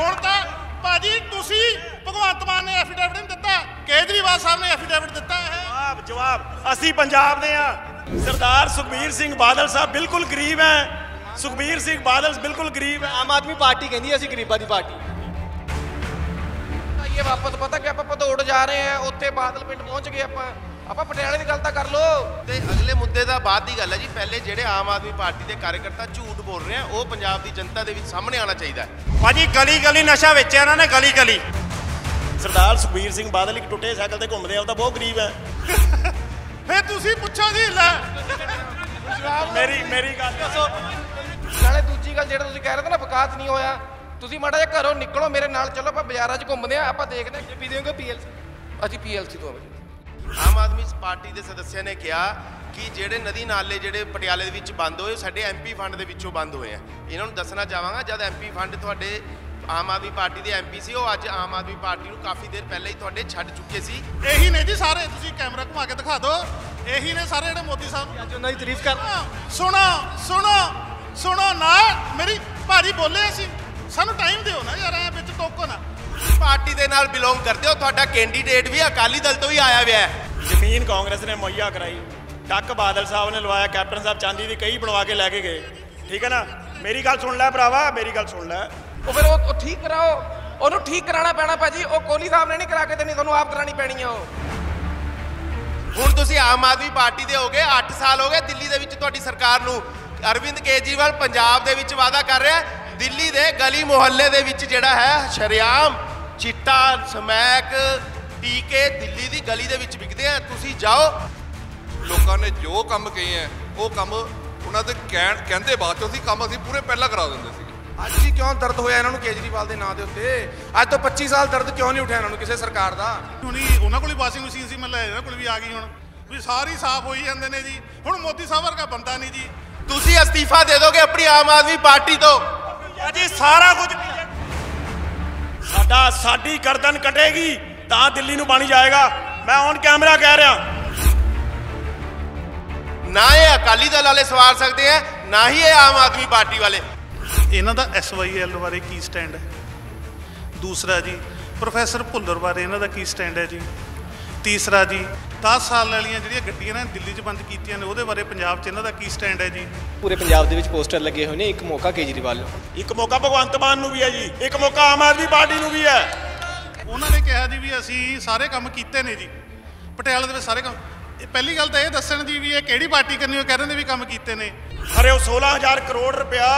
ਹੁਣ ਤਾਂ ਭਾਜੀ ਤੁਸੀਂ ਭਗਵੰਤ ਮਾਨ ਨੇ ਐਫੀਡੇਵਿਟ ਨਹੀਂ ਦਿੱਤਾ ਕੇਜਰੀਵਾਲ ਸਾਹਿਬ ਨੇ ਐਫੀਡੇਵਿਟ ਦਿੱਤਾ ਹੈ ਜਵਾਬ ਜਵਾਬ ਅਸੀਂ ਪੰਜਾਬ ਦੇ ਆ ਸਰਦਾਰ ਸੁਖਬੀਰ ਸਿੰਘ ਬਾਦਲ ਸਾਹਿਬ ਬਿਲਕੁਲ ਗਰੀਬ ਹੈ। ਸੁਖਬੀਰ ਸਿੰਘ ਬਾਦਲ ਬਿਲਕੁਲ ਗਰੀਬ ਹੈ। ਆਮ ਆਦਮੀ ਪਾਰਟੀ ਕਹਿੰਦੀ ਅਸੀਂ ਗਰੀਬਾਂ ਦੀ ਪਾਰਟੀ। ਇਹ ਵਾਪਸ ਪਤਾ ਕਿ ਆਪਾਂ ਭਦੌੜ ਜਾ ਰਹੇ ਆ ਉੱਥੇ ਬਾਦਲ ਪਿੰਡ ਪਹੁੰਚ ਗਏ ਆਪਾਂ। ਆਪਾਂ ਪਟਿਆਲੇ ਦੀ ਗੱਲ ਤਾਂ ਕਰ ਲੋ ਤੇ ਅਗਲੇ ਮੁੱਦੇ ਦਾ ਬਾਅਦ ਦੀ ਗੱਲ ਹੈ ਜੀ। ਪਹਿਲੇ ਜਿਹੜੇ ਆਮ ਆਦਮੀ ਪਾਰਟੀ ਦੇ ਕਾਰਜਕਰਤਾ ਝੂਠ ਬੋਲ ਰਹੇ ਆ ਉਹ ਪੰਜਾਬ ਦੀ ਜਨਤਾ ਦੇ ਵਿੱਚ ਸਾਹਮਣੇ ਆਉਣਾ ਚਾਹੀਦਾ ਹੈ। ਭਾਜੀ ਗਲੀ ਗਲੀ ਨਸ਼ਾ ਵੇਚਿਆ ਇਹਨਾਂ ਨੇ ਗਲੀ ਗਲੀ ਸਰਦਾਰ ਸੁਖਬੀਰ ਸਿੰਘ ਬਾਦਲ ਇੱਕ ਟੁੱਟੇ ਸਾਈਕਲ ਤੇ ਘੁੰਮਦੇ ਆ ਉਹ ਤਾਂ ਬਹੁਤ ਗਰੀਬ ਹੈ। ਫੇ ਤੁਸੀਂ ਪੁੱਛੋ ਜੀ ਲੈ। ਮੇਰੀ ਮੇਰੀ ਗੱਲ ਨਾਲੇ ਦੂਜੀ ਗੱਲ ਜਿਹੜਾ ਤੁਸੀਂ ਕਹਿ ਰਹੇ ਤੇ ਨਾ ਵਿਕਾਸ ਨਹੀਂ ਹੋਇਆ। ਤੁਸੀਂ ਮਾੜਾ ਜਿਹਾ ਘਰੋਂ ਨਿਕਲੋ ਮੇਰੇ ਨਾਲ ਚਲੋ ਆਪਾਂ ਬਾਜ਼ਾਰਾਂ 'ਚ ਘੁੰਮਦੇ ਆ ਆਪਾਂ ਦੇਖਦੇ ਆ। ਪੀ ਦੇਵਾਂਗੇ ਪੀਐਲਸੀ? ਅਸੀਂ ਪੀਐਲਸੀ ਤੋਂ ਆਵਾਂਗੇ ਆਮ ਆਦਮੀ ਪਾਰਟੀ ਦੇ ਸਦੱਸਿਆਂ ਨੇ ਕਿਹਾ ਕਿ ਜਿਹੜੇ ਨਦੀ ਨਾਲੇ ਜਿਹੜੇ ਪਟਿਆਲੇ ਦੇ ਵਿੱਚ ਬੰਦ ਹੋਏ ਸਾਡੇ ਐਮਪੀ ਫੰਡ ਦੇ ਵਿੱਚੋਂ ਬੰਦ ਹੋਏ ਆ। ਇਹਨਾਂ ਨੂੰ ਦੱਸਣਾ ਚਾਹਾਂਗਾ ਜਦ ਐਮਪੀ ਫੰਡ ਤੁਹਾਡੇ ਆਮ ਆਦਮੀ ਪਾਰਟੀ ਦੇ ਐਮਪੀ ਸੀ ਉਹ ਅੱਜ ਆਮ ਆਦਮੀ ਪਾਰਟੀ ਨੂੰ ਕਾਫੀ ਦੇਰ ਪਹਿਲਾਂ ਹੀ ਤੁਹਾਡੇ ਛੱਡ ਚੁੱਕੇ ਸੀ। ਇਹੀ ਨੇ ਜੀ ਸਾਰੇ ਤੁਸੀਂ ਕੈਮਰਾ ਘੁਮਾ ਕੇ ਦਿਖਾ ਦਿਓ। ਇਹੀ ਨੇ ਸਾਰੇ ਜਿਹੜੇ ਮੋਦੀ ਸਾਹਿਬ। ਅੱਜ ਉਹਨਾਂ ਦੀ ਤਾਰੀਫ ਕਰ ਸੁਣੋ ਸੁਣੋ ਸੁਣੋ ਨਾ ਮੇਰੀ ਭਾਜੀ ਬੋਲੇ ਅਸੀਂ। ਸਾਨੂੰ ਟਾਈਮ ਦਿਓ ਨਾ ਯਾਰ ਐ ਵਿੱਚ ਟੋਕੋ ਨਾ। ਪਾਰਟੀ ਦੇ ਨਾਲ ਬਿਲੋਂਗ ਕਰਦੇ ਹੋ ਤੁਹਾਡਾ ਕੈਂਡੀਡੇਟ ਵੀ ਅਕਾਲੀ ਦਲ ਤੋਂ ਹੀ ਆਇਆ ਹੋਇਆ ਹੈ। ਜ਼ਮੀਨ ਕਾਂਗਰਸ ਨੇ ਮੁਹੱਈਆ ਕਰਾਈ। ਟੱਕ ਬਾਦਲ ਸਾਹਿਬ ਨੇ ਲਵਾਇਆ ਕੈਪਟਨ ਸਾਹਿਬ ਚਾਂਦੀ ਦੀ ਕਈ ਬਣਵਾ ਕੇ ਲੈ ਕੇ ਗਏ। ਠੀਕ ਹੈ ਨਾ? ਮੇਰੀ ਗੱਲ ਸੁਣ ਲੈ ਭਰਾਵਾ ਮੇਰੀ ਗੱਲ ਸੁਣ ਲੈ। ਉਹ ਫਿਰ ਉਹ ਠੀਕ ਕਰਾਓ। ਉਹਨੂੰ ਠੀਕ ਕਰਾਉਣਾ ਪੈਣਾ ਭਾਜੀ ਉਹ ਕੋਹਲੀ ਸਾਹਿਬ ਨੇ ਨਹੀਂ ਕਰਾ ਕੇ ਦੇਣੀ ਤੁਹਾਨੂੰ ਆਪ ਕਰਾਣੀ ਪੈਣੀ ਆ ਉਹ। ਹੁਣ ਤੁਸੀਂ ਆਮ ਆਦਮੀ ਪਾਰਟੀ ਦੇ ਹੋਗੇ 8 ਸਾਲ ਹੋ ਗਏ ਦਿੱਲੀ ਦੇ ਵਿੱਚ ਤੁਹਾਡੀ ਸਰਕਾਰ ਨੂੰ। ਅਰਵਿੰਦ ਕੇਜਰੀਵਾਲ ਪੰਜਾਬ ਦੇ ਵਿੱਚ ਵਾਅਦਾ ਕਰ ਰਿਹਾ ਦਿੱਲੀ ਦੇ ਗਲੀ ਮੁਹੱਲੇ ਦੇ ਵਿੱਚ ਜਿਹੜਾ ਹੈ ਸ਼ਰਿਆਮ ਚਿੱਟਾ ਸਮੈਕ ਟੀਕੇ ਦਿੱਲੀ ਦੀ ਗਲੀ ਦੇ ਵਿੱਚ ਵਿਕਦੇ ਆ। ਤੁਸੀਂ ਜਾਓ। ਲੋਕਾਂ ਨੇ ਜੋ ਕੰਮ ਕਹੇ ਹੈ ਉਹ ਕੰਮ ਉਹਨਾਂ ਦੇ ਕਹਿਣ ਕਹਿੰਦੇ ਬਾਅਦ ਚੋਂ ਸੀ ਕੰਮ ਅਸੀਂ ਪੂਰੇ ਪਹਿਲਾਂ ਕਰਾ ਦਿੰਦੇ ਸੀ ਅੱਜ ਵੀ ਕਿਉਂ ਦਰਦ ਹੋਇਆ ਇਹਨਾਂ ਨੂੰ ਕੇਜਰੀਵਾਲ ਦੇ ਨਾਂ ਦੇ ਉੱਤੇ? ਅੱਜ ਤੋਂ 25 ਸਾਲ ਦਰਦ ਕਿਉਂ ਨਹੀਂ ਉਠਿਆ ਇਹਨਾਂ ਨੂੰ ਕਿਸੇ ਸਰਕਾਰ ਦਾ? ਹੁਣੀ ਉਹਨਾਂ ਕੋਲ ਹੀ ਵਾਸ਼ਿੰਗ ਮਸ਼ੀਨ ਸੀ ਮੈਂ ਲੈ ਇਹਨਾਂ ਕੋਲ ਵੀ ਆ ਗਈ ਹੁਣ। ਵੀ ਸਾਰੀ ਸਾਫ਼ ਹੋਈ ਜਾਂਦੇ ਨੇ ਜੀ। ਹੁਣ ਮੋਦੀ ਸਾਹਿਬ ਵਰਗਾ ਬੰਦਾ ਨਹੀਂ ਜੀ। ਤੁਸੀਂ ਅਸਤੀਫਾ ਦੇ ਦੋਗੇ ਆਪਣੀ ਆਮ ਆਦਮੀ ਪਾਰਟੀ ਤੋਂ। ਭਾਜੀ ਸਾਰਾ ਕੁਝ ਸਾਡਾ ਸਾਡੀ ਗਰਦਨ ਕਟੇਗੀ ਤਾਂ ਦਿੱਲੀ ਨੂੰ ਪਾਣੀ ਜਾਏਗਾ। ਮੈਂ ਔਨ ਕੈਮਰਾ ਕਹਿ ਰਿਹਾ। ਨਾ ਇਹ ਅਕਾਲੀ ਦਲ ਵਾਲੇ ਸਵਾਰ ਸਕਦੇ ਆ ਨਾ ਹੀ ਇਹ ਆਮ ਆਦਮੀ ਪਾਰਟੀ ਵਾਲੇ। ਇਹਨਾਂ ਦਾ ਐਸਵਾਈਐਲ ਬਾਰੇ ਕੀ ਸਟੈਂਡ ਹੈ ਦੂਸਰਾ ਜੀ ਪ੍ਰੋਫੈਸਰ ਭੁੱਲਰ ਬਾਰੇ ਇਹਨਾਂ ਦਾ ਕੀ ਸਟੈਂਡ ਹੈ ਜੀ? ਤੀਸਰਾ ਜੀ 10 ਸਾਲ ਵਾਲੀਆਂ ਜਿਹੜੀਆਂ ਗੱਡੀਆਂ ਨੇ ਦਿੱਲੀ 'ਚ ਬੰਦ ਕੀਤੀਆਂ ਨੇ ਉਹਦੇ ਬਾਰੇ ਪੰਜਾਬ 'ਚ ਇਹਨਾਂ ਦਾ ਕੀ ਸਟੈਂਡ ਹੈ ਜੀ? ਪੂਰੇ ਪੰਜਾਬ ਦੇ ਵਿੱਚ ਪੋਸਟਰ ਲੱਗੇ ਹੋਏ ਨੇ ਇੱਕ ਮੌਕਾ ਕੇਜਰੀਵਾਲ ਨੂੰ। ਇੱਕ ਮੌਕਾ ਭਗਵੰਤ ਮਾਨ ਨੂੰ ਵੀ ਹੈ ਜੀ ਇੱਕ ਮੌਕਾ ਆਮ ਆਦਮੀ ਪਾਰਟੀ ਨੂੰ ਵੀ ਹੈ। ਉਹਨਾਂ ਨੇ ਕਿਹਾ ਜੀ ਵੀ ਅਸੀਂ ਸਾਰੇ ਕੰਮ ਕੀਤੇ ਨੇ ਜੀ ਪਟਿਆਲੇ ਦੇ ਵਿੱਚ ਸਾਰੇ ਕੰਮ। ਇਹ ਪਹਿਲੀ ਗੱਲ ਤਾਂ ਇਹ ਦੱਸਣ ਜੀ ਵੀ ਇਹ ਕਿਹੜੀ ਪਾਰਟੀ ਕਰਨੀ ਉਹ ਕਹਿ ਰਹੇ ਨੇ ਵੀ ਕੰਮ ਕੀਤੇ ਨੇ। ਅਰੇ ਉਹ 16000 ਕਰੋੜ ਰੁਪਇਆ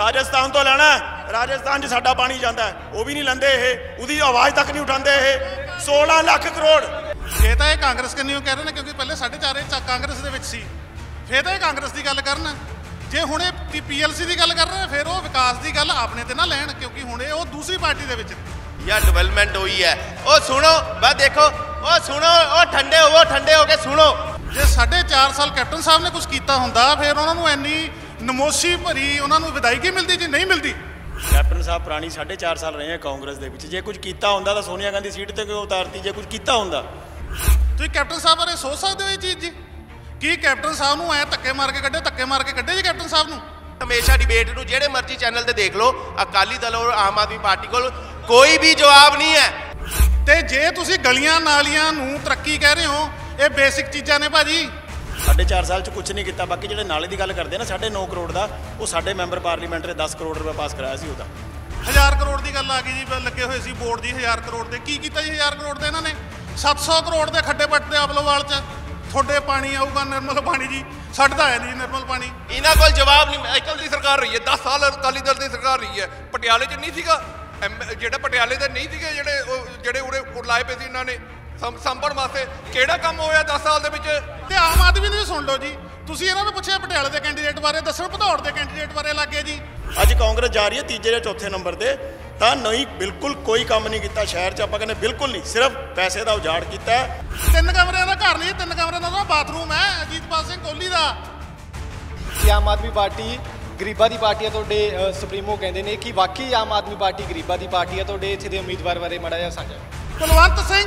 ਰਾਜਸਥਾਨ ਤੋਂ ਲੈਣਾ ਹੈ। ਰਾਜਸਥਾਨ 'ਚ ਸਾਡਾ ਪਾਣੀ ਜਾਂਦਾ। ਉਹ ਵੀ ਨਹੀਂ ਲੈਂਦੇ ਇਹ। ਉਹਦੀ ਆਵਾਜ਼ ਤੱਕ ਨਹੀਂ ਉਠਾਉਂਦੇ ਇਹ। 16 ਲੱਖ ਕਰੋੜ। ਜੇ ਤਾਂ ਇਹ ਕਾਂਗਰਸ ਉਹ ਕਹਿ ਰਹੇ ਨੇ ਕਿਉਂਕਿ ਪਹਿਲੇ 4.5 ਚ ਕਾਂਗਰਸ ਦੇ ਵਿੱਚ ਸੀ। ਫਿਰ ਤਾਂ ਇਹ ਕਾਂਗਰਸ ਦੀ ਗੱਲ ਕਰਨ। ਜੇ ਹੁਣ ਇਹ ਪੀਐਲਸੀ ਦੀ ਗੱਲ ਕਰ ਰਹੇ ਫਿਰ ਉਹ ਵਿਕਾਸ ਦੀ ਗੱਲ ਆਪਣੇ ਤੇ ਨਾ ਲੈਣ ਕਿਉਂਕਿ ਹੁਣ ਇਹ ਉਹ ਦੂਸਰੀ ਪਾਰਟੀ ਦੇ ਵਿੱਚ ਨੇ। ਜਾਂ ਡਿਵੈਲਪਮੈਂਟ ਹੋਈ ਹੈ। ਉਹ ਸੁਣੋ ਬਸ ਦੇਖੋ ਉਹ ਸੁਣੋ ਉਹ ਠੰਡੇ ਹੋਵੋ ਠੰਡੇ ਹੋ ਕੇ ਸੁਣੋ। ਜੇ 4.5 ਸਾਲ ਕੈਪਟਨ ਸਾਹਿਬ ਨੇ ਕੁਝ ਕੀਤਾ ਹੁੰਦਾ ਫਿਰ ਉਹਨਾਂ ਨੂੰ ਇੰਨੀ ਨਮੋਸ਼ੀ ਭਰੀ ਉਹਨਾਂ ਨੂੰ ਵਿਦਾਇਗੀ ਮਿਲਦੀ ਜੀ? ਨਹੀਂ ਮਿਲਦੀ। ਕੈਪਟਨ ਸਾਹਿਬ ਪੁਰਾਣੀ 4.5 ਸਾਲ ਰਹੇ ਆ ਕਾਂਗਰਸ ਦੇ ਵਿੱਚ। ਜੇ ਕੁਝ ਕੀਤਾ ਹੁੰਦਾ ਤਾਂ ਸੋਨੀਆ ਗਾਂਧੀ ਸੀਟ ਤੇ ਕਿਉਂ ਉਤਾਰਤੀ? ਜੇ ਕੁਝ ਕੀਤਾ ਹੁੰਦਾ। ਤੁਸੀਂ ਕੈਪਟਨ ਸਾਹਿਬ ਬਾਰੇ ਸੋਚ ਸਕਦੇ ਹੋ ਇਹ ਚੀਜ਼ ਜੀ? ਕੀ ਕੈਪਟਨ ਸਾਹਿਬ ਨੂੰ ਐ ਧੱਕੇ ਮਾਰ ਕੇ ਕੱਢੇ ਧੱਕੇ ਮਾਰ ਕੇ ਕੱਢੇ ਜੀ ਕੈਪਟਨ ਸਾਹਿਬ ਨੂੰ? ਹਮੇਸ਼ਾ ਡਿਬੇਟ ਨੂੰ ਜਿਹੜੇ ਮਰਜ਼ੀ ਚੈਨਲ ਤੇ ਦੇਖ ਲਓ ਅਕਾਲੀ ਦਲ ਔਰ ਆਮ ਆਦਮੀ ਪਾਰਟੀ ਕੋਲ ਕੋਈ ਵੀ ਜਵਾਬ ਨਹੀਂ ਹੈ। ਤੇ ਜੇ ਤੁਸੀਂ ਗਲੀਆਂ ਨਾਲੀਆਂ ਨੂੰ ਤਰੱਕੀ ਕਹਿ ਰਹੇ ਹੋ ਇਹ ਬੇਸਿਕ ਚੀਜ਼ਾਂ ਨੇ ਭਾਜੀ। ਸਾਢੇ ਚਾਰ ਸਾਲ 'ਚ ਕੁਝ ਨਹੀਂ ਕੀਤਾ ਬਾਕੀ ਜਿਹੜੇ ਨਾਲੇ ਦੀ ਗੱਲ ਕਰਦੇ ਨਾ ਸਾਢੇ 9 ਕਰੋੜ ਦਾ ਉਹ ਸਾਡੇ ਮੈਂਬਰ ਪਾਰਲੀਮੈਂਟ ਨੇ 10 ਕਰੋੜ ਰੁਪਏ ਪਾਸ ਕਰਾਇਆ ਸੀ ਉਹਦਾ। ਹਜ਼ਾਰ ਕਰੋੜ ਦੀ ਗੱਲ ਆ ਗਈ ਜੀ ਲੱਗੇ ਹੋਏ ਸੀ ਬੋਰਡ ਜੀ ਹਜ਼ਾਰ ਕਰੋੜ ਦੇ। ਕੀ ਕੀਤਾ ਜੀ ਹਜ਼ਾਰ ਕਰੋੜ ਦੇ ਇਹਨਾਂ ਨੇ? 700 ਕਰੋੜ ਦੇ ਖੱਡੇ ਪੱਟਦੇ ਅਬਲੋਵਾਲ ਚ। ਤੁਹਾਡੇ ਪਾਣੀ ਆਊਗਾ ਨਿਰਮਲ ਪਾਣੀ ਜੀ। ਸਾਡਾ ਹੈ ਨਹੀਂ ਨਿਰਮਲ ਪਾਣੀ। ਇਹਨਾਂ ਕੋਲ ਜਵਾਬ ਨਹੀਂ ਸਾਈਕਲ ਦੀ ਸਰਕਾਰ ਰਹੀ ਹੈ 10 ਸਾਲ ਅਕਾਲੀ ਦਲ ਦੀ ਸਰਕਾਰ ਰਹੀ ਹੈ। ਪਟਿਆਲੇ 'ਚ ਨਹੀਂ ਸੀਗਾ। ਐਮ- ਜਿਹੜਾ ਪਟਿਆਲੇ ਦੇ ਨਹੀਂ ਸੀਗੇ ਜਿਹੜੇ ਉਹ ਜਿਹੜੇ ਉਰੇ ਲਾਏ ਪਏ ਸੀ ਇਹਨਾਂ ਨੇ। ਸਾਂਭਣ ਵਾਸਤੇ ਕਿਹੜਾ ਕੰਮ ਹੋਇਆ 10 ਸਾਲ ਦੇ ਵਿੱਚ? ਤੇ ਆਮ ਆਦਮੀ ਨੂੰ ਵੀ ਸੁਣ ਲਓ ਜੀ। ਤੁਸੀਂ ਇਹਨਾਂ ਨੂੰ ਪੁੱਛਿਆ ਪਟਿਆਲੇ ਦੇ ਕੈਂਡੀਡੇਟ ਬਾਰੇ ਦੱਸਣ ਭਦੌੜ ਦੇ ਕੈਂਡੀਡੇਟ ਬਾਰੇ ਲੱਗੇ ਜੀ। ਅੱਜ ਕਾਂਗਰਸ ਜਾ ਰਹੀ ਹੈ ਤੀਜੇ ਜਾਂ ਚੌਥੇ ਨੰਬਰ ਤੇ। ਤਾਂ ਨਹੀਂ ਬਿਲਕੁਲ ਕੋਈ ਕੰਮ ਨਹੀਂ ਕੀਤਾ ਸ਼ਹਿਰ 'ਚ। ਆਪਾਂ ਕਹਿੰਦੇ ਬਿਲਕੁਲ ਨਹੀਂ ਸਿਰਫ ਪੈਸੇ ਦਾ ਉਜਾੜ ਕੀਤਾ ਤਿੰਨ ਕਮਰਿਆਂ ਦਾ ਘਰ ਨਹੀਂ ਤਿੰਨ ਕਮਰਿਆਂ ਦਾ ਤਾਂ ਬਾਥਰੂਮ ਹੈ ਅਜੀਤਪਾਲ ਸਿੰਘ ਕੋਹਲੀ ਦਾ। ਕਿ ਆਮ ਆਦਮੀ ਪਾਰਟੀ ਗਰੀਬਾਂ ਦੀ ਪਾਰਟੀ ਹੈ ਤੁਹਾਡੇ ਸੁਪਰੀਮੋ ਕਹਿੰਦੇ ਨੇ ਕਿ ਵਾਕਈ ਆਮ ਆਦਮੀ ਪਾਰਟੀ ਗਰੀਬਾਂ ਦੀ ਪਾਰਟੀ ਹੈ ਤੁਹਾਡੇ ਇੱਥੇ ਦੇ ਉਮੀਦਵਾਰ ਬਾਰੇ ਮਾੜਾ ਜਿਹਾ ਸਾਂਝਾ ਕੁਲਵੰਤ ਸਿੰਘ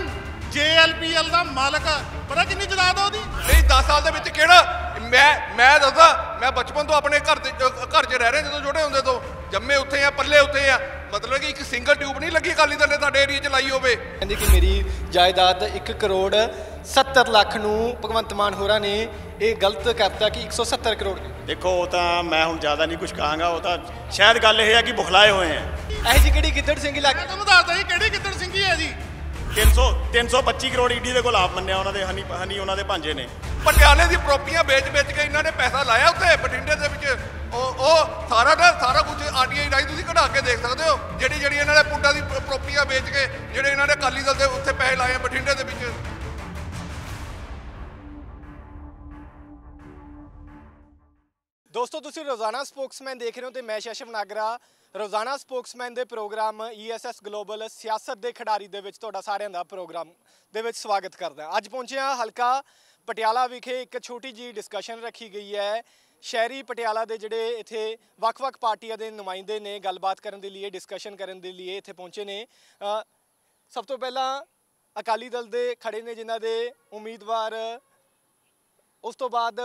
ਜੇਐਲਪੀਐਲ ਦਾ ਮਾਲਕ। ਪਤਾ ਕਿੰਨੀ ਜਦਾਦ ਆ ਉਹਦੀ? ਨਹੀਂ 10 ਸਾਲ ਦੇ ਵਿੱਚ ਕਿਹੜਾ? ਮੈਂ ਮੈਂ ਦੱਸਦਾ ਮੈਂ ਬਚਪਨ ਤੋਂ ਆਪਣੇ ਘਰ ਦੇ ਘਰ 'ਚ ਰਹਿ ਰਿਹਾ ਜਦੋਂ ਛੋਟੇ ਹੁੰਦੇ ਤੋਂ। ਜੰਮੇ ਉੱਥੇ ਆ ਪੱਲੇ ਉੱਥੇ ਆ। ਮਤਲਬ ਕਿ ਇੱਕ ਸਿੰਗਲ ਟਿਊਬ ਨਹੀਂ ਲੱਗੀ ਅਕਾਲੀ ਦਲ ਨੇ ਸਾਡੇ ਏਰੀਆ 'ਚ ਲਾਈ ਹੋਵੇ। ਕਹਿੰਦੇ ਕਿ ਮੇਰੀ ਜਾਇਦਾਦ 1 ਕਰੋੜ 70 ਲੱਖ ਨੂੰ ਭਗਵੰਤ ਮਾਨ ਹੋਰਾਂ ਨੇ ਇਹ ਗਲਤ ਕਰਤਾ ਕਿ 170 ਕਰੋੜ ਦੇਖੋ ਉਹ ਤਾਂ ਮੈਂ ਹੁਣ ਜ਼ਿਆਦਾ ਨਹੀਂ ਕੁਝ ਕਹਾਂਗਾ ਉਹ ਤਾਂ ਸ਼ਾਇਦ ਗੱਲ ਇਹ ਹੈ ਕਿ ਬੁਖਲਾਏ ਹੋਏ ਆ। ਇਹ ਜੀ ਕਿਹੜੀ ਗਿੱਦੜ ਸਿੰਘ ਲੱਗ ਤੁਹਾਨੂੰ ਦੱਸਦਾ ਜੀ ਕਿਹੜੀ ਕਿੱਦੜ ਸਿੰਘੀ ਹੈ ਜੀ? 300 325 ਕਰੋੜ ਈਡੀ ਦੇ ਕੋਲ ਆਪ ਮੰਨਿਆ ਉਹਨਾਂ ਦੇ, ਹਨੀ ਹਨੀ ਉਹਨਾਂ ਦੇ ਭਾਂਜੇ ਨੇ। ਪਟਿਆਲੇ ਦੀ ਪ੍ਰੋਪਰਟੀਆਂ ਵੇਚ-ਵੇਚ ਕੇ ਇਹਨਾਂ ਨੇ ਪੈਸਾ ਲਾਇਆ ਉੱਤੇ ਬਠਿੰਡੇ ਦੇ ਵਿੱਚ। ਉਹ ਉਹ ਸਾਰਾ ਦਾ ਸਾਰਾ ਕੁਝ ਆਰਟੀਆਈ ਰਾਈ ਤੁਸੀਂ ਕਢਾ ਕੇ ਦੇਖ ਸਕਦੇ ਹੋ। ਜਿਹੜੀ ਜਿਹੜੀ ਇਹਨਾਂ ਨੇ ਪੁੰਡਾਂ ਦੀ ਪ੍ਰੋਪਰਟੀਆਂ ਵੇਚ ਕੇ, ਜਿਹੜੇ ਇਹਨਾਂ ਨੇ ਅਕਾਲੀ ਦਲ ਦੇ ਉੱਥੇ ਪੈਸੇ ਲਾਏ ਬਠਿੰਡੇ ਦੇ ਵਿੱਚ। ਦੋਸਤੋ, ਤੁਸੀਂ ਰੋਜ਼ਾਨਾ ਸਪੋਕਸਮੈਨ ਦੇਖ ਰਹੇ ਹੋ ਤੇ ਮੈਂ ਸ਼ਸ਼ਵ ਨਾਗਰਾ। ਰੋਜ਼ਾਨਾ ਸਪੋਕਸਮੈਨ ਦੇ ਪ੍ਰੋਗਰਾਮ ESS ਗਲੋਬਲ ਸਿਆਸਤ ਦੇ ਖਿਡਾਰੀ ਦੇ ਵਿੱਚ ਤੁਹਾਡਾ ਸਾਰਿਆਂ ਦਾ ਪ੍ਰੋਗਰਾਮ ਦੇ ਵਿੱਚ ਸਵਾਗਤ ਕਰਦਾ ਅੱਜ ਪਹੁੰਚੇ ਹਾਂ ਹਲਕਾ ਪਟਿਆਲਾ ਵਿਖੇ ਇੱਕ ਛੋਟੀ ਜੀ ਡਿਸਕਸ਼ਨ ਰੱਖੀ ਗਈ ਹੈ। ਸ਼ਹਿਰੀ ਪਟਿਆਲਾ ਦੇ ਜਿਹੜੇ ਇੱਥੇ ਵੱਖ-ਵੱਖ ਪਾਰਟੀਆਂ ਦੇ ਨੁਮਾਇੰਦੇ ਨੇ ਗੱਲਬਾਤ ਕਰਨ ਦੇ ਲਈ ਡਿਸਕਸ਼ਨ ਕਰਨ ਦੇ ਲਈ ਇੱਥੇ ਪਹੁੰਚੇ ਨੇ। ਸਭ ਤੋਂ ਪਹਿਲਾਂ ਅਕਾਲੀ ਦਲ ਦੇ ਖੜੇ ਨੇ ਜਿਨ੍ਹਾਂ ਦੇ ਉਮੀਦਵਾਰ। ਉਸ ਤੋਂ ਬਾਅਦ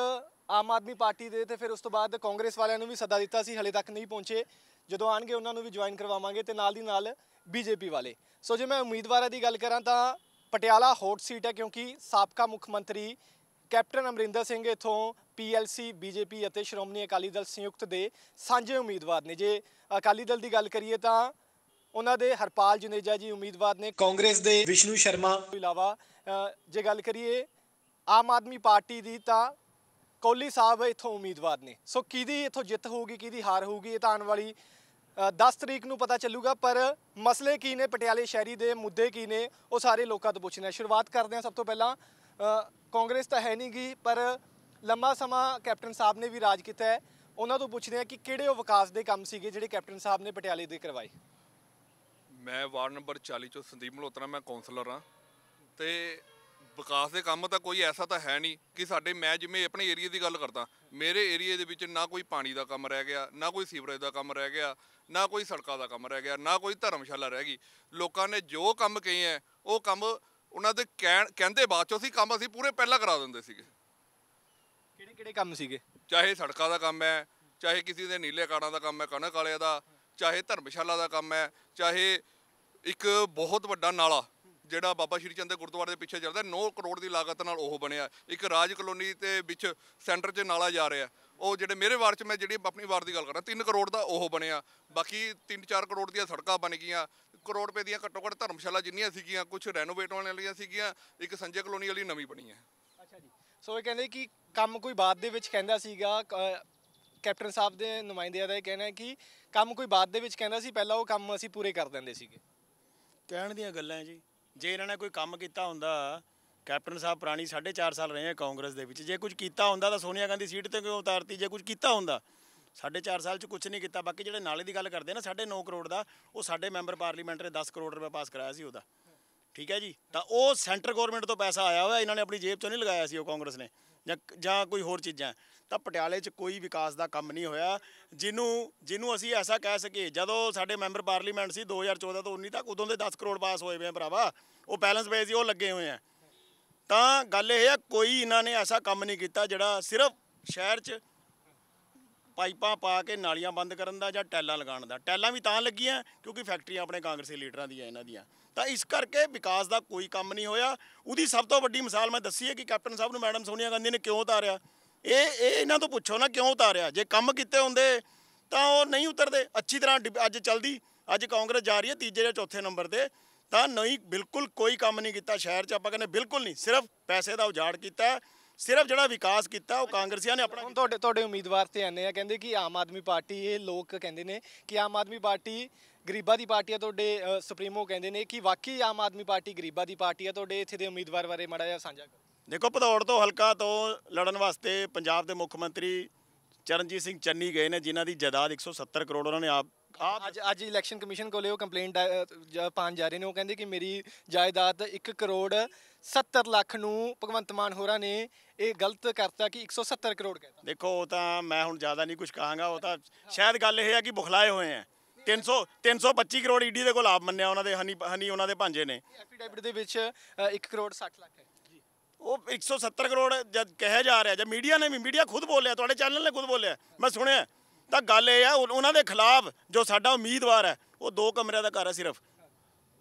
ਆਮ ਆਦਮੀ ਪਾਰਟੀ ਦੇ ਤੇ ਫਿਰ ਉਸ ਤੋਂ ਬਾਅਦ ਕਾਂਗਰਸ ਵਾਲਿਆਂ ਨੂੰ ਵੀ ਸੱਦਾ ਦਿੱਤਾ ਸੀ, ਹਲੇ ਤੱਕ ਨਹੀਂ ਪਹੁੰਚੇ। ਜਦੋਂ ਆਣਗੇ ਉਹਨਾਂ ਨੂੰ ਵੀ ਜੁਆਇਨ ਕਰਵਾਵਾਂਗੇ ਤੇ ਨਾਲ ਦੀ ਨਾਲ ਬੀਜੇਪੀ ਵਾਲੇ। ਸੋ ਜੇ ਮੈਂ ਉਮੀਦਵਾਰਾਂ ਦੀ ਗੱਲ ਕਰਾਂ ਤਾਂ ਪਟਿਆਲਾ ਹੌਟ ਸੀਟ ਹੈ ਕਿਉਂਕਿ ਸਾਬਕਾ ਮੁੱਖ ਮੰਤਰੀ ਕੈਪਟਨ ਅਮਰਿੰਦਰ ਸਿੰਘ ਇਥੋਂ ਪੀਐਲਸੀ ਬੀਜੇਪੀ ਅਤੇ ਸ਼੍ਰੋਮਣੀ ਅਕਾਲੀ ਦਲ ਸੰਯੁਕਤ ਦੇ ਸਾਂਝੇ ਉਮੀਦਵਾਰ ਨੇ। ਜੇ ਅਕਾਲੀ ਦਲ ਦੀ ਗੱਲ ਕਰੀਏ ਤਾਂ ਉਹਨਾਂ ਦੇ ਹਰਪਾਲ ਜੁਨੇਜਾ ਜੀ ਉਮੀਦਵਾਰ ਨੇ, ਕਾਂਗਰਸ ਦੇ ਵਿਸ਼ਨੂੰ ਸ਼ਰਮਾ ਤੋਂ ਇਲਾਵਾ ਜੇ ਗੱਲ ਕਰੀਏ ਆਮ ਆਦਮੀ ਪਾਰਟੀ ਦੀ ਤਾਂ ਕੋਹਲੀ ਸਾਹਿਬ ਇੱਥੋਂ ਉਮੀਦਵਾਰ ਨੇ। ਸੋ ਕਿਹਦੀ ਇੱਥੋਂ ਜਿੱਤ ਹੋਊਗੀ ਕਿਹਦੀ ਹਾਰ ਹੋਊਗੀ ਇਹ ਤਾਂ ਆਉਣ ਵਾਲੀ ਅ, 10 ਤਰੀਕ ਨੂੰ ਪਤਾ ਚੱਲੂਗਾ ਪਰ ਮਸਲੇ ਕੀ ਨੇ? ਪਟਿਆਲੇ ਸ਼ਹਿਰੀ ਦੇ ਮੁੱਦੇ ਕੀ ਨੇ? ਉਹ ਸਾਰੇ ਲੋਕਾਂ ਤੋਂ ਪੁੱਛਣਾ ਸ਼ੁਰੂਆਤ ਕਰਦੇ ਹਾਂ ਸਭ ਤੋਂ ਪਹਿਲਾਂ ਕਾਂਗਰਸ ਤਾਂ ਹੈ ਨਹੀਂ ਗੀ ਪਰ ਲੰਮਾ ਸਮਾਂ ਕੈਪਟਨ ਸਾਹਿਬ ਨੇ ਵੀ ਰਾਜ ਕੀਤਾ ਹੈ। ਉਹਨਾਂ ਤੋਂ ਪੁੱਛਦੇ ਹਾਂ ਕਿ ਕਿਹੜੇ ਉਹ ਵਿਕਾਸ ਦੇ ਕੰਮ ਸੀਗੇ ਜਿਹੜੇ ਕੈਪਟਨ ਸਾਹਿਬ ਨੇ ਪਟਿਆਲੇ ਦੇ ਕਰਵਾਏ? ਮੈਂ ਵਾਰਡ ਨੰਬਰ 40 ਚੋਂ ਸੰਦੀਪ ਮਲਹੋਤਰਾ ਮੈਂ ਕਾਉਂਸਲਰ ਹਾਂ। ਤੇ ਵਿਕਾਸ ਦੇ ਕੰਮ ਤਾਂ ਕੋਈ ਐਸਾ ਤਾਂ ਹੈ ਨਹੀਂ ਕਿ ਸਾਡੇ ਮੈਂ ਜਿਵੇਂ ਆਪਣੇ ਏਰੀਆ ਦੀ ਗੱਲ ਕਰਦਾ ਮੇਰੇ ਏਰੀਆ ਦੇ ਵਿੱਚ ਨਾ ਕੋਈ ਪਾਣੀ ਦਾ ਕੰਮ ਰਹਿ ਗਿਆ ਨਾ ਕੋਈ ਸੀਵਰੇਜ ਦਾ ਕੰਮ ਰਹਿ ਗਿਆ ਨਾ ਕੋਈ ਸੜਕਾਂ ਦਾ ਕੰਮ ਰਹਿ ਗਿਆ ਨਾ ਕੋਈ ਧਰਮਸ਼ਾਲਾ ਰਹਿ ਗਈ। ਲੋਕਾਂ ਨੇ ਜੋ ਕੰਮ ਕਹੇ ਹੈ ਉਹ ਕੰਮ ਉਹਨਾਂ ਦੇ ਕਹਿੰਦੇ ਬਾਅਦ ਚੋਂ ਸੀ ਕੰਮ ਅਸੀਂ ਪੂਰੇ ਪਹਿਲਾਂ ਕਰਾ ਦਿੰਦੇ ਸੀਗੇ। ਕਿਹੜੇ ਕਿਹੜੇ ਕੰਮ ਸੀਗੇ? ਚਾਹੇ ਸੜਕਾਂ ਦਾ ਕੰਮ ਹੈ ਚਾਹੇ ਕਿਸੇ ਦੇ ਨੀਲੇ ਕਾਰਡਾਂ ਦਾ ਕੰਮ ਹੈ ਕਣਕ ਵਾਲਿਆਂ ਦਾ ਚਾਹੇ ਧਰਮਸ਼ਾਲਾ ਦਾ ਕੰਮ ਹੈ ਚਾਹੇ ਇੱਕ ਬਹੁਤ ਵੱਡਾ ਨਾਲਾ ਜਿਹੜਾ ਬਾਬਾ ਸ਼੍ਰੀ ਚੰਦ ਦੇ ਗੁਰਦੁਆਰੇ ਦੇ ਪਿੱਛੇ ਚੱਲਦਾ 9 ਕਰੋੜ ਦੀ ਲਾਗਤ ਨਾਲ ਉਹ ਬਣਿਆ। ਇੱਕ ਰਾਜ ਕਲੋਨੀ ਤੇ ਵਿੱਚ ਸੈਂਟਰ 'ਚ ਨਾਲਾ ਜਾ ਰਿਹਾ। ਉਹ ਜਿਹੜੇ ਮੇਰੇ ਵਾਰਡ 'ਚ ਮੈਂ ਜਿਹੜੀ ਆਪਣੀ ਵਾਰਡ ਦੀ ਗੱਲ ਕਰਾਂ 3 ਕਰੋੜ ਦਾ ਉਹ ਬਣਿਆ। ਬਾਕੀ 3-4 ਕਰੋੜ ਦੀਆਂ ਸੜਕਾਂ ਬਣ ਗਈਆਂ। ਕਰੋੜ ਰੁਪਏ ਦੀਆਂ ਘੱਟੋ ਘੱਟ ਧਰਮਸ਼ਾਲਾ ਜਿੰਨੀਆਂ ਸੀਗੀਆਂ ਕੁਝ ਰੈਨੋਵੇਟ ਹੋਣ ਵਾਲੀਆਂ ਸੀਗੀਆਂ ਇੱਕ ਸੰਜੇ ਕਲੋਨੀ ਵਾਲੀ ਨਵੀਂ ਬਣੀ ਹੈ। ਅੱਛਾ ਜੀ। ਸੋ ਇਹ ਕਹਿੰਦੇ ਕਿ ਕੰਮ ਕੋਈ ਬਾਅਦ ਦੇ ਵਿੱਚ ਕਹਿੰਦਾ ਸੀਗਾ ਕੈਪਟਨ ਸਾਹਿਬ ਦੇ ਨੁਮਾਇੰਦਿਆਂ ਦਾ ਇਹ ਕਹਿਣਾ ਹੈ ਕਿ ਕੰਮ ਕੋਈ ਬਾਅਦ ਦੇ ਵਿੱਚ ਕਹਿੰਦਾ ਸੀ ਪਹਿਲਾਂ ਉਹ ਕੰਮ ਅਸੀਂ ਪੂਰੇ ਕਰ ਦਿੰਦੇ ਸੀਗੇ। ਕਹਿਣ ਦੀਆਂ ਗੱਲਾਂ ਜੀ। ਜੇ ਇਹਨਾਂ ਨੇ ਕੋਈ ਕੰਮ ਕੀਤਾ ਹੁੰਦਾ, ਕੈਪਟਨ ਸਾਹਿਬ ਪੁਰਾਣੀ 4.5 ਸਾਲ ਰਹੇ ਆ ਕਾਂਗਰਸ ਦੇ ਵਿੱਚ, ਜੇ ਕੁਝ ਕੀਤਾ ਹੁੰਦਾ ਤਾਂ ਸੋਨੀਆ ਗਾਂਧੀ ਸੀਟ ਤੇ ਕਿਉਂ ਉਤਾਰਤੀ? ਜੇ ਕੁਝ ਕੀਤਾ ਹੁੰਦਾ 4.5 ਸਾਲ ਚ ਕੁਝ ਨਹੀਂ ਕੀਤਾ, ਬਾਕੀ ਜਿਹੜੇ ਨਾਲੇ ਦੀ ਗੱਲ ਕਰਦੇ ਨਾ 9.5 ਕਰੋੜ ਦਾ, ਉਹ ਸਾਡੇ ਮੈਂਬਰ ਪਾਰਲੀਮੈਂਟ ਨੇ 10 ਕਰੋੜ ਰੁਪਏ ਪਾਸ ਕਰਾਇਆ ਸੀ ਉਹਦਾ। ਠੀਕ ਹੈ ਜੀ? ਤਾਂ ਉਹ ਸੈਂਟਰ ਗਵਰਨਮੈਂਟ ਤੋਂ ਪੈਸਾ ਆਇਆ ਹੋਇਆ, ਇਹਨਾਂ ਨੇ ਆਪਣੀ ਜੇਬ ਚੋਂ ਨਹੀਂ ਲਗਾਇਆ ਸੀ ਉਹ ਕਾਂਗਰਸ ਨੇ। ਜਾਂ ਜਾਂ ਕੋਈ ਹੋਰ ਚੀਜ਼ਾਂ। ਤਾਂ ਪਟਿਆਲੇ 'ਚ ਕੋਈ ਵਿਕਾਸ ਦਾ ਕੰਮ ਨਹੀਂ ਹੋਇਆ। ਜਿਹਨੂੰ ਜਿਹਨੂੰ ਅਸੀਂ ਐਸਾ ਕਹਿ ਸਕੀਏ, ਜਦੋਂ ਸਾਡੇ ਮੈਂਬਰ ਪਾਰਲੀਮੈਂਟ ਸੀ 2014 ਤੋਂ 19 ਤੱਕ, ਉਦੋਂ ਦੇ 10 ਕਰੋੜ ਪਾਸ ਹੋਏ ਵੇ ਭਰਾਵਾ। ਉਹ ਬੈਲੈਂਸ ਪਏ ਸੀ ਉਹ ਲੱਗੇ ਹੋਏ ਆ। ਤਾਂ ਗੱਲ ਇਹ ਹੈ ਕੋਈ ਇਹਨਾਂ ਨੇ ਐਸਾ ਕੰਮ ਨਹੀਂ ਕੀਤਾ ਜਿਹੜਾ ਸਿਰਫ ਸ਼ਹਿਰ 'ਚ ਪਾਈਪਾਂ ਪਾ ਕੇ ਨਾਲੀਆਂ ਬੰਦ ਕਰਨ ਦਾ ਜਾਂ ਟੈਲਾਂ ਲਗਾਉਣ ਦਾ। ਟੈਲਾਂ ਵੀ ਤਾਂ ਲੱਗੀਆਂ, ਕਿਉਂਕਿ ਫੈਕਟਰੀਆਂ ਆਪਣੇ ਕਾਂਗਰਸੀ ਲੀਡਰਾਂ ਦੀਆਂ, ਇਹਨਾਂ ਦੀਆਂ। ਤਾਂ ਇਸ ਕਰਕੇ ਵਿਕਾਸ ਦਾ ਕੋਈ ਕੰਮ ਨਹੀਂ ਹੋਇਆ। ਉਹਦੀ ਸਭ ਤੋਂ ਵੱਡੀ ਮਿਸਾਲ ਮੈਂ ਦੱਸੀ ਹੈ ਕਿ ਕੈਪਟਨ ਸਾਹਿਬ ਨੂੰ ਮੈਡਮ ਸੋਨੀਆ ਗਾਂਧੀ ਨੇ ਕਿਉਂ ਉਤਾਰਿਆ? ਇਹ ਇਹ ਇਹਨਾਂ ਤੋਂ ਪੁੱਛੋ ਨਾ ਕਿਉਂ ਉਤਾਰਿਆ। ਜੇ ਕੰਮ ਕੀਤੇ ਹੁੰਦੇ ਤਾਂ ਉਹ ਨਹੀਂ ਉਤਰਦੇ। ਅੱਛੀ ਤਰ੍ਹਾਂ ਡਿਬ- ਅੱਜ ਚੱਲਦੀ, ਅੱਜ ਕਾਂਗਰਸ ਜਾ ਰਹੀ ਹੈ ਤੀਜੇ ਜਾਂ ਚੌਥੇ ਨੰਬਰ ਤੇ। ਤਾਂ ਨਹੀਂ, ਬਿਲਕੁਲ ਕੋਈ ਕੰਮ ਨਹੀਂ ਕੀਤਾ ਸ਼ਹਿਰ 'ਚ। ਆਪਾਂ ਕਹਿੰਦੇ ਬਿਲਕੁਲ ਨਹੀਂ, ਸਿਰਫ ਪੈਸੇ ਦਾ ਉਜਾੜ ਕੀਤਾ। ਸਿਰਫ ਜਿਹੜਾ ਵਿਕਾਸ ਕੀਤਾ, ਉਹ ਕਾਂਗਰਸੀਆਂ ਨੇ ਆਪਣਾ ਤੁਹਾਡੇ ਤੁਹਾਡੇ ਉਮੀਦਵਾਰ ਤੇ ਆਨੇ ਆ। ਕਹਿੰਦੇ ਕਿ ਆਮ ਆਦਮੀ ਪਾਰਟੀ, ਇਹ ਲੋਕ ਕਹਿੰਦੇ ਨੇ ਕਿ ਆਮ ਆਦਮੀ ਪਾਰਟੀ ਗਰੀਬਾਂ ਦੀ ਪਾਰਟੀ ਆ ਤੁਹਾਡੇ ਅ, ਸੁਪਰੀਮੋ ਕਹਿੰਦੇ ਨੇ ਕਿ ਵਾਕਈ ਆਮ ਆਦਮੀ ਪਾਰਟੀ ਗਰੀਬਾਂ ਦੀ ਪਾਰਟੀ ਆ ਤੁਹਾਡੇ ਇੱਥੇ ਦੇ ਉਮੀਦਵਾਰ ਬਾਰੇ ਮਾੜਾ ਜਿਹਾ ਸਾਂਝਾ ਕਰੋ। ਦੇਖੋ ਭਦੌੜ ਤੋਂ ਹਲਕਾ ਤੋਂ ਲੜਨ ਵਾਸਤੇ ਪੰਜਾਬ ਦੇ ਮੁੱਖ ਮੰਤਰੀ ਚਰਨਜੀਤ ਸਿੰਘ ਚੰਨੀ ਗਏ ਨੇ ਜਿਨ੍ਹਾਂ ਦੀ ਜਾਇਦਾਦ 170 ਕਰੋੜ ਉਹਨਾਂ ਨੇ ਆਪ ਆਪ ਅੱਜ ਅੱਜ ਇਲੈਕਸ਼ਨ ਕਮਿਸ਼ਨ ਕੋਲੇ ਉਹ ਕੰਪਲੇਂਟ ਪਾਣ ਜਾ ਰਹੇ ਨੇ ਉਹ ਕਹਿੰਦੇ ਕਿ ਮੇਰੀ ਜਾਇਦਾਦ 1 ਕਰੋੜ 70 ਲੱਖ ਨੂੰ ਭਗਵੰਤ ਮਾਨ ਹੋਰਾਂ ਨੇ ਇਹ ਗਲਤ ਕਰਤਾ ਕਿ 170 ਕਰੋੜ ਕਹਿੰਦਾ ਦੇਖੋ ਉਹ ਤਾਂ ਮੈਂ ਹੁਣ ਜ਼ਿਆਦਾ ਨਹੀਂ ਕੁਝ ਕਹਾਂਗਾ ਉਹ ਤਾਂ ਸ਼ਾਇਦ ਗੱਲ ਇਹ ਹੈ ਕਿ ਬੁਖਲਾਏ ਹੋਏ ਆ। 300 325 ਕਰੋੜ ਈਡੀ ਦੇ ਕੋਲ ਆਪ ਮੰਨਿਆ ਉਹਨਾਂ ਦੇ ਹਨੀ ਹਨੀ ਉਹਨਾਂ ਦੇ ਭਾਂਜੇ ਨੇ। ਐਫੀਡੇਵਿਟ ਦੇ ਵਿੱਚ 1 ਕਰੋੜ 60 ਲੱਖ ਹੈ। ਉਹ 170 ਕਰੋੜ ਜਦ ਕਿਹਾ ਜਾ ਰਿਹਾ ਜਦ ਮੀਡੀਆ ਨੇ ਵੀ ਮੀਡੀਆ ਖੁਦ ਬੋਲਿਆ ਤੁਹਾਡੇ ਚੈਨਲ ਨੇ ਖੁਦ ਬੋਲਿਆ ਮੈਂ ਸੁਣਿਆ। ਤਾਂ ਗੱਲ ਇਹ ਆ ਉਹ- ਉਹਨਾਂ ਦੇ ਖਿਲਾਫ ਜੋ ਸਾਡਾ ਉਮੀਦਵਾਰ ਹੈ ਉਹ ਦੋ ਕਮਰਿਆਂ ਦਾ ਘਰ ਹੈ ਸਿਰਫ।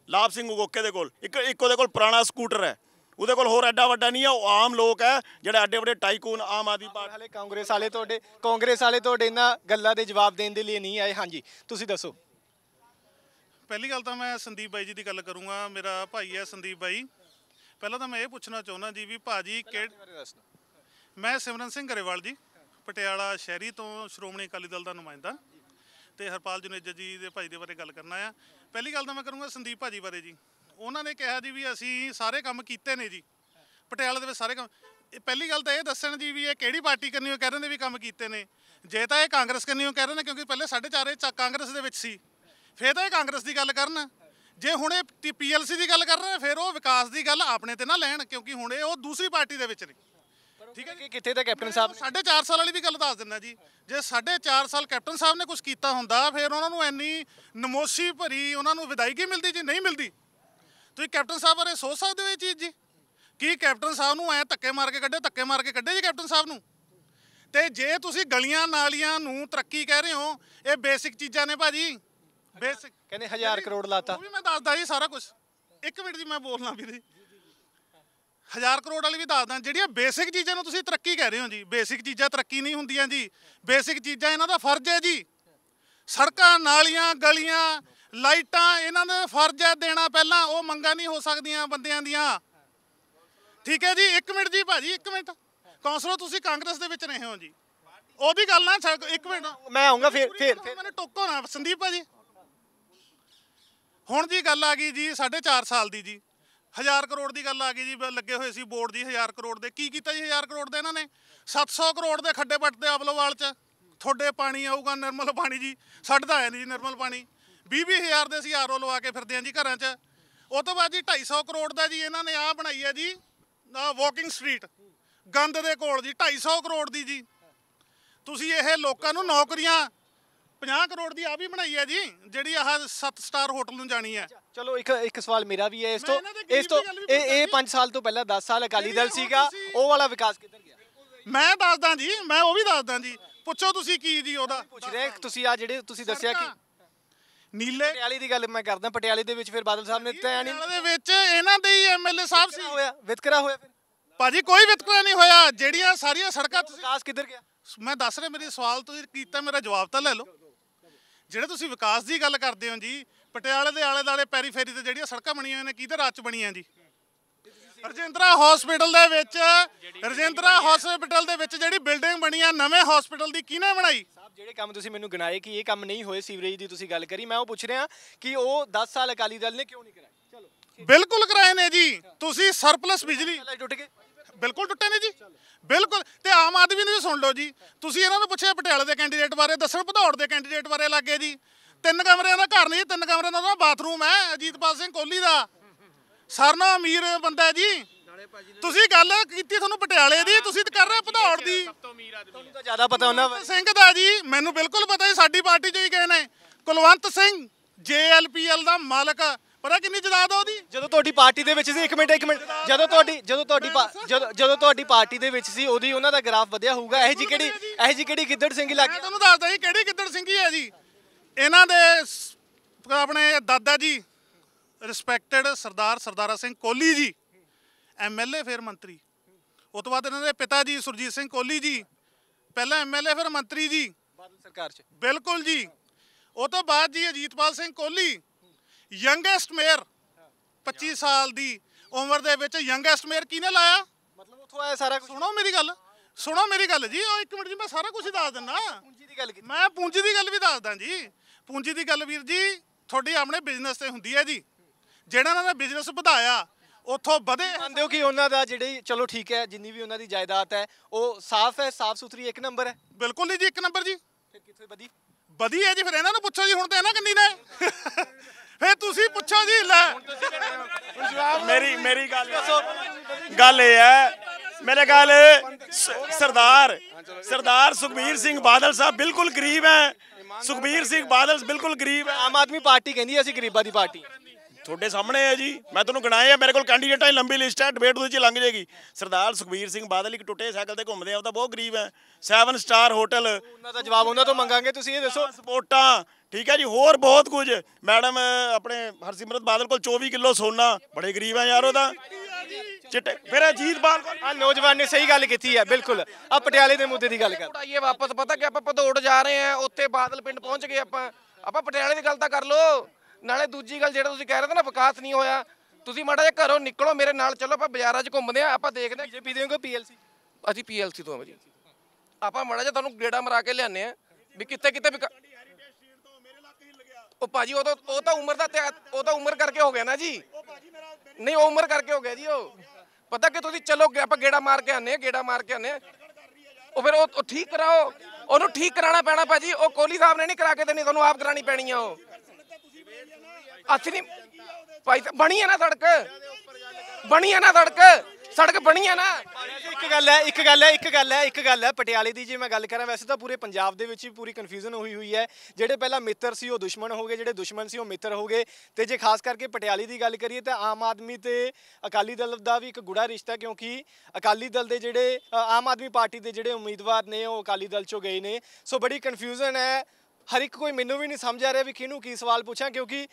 ਲਾਭ ਸਿੰਘ ਉਗੋਕੇ ਦੇ ਕੋਲ ਇੱਕ ਇੱਕ ਉਹਦੇ ਕੋਲ ਪੁਰਾਣਾ ਸਕੂਟਰ ਹੈ। ਉਹਦੇ ਕੋਲ ਹੋਰ ਐਡਾ ਵੱਡਾ ਨਹੀਂ ਹੈ ਉਹ ਆਮ ਲੋਕ ਹੈ ਜਿਹੜੇ ਐਡੇ ਵੱਡੇ ਟਾਈਕੂਨ ਆਮ ਆਦਮੀ ਪਾਰਟੀ ਹਾਲੇ ਕਾਂਗਰਸ ਵਾਲੇ ਤੁਹਾਡੇ ਕਾਂਗਰਸ ਵਾਲੇ ਤੁਹਾਡੇ ਇਹਨਾਂ ਗੱਲਾਂ ਦੇ ਜਵਾਬ ਦੇਣ ਦੇ ਲਈ ਨਹੀਂ ਆਏ ਹਾਂਜੀ। ਤੁਸੀਂ ਦੱਸੋ। ਪਹਿਲੀ ਗੱਲ ਤਾਂ ਮੈਂ ਸੰਦੀਪ ਬਾਈ ਜੀ ਦੀ ਗੱਲ ਕਰੂੰਗਾ ਮੇਰਾ ਭਾਈ ਹੈ ਸੰਦੀਪ ਬਾਈ। ਪਹਿਲਾਂ ਤਾਂ ਮੈਂ ਇਹ ਪੁੱਛਣਾ ਚਾਹੁੰਦਾ ਜੀ ਵੀ ਭਾਜੀ ਕਿਹੜੇ ਮੈਂ ਸਿਮਰਨ ਸਿੰਘ ਗਰੇਵਾਲ ਜੀ ਪਟਿਆਲਾ ਸ਼ਹਿਰੀ ਤੋਂ ਸ਼੍ਰੋਮਣੀ ਅਕਾਲੀ ਦਲ ਦਾ ਨੁਮਾਇੰਦਾ ਤੇ ਹਰਪਾਲ ਜੁਨੇਜਾ ਜੀ ਦੇ ਭਾਈ ਦੇ ਬਾਰੇ ਗੱਲ ਕਰਨਾ ਆ। ਪਹਿਲੀ ਗੱਲ ਤਾਂ ਮੈਂ ਕਰੂੰਗਾ ਸੰਦੀਪ ਭਾਜੀ ਬਾਰੇ ਜੀ। ਉਹਨਾਂ ਨੇ ਕਿਹਾ ਜੀ ਵੀ ਅਸੀਂ ਸਾਰੇ ਕੰਮ ਕੀਤੇ ਨੇ ਜੀ। ਪਟਿਆਲਾ ਦੇ ਵਿੱਚ ਸਾਰੇ ਕੰਮ ਇਹ ਪਹਿਲੀ ਗੱਲ ਤਾਂ ਇਹ ਦੱਸਣ ਜੀ ਵੀ ਇਹ ਕਿਹੜੀ ਪਾਰਟੀ ਕਰਨੀ ਉਹ ਕਹਿ ਰਹੇ ਨੇ ਵੀ ਕੰਮ ਕੀਤੇ ਨੇ। ਜੇ ਤਾਂ ਇਹ ਕਾਂਗਰਸ ਕਰਨੀ ਉਹ ਕਹਿ ਰਹੇ ਨੇ ਕਿਉਂਕਿ ਪਹਿਲੇ 4.5 ਚ ਕਾਂਗਰਸ ਦੇ ਵਿੱਚ ਸੀ। ਫੇਰ ਤਾਂ ਇਹ ਕਾਂਗਰਸ ਦੀ ਗੱਲ ਕਰਨ। ਜੇ ਹੁਣ ਇਹ ਪੀਐਲਸੀ ਦੀ ਗੱਲ ਕਰ ਰਹੇ ਨੇ ਫਿਰ ਉਹ ਵਿਕਾਸ ਦੀ ਗੱਲ ਆਪਣੇ ਤੇ ਨਾ ਲੈਣ ਕਿਉਂਕਿ ਹੁਣ ਇਹ ਉਹ ਦੂਸਰੀ ਪਾਰਟੀ ਦੇ ਵਿੱਚ ਨੇ। ਠੀਕ ਹੈ ਕਿ ਕਿੱਥੇ ਤਾਂ ਕੈਪਟਨ ਸਾਹਿਬ ਨੇ? ਸਾਢੇ 4 ਸਾਲ ਵਾਲੀ ਵੀ ਗੱਲ ਦੱਸ ਦਿੰਦਾ ਜੀ। ਜੇ ਸਾਢੇ 4 ਸਾਲ ਕੈਪਟਨ ਸਾਹਿਬ ਨੇ ਕੁਝ ਕੀਤਾ ਹੁੰਦਾ ਫਿਰ ਉਹਨਾਂ ਨੂੰ ਇੰਨੀ ਨਮੋਸ਼ੀ ਭਰੀ ਉਹਨਾਂ ਨੂੰ ਵਿਦਾਇਗੀ ਮਿਲਦੀ ਜੀ ਨਹੀਂ ਮਿਲਦੀ। ਤੁਸੀਂ ਕੈਪਟਨ ਸਾਹਿਬ ਬਾਰੇ ਸੋਚ ਸਕਦੇ ਹੋ ਇਹ ਚੀਜ਼ ਜੀ? ਕੀ ਕੈਪਟਨ ਸਾਹਿਬ ਨੂੰ ਐ ਧੱਕੇ ਮਾਰ ਕੇ ਕੱਢੇ ਧੱਕੇ ਮਾਰ ਕੇ ਕੱਢੇ ਜੀ ਕੈਪਟਨ ਸਾਹਿਬ ਨੂੰ? ਤੇ ਜੇ ਤੁਸੀਂ ਗਲੀਆਂ ਨਾਲੀਆਂ ਨੂੰ ਤਰੱਕੀ ਕਹਿ ਰਹੇ ਹੋ ਇਹ ਬੇਸਿਕ ਚੀਜ਼ਾਂ ਨੇ ਭਾਜੀ। ਬੇਸਿਕ। ਕਹਿੰਦੇ 1000 ਕਰੋੜ ਲਾਤਾ। ਉਹ ਵੀ ਮੈਂ ਦੱਸਦਾ ਜੀ ਸਾਰਾ ਕੁਝ ਇੱਕ ਮਿੰਟ ਜੀ ਮੈਂ ਬੋਲਣਾ ਵੀਰ ਜੀ। ਹਜ਼ਾਰ ਕਰੋੜ ਵਾਲੀ ਵੀ ਦੱਸਦਾ ਜਿਹੜੀਆਂ ਬੇਸਿਕ ਚੀਜ਼ਾਂ ਨੂੰ ਤੁਸੀਂ ਤਰੱਕੀ ਕਹਿ ਰਹੇ ਹੋ ਜੀ। ਬੇਸਿਕ ਚੀਜ਼ਾਂ ਤਰੱਕੀ ਨਹੀਂ ਹੁੰਦੀਆਂ ਜੀ। ਬੇਸਿਕ ਚੀਜ਼ਾਂ ਇਹਨਾਂ ਦਾ ਫਰਜ਼ ਹੈ ਜੀ। ਸੜਕਾਂ ਨਾਲੀਆਂ ਗਲੀਆਂ ਲਾਈਟਾਂ ਇਹਨਾਂ ਦਾ ਫਰਜ਼ ਹੈ ਦੇਣਾ ਪਹਿਲਾਂ ਉਹ ਮੰਗਾਂ ਨਹੀਂ ਹੋ ਸਕਦੀਆਂ ਬੰਦਿਆਂ ਦੀਆਂ। ਠੀਕ ਹੈ ਜੀ ਇੱਕ ਮਿੰਟ ਜੀ ਭਾਜੀ ਇੱਕ ਮਿੰਟ। ਕੌਂਸਲਰ ਤੁਸੀਂ ਕਾਂਗਰਸ ਦੇ ਵਿੱਚ ਰਹੇ ਹੋ ਜੀ। ਉਹਦੀ ਗੱਲ ਨਾ ਇੱਕ ਮਿੰਟ। ਮੈਂ ਆਉਂਗਾ ਫਿਰ ਫਿਰ ਮੈਨੂੰ ਟੋਕੋ ਨਾ ਸੰਦੀਪ ਭਾਜੀ। ਹੁਣ ਜੀ ਗੱਲ ਆ ਗਈ ਜੀ 4.5 ਸਾਲ ਦੀ ਜੀ। 1000 ਕਰੋੜ ਦੀ ਗੱਲ ਆ ਗਈ ਜੀ ਲੱਗੇ ਹੋਏ ਸੀ ਬੋਰਡ ਦੀ 1000 ਕਰੋੜ ਦੇ। ਕੀ ਕੀਤਾ ਜੀ 1000 ਕਰੋੜ ਦੇ ਇਹਨਾਂ ਨੇ? 700 ਕਰੋੜ ਦੇ ਖੱਡੇ ਪੱਟਦੇ ਅਬਲੋਵਾਲ ਚ। ਤੁਹਾਡੇ ਪਾਣੀ ਆਊਗਾ ਨਿਰਮਲ ਪਾਣੀ ਜੀ। ਸਾਡੇ ਆਇਆ ਨਹੀਂ ਜੀ ਨਿਰਮਲ ਪਾਣੀ। 20 ਹਜ਼ਾਰ ਦੇ ਅਸੀਂ ਆਰਓ ਲਵਾ ਕੇ ਫਿਰਦੇ ਆਂ ਜੀ ਘਰਾਂ 'ਚ। ਉਹ ਤੋਂ ਬਾਅਦ ਜੀ 250 ਕਰੋੜ ਦਾ ਜੀ ਇਹਨਾਂ ਨੇ ਆ ਬਣਾਈ ਹੈ ਜੀ ਵਾਕਿੰਗ ਸਟਰੀਟ ਗੰਦ ਦੇ ਕੋਲ ਜੀ 250 ਕਰੋੜ ਦੀ ਜੀ। ਤੁਸੀਂ ਇਹ ਲੋਕਾਂ ਨੂੰ ਨੌਕਰੀਆਂ 50 ਕਰੋੜ ਦੀ ਆ ਵੀ ਬਣਾਈ ਹੈ ਜੀ ਜਿਹੜੀ ਆਹ 7 ਸਟਾਰ ਹੋਟਲ ਨੂੰ ਜਾਣੀ ਹੈ। ਚਲੋ ਇੱਕ ਇੱਕ ਸਵਾਲ ਮੇਰਾ ਵੀ ਹੈ ਇਸ ਤੋਂ ਇਸ ਤੋਂ ਇਹ ਇਹ ਪੁੱਛਦਾ 5 ਸਾਲ ਤੋਂ ਪਹਿਲਾਂ 10 ਸਾਲ ਅਕਾਲੀ ਦਲ ਸੀਗਾ ਉਹ ਵਾਲਾ ਵਿਕਾਸ ਕਿੱਧਰ ਗਿਆ? ਮੈਂ ਦੱਸਦਾ ਜੀ ਮੈਂ ਉਹ ਵੀ ਦੱਸਦਾ ਜੀ। ਪੁੱਛੋ ਤੁਸੀਂ ਕੀ ਜੀ ਉਹਦਾ। ਪੁੱਛ ਰਿਹਾ ਤੁਸੀਂ ਆ ਜਿਹੜੇ ਤੁਸੀਂ ਦੱਸਿਆ ਕਿ ਨੀਲੇ? ਪਟਿਆਲੇ ਦੀ ਗੱਲ ਮੈਂ ਕਰਦਾ ਪਟਿਆਲੇ ਦੇ ਵਿੱਚ ਫਿਰ ਬਾਦਲ ਸਾਹਿਬ ਨੇ ਦਿੱਤਾ ਨਹੀਂ ਪਟਿਆਲੇ ਦੇ ਵਿੱਚ ਇਹਨਾਂ ਦੇ ਹੀ ਐਮਐਲਏ ਸਾਹਿਬ ਸੀ। ਹੋਇਆ ਵਿਤਕਰਾ ਹੋਇਆ ਫਿਰ। ਭਾਜੀ ਕੋਈ ਵਿਤਕਰਾ ਨਹੀਂ ਹੋਇਆ। ਜਿਹੜੀਆਂ ਸਾਰੀਆਂ ਸੜਕਾਂ ਤੁਸੀਂ ਵਿਕਾਸ ਕਿੱਧਰ ਗਿਆ? ਮੈਂ ਦੱਸ ਰਿਹਾ ਮੇਰੀ ਸਵਾਲ ਤੁਸੀਂ ਕੀਤਾ ਮੇਰਾ ਜਵਾਬ ਤਾਂ ਲੈ ਲਓ। ਜਿਹੜੇ ਤੁਸੀਂ ਵਿਕਾਸ ਦੀ ਗੱਲ ਕਰਦੇ ਹੋ ਜੀ ਪਟਿਆਲੇ ਦੇ ਆਲੇ ਦਾਲੇ ਪੈਰੀਫੇਰੀ ਤੇ ਜਿਹੜੀਆਂ ਸੜਕਾਂ ਬਣੀਆਂ ਨੇ ਕਿਹਦੇ ਰਾਜ ਚ ਬਣੀਆਂ ਜੀ? ਰਜਿੰਦਰਾ ਹਸਪੀਟਲ ਦੇ ਵਿੱਚ ਰਜਿੰਦਰਾ ਹਸਪੀਟਲ ਦੇ ਵਿੱਚ ਜਿਹੜੀ ਬਿਲਡਿੰਗ ਬਣੀ ਆ ਨਵੇਂ ਹਸਪੀਟਲ ਦੀ ਕਿਹਨੇ ਬਣਾਈ? ਜਿਹੜੇ ਕੰਮ ਤੁਸੀਂ ਮੈਨੂੰ ਗਿਣਾਏ ਕਿ ਇਹ ਕੰਮ ਨਹੀਂ ਹੋਏ ਸੀਵਰੇਜ ਦੀ ਤੁਸੀਂ ਗੱਲ ਕਰੀ ਮੈਂ ਉਹ ਪੁੱਛ ਰਿਹਾ ਕਿ ਉਹ 10 ਸਾਲ ਅਕਾਲੀ ਦਲ ਨੇ ਕਿਉਂ ਨਹੀਂ ਕਰਾਏ? ਚਲੋ ਬਿਲਕੁਲ ਕਰਾਏ ਨੇ ਜੀ। ਤੁਸੀਂ ਸਰਪਲਸ ਬਿਜਲੀ ਟੁੱਟ ਗਏ। ਬਿਲਕੁਲ ਟੁੱਟੇ ਨੇ ਜੀ। ਬਿਲਕੁਲ। ਤੇ ਆਮ ਆਦਮੀ ਨੂੰ ਵੀ ਸੁਣ ਲਓ ਜੀ। ਤੁਸੀਂ ਇਹਨਾਂ ਨੂੰ ਪੁੱਛਿਆ ਪਟਿਆਲੇ ਦੇ ਕੈਂਡੀਡੇਟ ਬਾਰੇ ਦੱਸਣ ਭਦੌੜ ਦੇ ਕੈਂਡੀਡੇਟ ਬਾਰੇ ਲੱਗੇ ਜੀ। ਤਿੰਨ ਕਮਰਿਆਂ ਦਾ ਘਰ ਨਹੀਂ ਤਿੰਨ ਕਮਰਿਆਂ ਦਾ ਬਾਥਰੂਮ ਹੈ ਅਜੀਤਪਾਲ ਸਿੰਘ ਕੋਹਲੀ ਦਾ। ਸਰਨਾ ਅਮੀਰ ਬੰਦਾ ਹੈ ਜੀ। ਤੁਸੀਂ ਗੱਲ ਕੀਤੀ ਤੁਹਾਨੂੰ ਪਟਿਆਲੇ ਦੀ ਤੁਸੀਂ ਤਾਂ ਕਰ ਰਹੇ ਭਦੌੜ ਦੀ ਤੁਹਾਨੂੰ ਤਾਂ ਜ਼ਿਆਦਾ ਪਤਾ ਉਹਨਾਂ ਬਾਰੇ। ਸਿੰਘ ਦਾ ਜੀ ਮੈਨੂੰ ਬਿਲਕੁਲ ਪਤਾ ਹੈ ਸਾਡੀ ਪਾਰਟੀ ਚੋਂ ਹੀ ਗਏ ਨੇ। ਕੁਲਵੰਤ ਸਿੰਘ ਜੇਐਲਪੀਐਲ ਦਾ ਮਾਲਕ ਪਤਾ ਕਿੰਨੀ ਜਦਾਦ ਆ ਉਹਦੀ? ਜਦੋਂ ਤੁਹਾਡੀ ਪਾਰਟੀ ਦੇ ਵਿੱਚ ਸੀ ਇੱਕ ਮਿੰਟ ਇੱਕ ਮਿੰਟ। ਜਦੋਂ ਤੁਹਾਡੀ ਜਦੋਂ ਤੁਹਾਡੀ ਜਦੋਂ ਜਦੋਂ ਤੁਹਾਡੀ ਪਾਰਟੀ ਦੇ ਵਿੱਚ ਸੀ ਉਹਦੀ ਉਹਨਾਂ ਦਾ ਗ੍ਰਾਫ ਵਧਿਆ ਹੋਊਗਾ। ਇਹ ਜੀ ਕਿਹੜੀ ਇਹ ਜੀ ਕਿਹੜੀ ਗਿੱਦੜ ਸਿੰਘ ਲੱਗ ਮੈਂ ਤੁਹਾਨੂੰ ਦੱਸਦਾ ਜੀ ਕਿਹੜੀ ਗਿੱਦੜ ਸਿੰਘੀ ਹੈ ਜੀ। ਇਹਨਾਂ ਦੇ ਆਪਣੇ ਦਾਦਾ ਜੀ ਰਿਸਪੈਕਟਡ ਸਰਦਾਰ ਸਰਦਾਰਾ ਸਿੰਘ ਕੋਹਲੀ ਜੀ। ਐਮਐਲਏ ਫਿਰ ਮੰਤਰੀ। ਉਸ ਤੋਂ ਬਾਅਦ ਇਹਨਾਂ ਦੇ ਪਿਤਾ ਜੀ ਸੁਰਜੀਤ ਸਿੰਘ ਕੋਹਲੀ ਜੀ ਪਹਿਲਾਂ ਐਮਐਲਏ ਫਿਰ ਮੰਤਰੀ ਜੀ। ਬਾਦਲ ਸਰਕਾਰ 'ਚ। ਬਿਲਕੁਲ ਜੀ। ਉਹ ਤੋਂ ਬਾਅਦ ਜੀ ਅਜੀਤਪਾਲ ਸਿੰਘ ਕੋਹਲੀ ਯੰਗੈਸਟ ਮੇਅਰ 25 ਸਾਲ ਦੀ ਉਮਰ ਦੇ ਵਿੱਚ ਯੰਗੈਸਟ ਮੇਅਰ ਕਿਹਨੇ ਲਾਇਆ? ਮਤਲਬ ਉੱਥੋਂ ਆਇਆ ਸਾਰਾ ਕੁਝ ਸੁਣੋ ਮੇਰੀ ਗੱਲ ਸੁਣੋ ਮੇਰੀ ਗੱਲ ਜੀ ਉਹ ਇੱਕ ਮਿੰਟ ਜੀ ਮੈਂ ਸਾਰਾ ਕੁਝ ਦੱਸ ਦਿੰਦਾ ਪੂੰਜੀ ਦੀ ਗੱਲ ਕੀਤੀ। ਮੈਂ ਪੂੰਜੀ ਦੀ ਗੱਲ ਵੀ ਦੱਸਦਾ ਜੀ। ਪੂੰਜੀ ਦੀ ਗੱਲ ਵੀਰ ਜੀ ਤੁਹਾਡੀ ਆਪਣੇ ਬਿਜ਼ਨਸ ਤੇ ਹੁੰਦੀ ਹੈ ਜੀ। ਜਿਹੜਾ ਇਹਨਾਂ ਨੇ ਬਿਜ਼ਨਸ ਵਧਾਇਆ ਉੱਥੋਂ ਵਧੇ। ਮੰਨਦੇ ਹੋ ਕਿ ਉਹਨਾਂ ਦਾ ਜਿਹੜੀ ਚਲੋ ਠੀਕ ਹੈ ਜਿੰਨੀ ਵੀ ਉਹਨਾਂ ਦੀ ਜਾਇਦਾਦ ਹੈ ਉਹ ਸਾਫ਼ ਹੈ ਸਾਫ਼ ਸੁਥਰੀ ਇੱਕ ਨੰਬਰ ਹੈ? ਬਿਲਕੁਲ ਨਹੀਂ ਜੀ ਇੱਕ ਨੰਬਰ ਜੀ। ਫਿਰ ਕਿੱਥੇ ਵਧੀ? ਵਧੀਆ ਜੀ ਫਿਰ ਇਹਨਾਂ ਨੂੰ ਪੁੱਛੋ ਜੀ ਹੁਣ ਤੇ ਇਹਨਾਂ ਕਿੰਨੀ ਨੇ? ਫਿਰ ਤੁਸੀਂ ਪੁੱਛੋ ਜੀ ਲੈ। ਮੇਰੀ ਮੇਰੀ ਗੱਲ ਗੱਲ ਇਹ ਹੈ ਮੇਰੇ ਗੱਲ ਸਰਦਾਰ ਸਰਦਾਰ ਸੁਖਬੀਰ ਸਿੰਘ ਬਾਦਲ ਸਾਹਿਬ ਬਿਲਕੁਲ ਗਰੀਬ ਹੈ। ਸੁਖਬੀਰ ਸਿੰਘ ਬਾਦਲ ਬਿਲਕੁਲ ਗਰੀਬ ਹੈ। ਆਮ ਆਦਮੀ ਪਾਰਟੀ ਕਹਿੰਦੀ ਹੈ ਅਸੀਂ ਗਰੀਬਾਂ ਦੀ ਪਾਰਟੀ। ਹਾਂ। ਤੁਹਾਡੇ ਸਾਹਮਣੇ ਹੈ ਜੀ। ਮੈਂ ਤੁਹਾਨੂੰ ਗਿਣਾਏ ਆ ਮੇਰੇ ਕੋਲ ਕੈਂਡੀਡੇਟਾਂ ਦੀ ਲੰਬੀ ਲਿਸਟ ਹੈ ਡਿਬੇਟ ਉਹਦੇ ਚ ਲੰਘ ਜਾਏਗੀ। ਸਰਦਾਰ ਸੁਖਬੀਰ ਸਿੰਘ ਬਾਦਲ ਇੱਕ ਟੁੱਟੇ ਸਾਈਕਲ ਤੇ ਘੁੰਮਦੇ ਆ ਉਹ ਤਾਂ ਬਹੁਤ ਗਰੀਬ ਹੈ 7 ਸਟਾਰ ਹੋਟਲ ਉਹਨਾਂ ਦਾ ਜਵਾਬ ਉਹਨਾਂ ਤੋਂ ਮੰਗਾਂਗੇ ਤੁਸੀਂ ਇਹ ਦੱਸੋ। ਸਪੋਰਟਾਂ ਠੀਕ ਹੈ ਜੀ ਹੋਰ ਬਹੁਤ ਕੁਝ। ਮੈਡਮ ਆਪਣੇ ਹਰਸਿਮਰਤ ਬਾਦਲ ਕੋਲ 24 ਕਿਲੋ ਸੋਨਾ ਬੜੇ ਗਰੀਬ ਆ ਯਾਰ ਉਹਦਾ। ਚਿੱਟੇ ਫਿਰ ਅਜੀਤ ਬਾਲ ਕੋਲ ਆ ਨੌਜਵਾਨ ਨੇ ਸਹੀ ਗੱਲ ਕੀਤੀ ਹੈ ਬਿਲਕੁਲ। ਆ ਪਟਿਆਲੇ ਦੇ ਮੁੱਦੇ ਦੀ ਗੱਲ ਕਰ। ਉਡਾਈਏ ਵਾਪਸ ਪਤਾ ਕਿ ਆਪਾਂ ਭਦੌੜ ਜਾ ਰਹੇ ਆ ਉੱਥੇ ਬਾਦਲ ਪਿੰਡ ਪਹੁੰਚ ਗਏ ਆਪਾਂ। ਆਪਾਂ ਪਟਿਆਲੇ ਦੀ ਗੱਲ ਤਾਂ ਕਰ ਲਓ। ਨਾਲੇ ਦੂਜੀ ਗੱਲ ਜਿਹੜਾ ਤੁਸੀਂ ਕਹਿ ਰਹੇ ਹੋ ਨਾ ਵਿਕਾਸ ਨਹੀਂ ਹੋਇਆ ਤੁਸੀਂ ਮਾੜਾ ਜਿਹਾ ਘਰੋਂ ਨਿਕਲੋ ਮੇਰੇ ਨਾਲ ਚਲੋ ਆਪਾਂ ਬਾਜ਼ਾਰਾਂ 'ਚ ਘੁੰਮਦੇ ਆ ਆਪਾਂ ਦੇਖਦੇ ਆ ਬੀਜੇਪੀ ਦੇਵੋਗੇ ਪੀਐਲਸੀ? ਅਸੀਂ ਪੀਐਲਸੀ ਤੋਂ ਆ ਜੀ। ਆਪਾਂ ਮਾੜਾ ਜਿਹਾ ਤੁਹਾਨੂੰ ਗੇੜਾ ਮਰਾ ਕੇ ਲਿਆਨੇ ਆ ਵੀ ਕਿੱਥੇ ਕਿੱਥੇ ਵਿਕਾ- ਉਹ ਭਾਜੀ ਉਹ ਤਾਂ ਉਹ ਤਾਂ ਉਮਰ ਦਾ ਉਹ ਤਾਂ ਉਮਰ ਕਰਕੇ ਹੋ ਗਿਆ ਨਾ ਜੀ। ਨਹੀਂ ਉਹ ਉਮਰ ਕਰਕੇ ਹੋ ਗਿਆ ਜੀ ਉਹ। ਪਤਾ ਕਿ ਤੁਸੀਂ ਚਲੋ ਆਪਾਂ ਗੇੜਾ ਮਾਰ ਕੇ ਆਨੇ ਆ ਗੇੜਾ ਮਾਰ ਕੇ ਆਨੇ ਆ ਉਹ ਫਿਰ ਉਹ ਉਹ ਠੀਕ ਕਰਾਓ। ਉਹਨੂੰ ਠੀਕ ਕਰਾਉਣਾ ਪੈਣਾ ਭਾਜੀ। ਉਹ ਕੋਹਲੀ ਸਾਹਿਬ ਨੇ ਨਹੀਂ ਕਰਾ ਕੇ ਦੇਣੀ ਤੁਹਾਨੂੰ ਆਪ ਕਰਾਣੀ ਪੈਣੀ ਆ ਉਹ। ਅਸੀਂ ਨਹੀਂ। ਭਾਈ ਤਾਂ ਬਣੀ ਹੈ ਨਾ ਸੜਕ। ਬਣੀ ਹੈ ਨਾ ਸੜਕ। ਸੜਕ ਬਣੀ ਹੈ ਨਾ। ਇੱਕ ਗੱਲ ਹੈ ਇੱਕ ਗੱਲ ਹੈ ਇੱਕ ਗੱਲ ਹੈ ਇੱਕ ਗੱਲ ਹੈ। ਪਟਿਆਲੇ ਦੀ ਜੇ ਮੈਂ ਗੱਲ ਕਰਾਂ ਵੈਸੇ ਤਾਂ ਪੂਰੇ ਪੰਜਾਬ ਦੇ ਵਿੱਚ ਵੀ ਪੂਰੀ ਕਨਫਿਊਜ਼ਨ ਹੋਈ ਹੋਈ ਹੈ। ਜਿਹੜੇ ਪਹਿਲਾਂ ਮਿੱਤਰ ਸੀ ਉਹ ਦੁਸ਼ਮਣ ਹੋ ਗਏ ਜਿਹੜੇ ਦੁਸ਼ਮਣ ਸੀ ਉਹ ਮਿੱਤਰ ਹੋ ਗਏ। ਤੇ ਜੇ ਖਾਸ ਕਰਕੇ ਪਟਿਆਲੇ ਦੀ ਗੱਲ ਕਰੀਏ ਤਾਂ ਆਮ ਆਦਮੀ ਤੇ ਅਕਾਲੀ ਦਲ ਦਾ ਵੀ ਇੱਕ ਗੁੜਾ ਰਿਸ਼ਤਾ ਹੈ ਕਿਉਂਕਿ ਅਕਾਲੀ ਦਲ ਦੇ ਜਿਹੜੇ ਅ, ਆਮ ਆਦਮੀ ਪਾਰਟੀ ਦੇ ਜਿਹੜੇ ਉਮੀਦਵਾਰ ਨੇ ਉਹ ਅਕਾਲੀ ਦਲ ਚੋਂ ਗਏ ਨੇ। ਸੋ ਬੜੀ ਕਨਫਿਊਜ਼ਨ ਹੈ। ਹਰ ਇੱਕ ਕੋਈ ਮੈਨੂੰ ਵੀ ਨਹੀਂ ਸਮਝ ਆ ਰਿਹਾ ਵੀ ਕਿਹਨੂੰ ਕੀ ਸਵਾਲ ਪੁੱਛਾਂ ਕਿਉਂਕਿ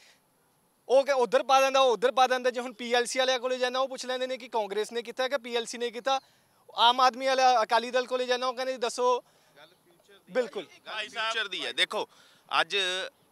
ਉਹ ਕਿ ਉਧਰ ਪਾ ਦਿੰਦਾ ਉਹ ਉਧਰ ਪਾ ਦਿੰਦਾ ਜੇ ਹੁਣ ਪੀਐਲਸੀ ਵਾਲਿਆਂ ਕੋਲੇ ਜਾਣਾ ਉਹ ਪੁੱਛ ਲੈਂਦੇ ਨੇ ਕਿ ਕਾਂਗਰਸ ਨੇ ਕੀਤਾ ਕਿ ਪੀਐਲਸੀ ਨੇ ਕੀਤਾ। ਆਮ ਆਦਮੀ ਵਾਲਾ ਅਕਾਲੀ ਦਲ ਕੋਲੇ ਜਾਣਾ ਉਹ ਕਹਿੰਦੇ ਦੱਸੋ। ਬਿਲਕੁਲ। ਫਿਊਚਰ ਦੀ ਹੈ। ਦੇਖੋ ਅੱਜ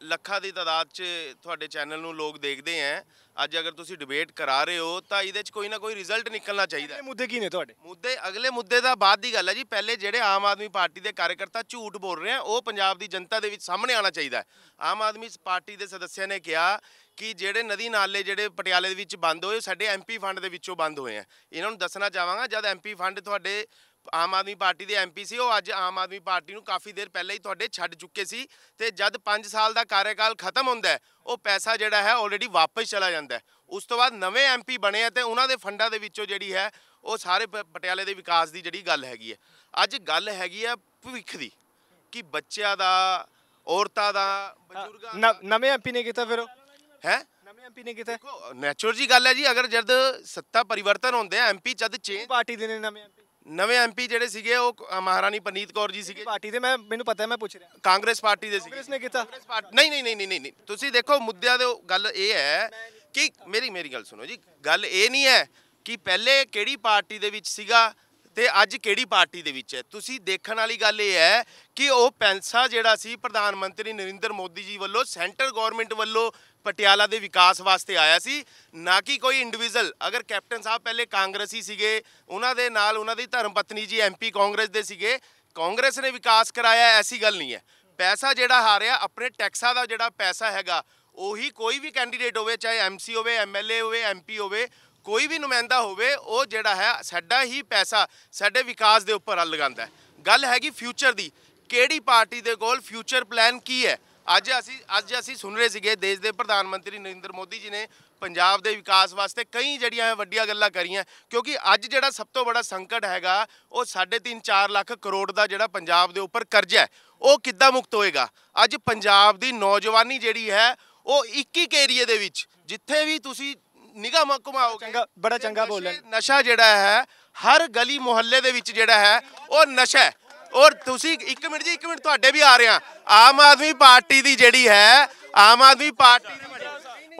ਲੱਖਾਂ ਦੀ ਤਾਦਾਦ 'ਚ ਤੁਹਾਡੇ ਚੈਨਲ ਨੂੰ ਲੋਕ ਦੇਖਦੇ ਆ ਅੱਜ ਅਗਰ ਤੁਸੀਂ ਡਿਬੇਟ ਕਰਾ ਰਹੇ ਹੋ ਤਾਂ ਇਹਦੇ 'ਚ ਕੋਈ ਨਾ ਕੋਈ ਰਿਜ਼ਲਟ ਨਿਕਲਣਾ ਚਾਹੀਦਾ। ਹੈ। ਮੁੱਦੇ ਕੀ ਨੇ ਤੁਹਾਡੇ? ਮੁੱਦੇ ਅਗਲੇ ਮੁੱਦੇ ਦਾ ਬਾਅਦ ਦੀ ਗੱਲ ਹੈ ਜੀ। ਪਹਿਲੇ ਜਿਹੜੇ ਆਮ ਆਦਮੀ ਪਾਰਟੀ ਦੇ ਕਾਰਜਕਰਤਾ ਝੂਠ ਬੋਲ ਰਹੇ ਆ ਉਹ ਪੰਜਾਬ ਦੀ ਜਨਤਾ ਦੇ ਵਿੱਚ ਸਾਹਮਣੇ ਆਉਣਾ ਚਾਹੀਦਾ ਹੈ ਆਮ ਆਦਮੀ ਪਾਰਟੀ ਦੇ ਸਦੱਸਿਆਂ ਨੇ ਕਿਹਾ ਕਿ ਜਿਹੜੇ ਨਦੀ ਨਾਲੇ ਜਿਹੜੇ ਪਟਿਆਲੇ ਦੇ ਵਿੱਚ ਬੰਦ ਹੋਏ ਸਾਡੇ ਐਮਪੀ ਫੰਡ ਦੇ ਵਿੱਚੋਂ ਬੰਦ ਹੋਏ ਆ ਇਹਨਾਂ ਨੂੰ ਦੱਸਣਾ ਚਾਹਾਂਗਾ ਜਦ ਐਮਪੀ ਫੰਡ ਤੁਹਾਡੇ ਆਮ ਆਦਮੀ ਪਾਰਟੀ ਦੇ ਐਮਪੀ ਸੀ ਉਹ ਅੱਜ ਆਮ ਆਦਮੀ ਪਾਰਟੀ ਨੂੰ ਕਾਫੀ ਦੇਰ ਪਹਿਲਾਂ ਹੀ ਤੁਹਾਡੇ ਛੱਡ ਚੁੱਕੇ ਸੀ ਤੇ ਜਦ 5 ਸਾਲ ਦਾ ਕਾਰਜਕਾਲ ਖਤਮ ਹੁੰਦਾ ਹੈ ਉਹ ਪੈਸਾ ਜਿਹੜਾ ਹੈ ਆਲਰੇਡੀ ਵਾਪਸ ਚਲਾ ਜਾਂਦਾ ਹੈ। ਉਸ ਤੋਂ ਬਾਅਦ ਨਵੇਂ ਐਮਪੀ ਬਣੇ ਆ ਤੇ ਉਹਨਾਂ ਦੇ ਫੰਡਾਂ ਦੇ ਵਿੱਚੋਂ ਜਿਹੜੀ ਹੈ ਉਹ ਸਾਰੇ ਪਟਿਆਲੇ ਦੇ ਵਿਕਾਸ ਦੀ ਜਿਹੜੀ ਗੱਲ ਹੈਗੀ ਹੈ। ਅੱਜ ਗੱਲ ਹੈਗੀ ਆ ਭਵਿੱਖ ਦੀ ਕਿ ਬੱਚਿਆਂ ਦਾ ਔਰਤਾਂ ਦਾ ਬਜ਼ੁਰਗਾਂ ਨਵੇਂ ਐਮਪੀ ਨੇ ਕੀਤਾ ਫਿਰ ਹੈ? ਨਵੇਂ ਐਮਪੀ ਨੇ ਕੀਤਾ? ਨੈਚੁਰਲ ਜੀ ਗੱਲ ਹੈ ਜੀ ਅਗਰ ਜਦ ਸੱਤਾ ਪਰਿਵਰਤਨ ਹੁੰਦੇ ਆ ਐਮਪੀ ਜਦ ਚੇਂਜ ਪਾਰਟੀ ਦੇ ਨੇ ਨਵੇਂ ਐਮਪੀ ਨਵੇਂ ਐਮਪੀ ਜਿਹੜੇ ਸੀਗੇ ਉਹ ਅ, ਮਹਾਰਾਣੀ ਪਰਨੀਤ ਕੌਰ ਜੀ ਸੀਗੇ। ਪਾਰਟੀ ਦੇ? ਮੈਂ ਮੈਨੂੰ ਪਤਾ ਹੈ ਮੈਂ ਪੁੱਛ ਰਿਹਾ। ਕਾਂਗਰਸ ਪਾਰਟੀ ਦੇ ਸੀਗੇ। ਕਾਂਗਰਸ ਨੇ ਕੀਤਾ। ਕਾਂਗਰਸ ਪਾਰਟੀ ਨਹੀਂ ਨਹੀਂ ਨਹੀਂ ਨਹੀਂ ਨਹੀਂ। ਨਹੀਂ ਤੁਸੀਂ ਦੇਖੋ ਮੁੱਦਿਆਂ ਦੇ ਗੱਲ ਇਹ ਹੈ ਕਿ ਮੇਰੀ ਮੇਰੀ ਗੱਲ ਸੁਣੋ ਜੀ। ਗੱਲ ਇਹ ਨਹੀਂ ਹੈ ਕਿ ਪਹਿਲੇ ਕਿਹੜੀ ਪਾਰਟੀ ਦੇ ਵਿੱਚ ਸੀਗਾ ਤੇ ਅੱਜ ਕਿਹੜੀ ਪਾਰਟੀ ਦੇ ਵਿੱਚ ਹੈ? ਤੁਸੀਂ ਦੇਖਣ ਵਾਲੀ ਗੱਲ ਇਹ ਹੈ ਕਿ ਉਹ ਪੈਸਾ ਜਿਹੜਾ ਸੀ ਪ੍ਰਧਾਨ ਮੰਤਰੀ ਨਰਿੰਦਰ ਮੋਦੀ ਜੀ ਵੱਲੋਂ ਸੈਂਟਰ ਗਵਰਨਮੈਂਟ ਵੱਲੋਂ ਪਟਿਆਲਾ ਦੇ ਵਿਕਾਸ ਵਾਸਤੇ ਆਇਆ ਸੀ, ਨਾ ਕਿ ਕੋਈ ਇੰਡੀਵਿਜੂਅਲ ਅਗਰ ਕੈਪਟਨ ਸਾਹਿਬ ਪਹਿਲੇ ਕਾਂਗਰਸੀ ਸੀਗੇ, ਉਹਨਾਂ ਦੇ ਨਾਲ ਉਹਨਾਂ ਦੀ ਧਰਮ ਪਤਨੀ ਜੀ ਐਮਪੀ ਕਾਂਗਰਸ ਦੇ ਸੀਗੇ, ਕਾਂਗਰਸ ਨੇ ਵਿਕਾਸ ਕਰਾਇਆ, ਐਸੀ ਗੱਲ ਨਹੀਂ ਹੈ। ਪੈਸਾ ਜਿਹੜਾ ਹਾਰਿਆ, ਆਪਣੇ ਟੈਕਸਾਂ ਦਾ ਜਿਹੜਾ ਪੈਸਾ ਹੈਗਾ, ਉਹੀ ਕੋਈ ਵੀ ਕੈਂਡੀਡੇਟ ਹੋਵੇ, ਚਾਹੇ ਐਮਸੀ ਹੋਵੇ ਐਮਐਲਏ ਹੋਵੇ ਐਮਪੀ ਹੋਵੇ ਕੋਈ ਵੀ ਨੁਮਾਇੰਦਾ ਹੋਵੇ, ਉਹ ਜਿਹੜਾ ਹੈ, ਸਾਡਾ ਹੀ ਪੈਸਾ ਸਾਡੇ ਵਿਕਾਸ ਦੇ ਉੱਪਰ ਲਗਾਉਂਦਾ ਗੱਲ ਹੈਗੀ ਫਿਊਚਰ ਦੀ। ਕਿਹੜੀ ਪਾਰਟੀ ਦੇ ਕੋਲ ਫਿਊਚਰ ਪਲਾਨ ਕੀ ਹੈ? ਅੱਜ ਅਸੀਂ ਅੱਜ ਅਸੀਂ ਸੁਣ ਰਹੇ ਸੀਗੇ, ਦੇਸ਼ ਦੇ ਪ੍ਰਧਾਨ ਮੰਤਰੀ ਨਰਿੰਦਰ ਮੋਦੀ ਜੀ ਨੇ ਪੰਜਾਬ ਦੇ ਵਿਕਾਸ ਵਾਸਤੇ ਕਈ ਜਿਹੜੀਆਂ ਵੱਡੀਆਂ ਗੱਲਾਂ ਕਰੀਆਂ, ਕਿਉਂਕਿ ਅੱਜ ਜਿਹੜਾ ਸਭ ਤੋਂ ਬੜਾ ਸੰਕਟ ਹੈਗਾ, ਉਹ 3.5 4 ਲੱਖ ਕਰੋੜ ਦਾ ਜਿਹੜਾ ਪੰਜਾਬ ਦੇ ਉੱਪਰ ਕਰਜ਼ਾ ਹੈ, ਉਹ ਕਿੱਦਾਂ ਮੁਕਤ ਹੋਏਗਾ? ਅੱਜ ਪੰਜਾਬ ਦੀ ਨੌਜਵਾਨੀ ਜਿਹੜੀ ਹੈ, ਉਹ ਇੱਕ ਇੱਕ ਏਰੀਏ ਦੇ ਵਿੱਚ, ਜਿੱਥੇ ਵੀ ਤੁਸੀਂ ਨਿਗਾਹ ਮ- ਘੁਮਾਓਗੇ ਚੰਗਾ ਬੜਾ ਚੰਗਾ ਬੋਲਣ ਨਸ਼ਾ ਜਿਹੜਾ ਹੈ ਹਰ ਗਲੀ ਮੁਹੱਲੇ ਦੇ ਵਿੱਚ ਜਿਹੜਾ ਹੈ ਉਹ ਨਸ਼ਾ ਹੈ। ਔਰ ਤੁਸੀਂ ਇੱਕ ਮਿੰਟ ਜੀ ਇੱਕ ਮਿੰਟ ਤੁਹਾਡੇ ਵੀ ਆ ਰਿਹਾ ਆਮ ਆਦਮੀ ਪਾਰਟੀ ਦੀ ਜਿਹੜੀ ਹੈ ਆਮ ਆਦਮੀ ਪਾਰਟੀ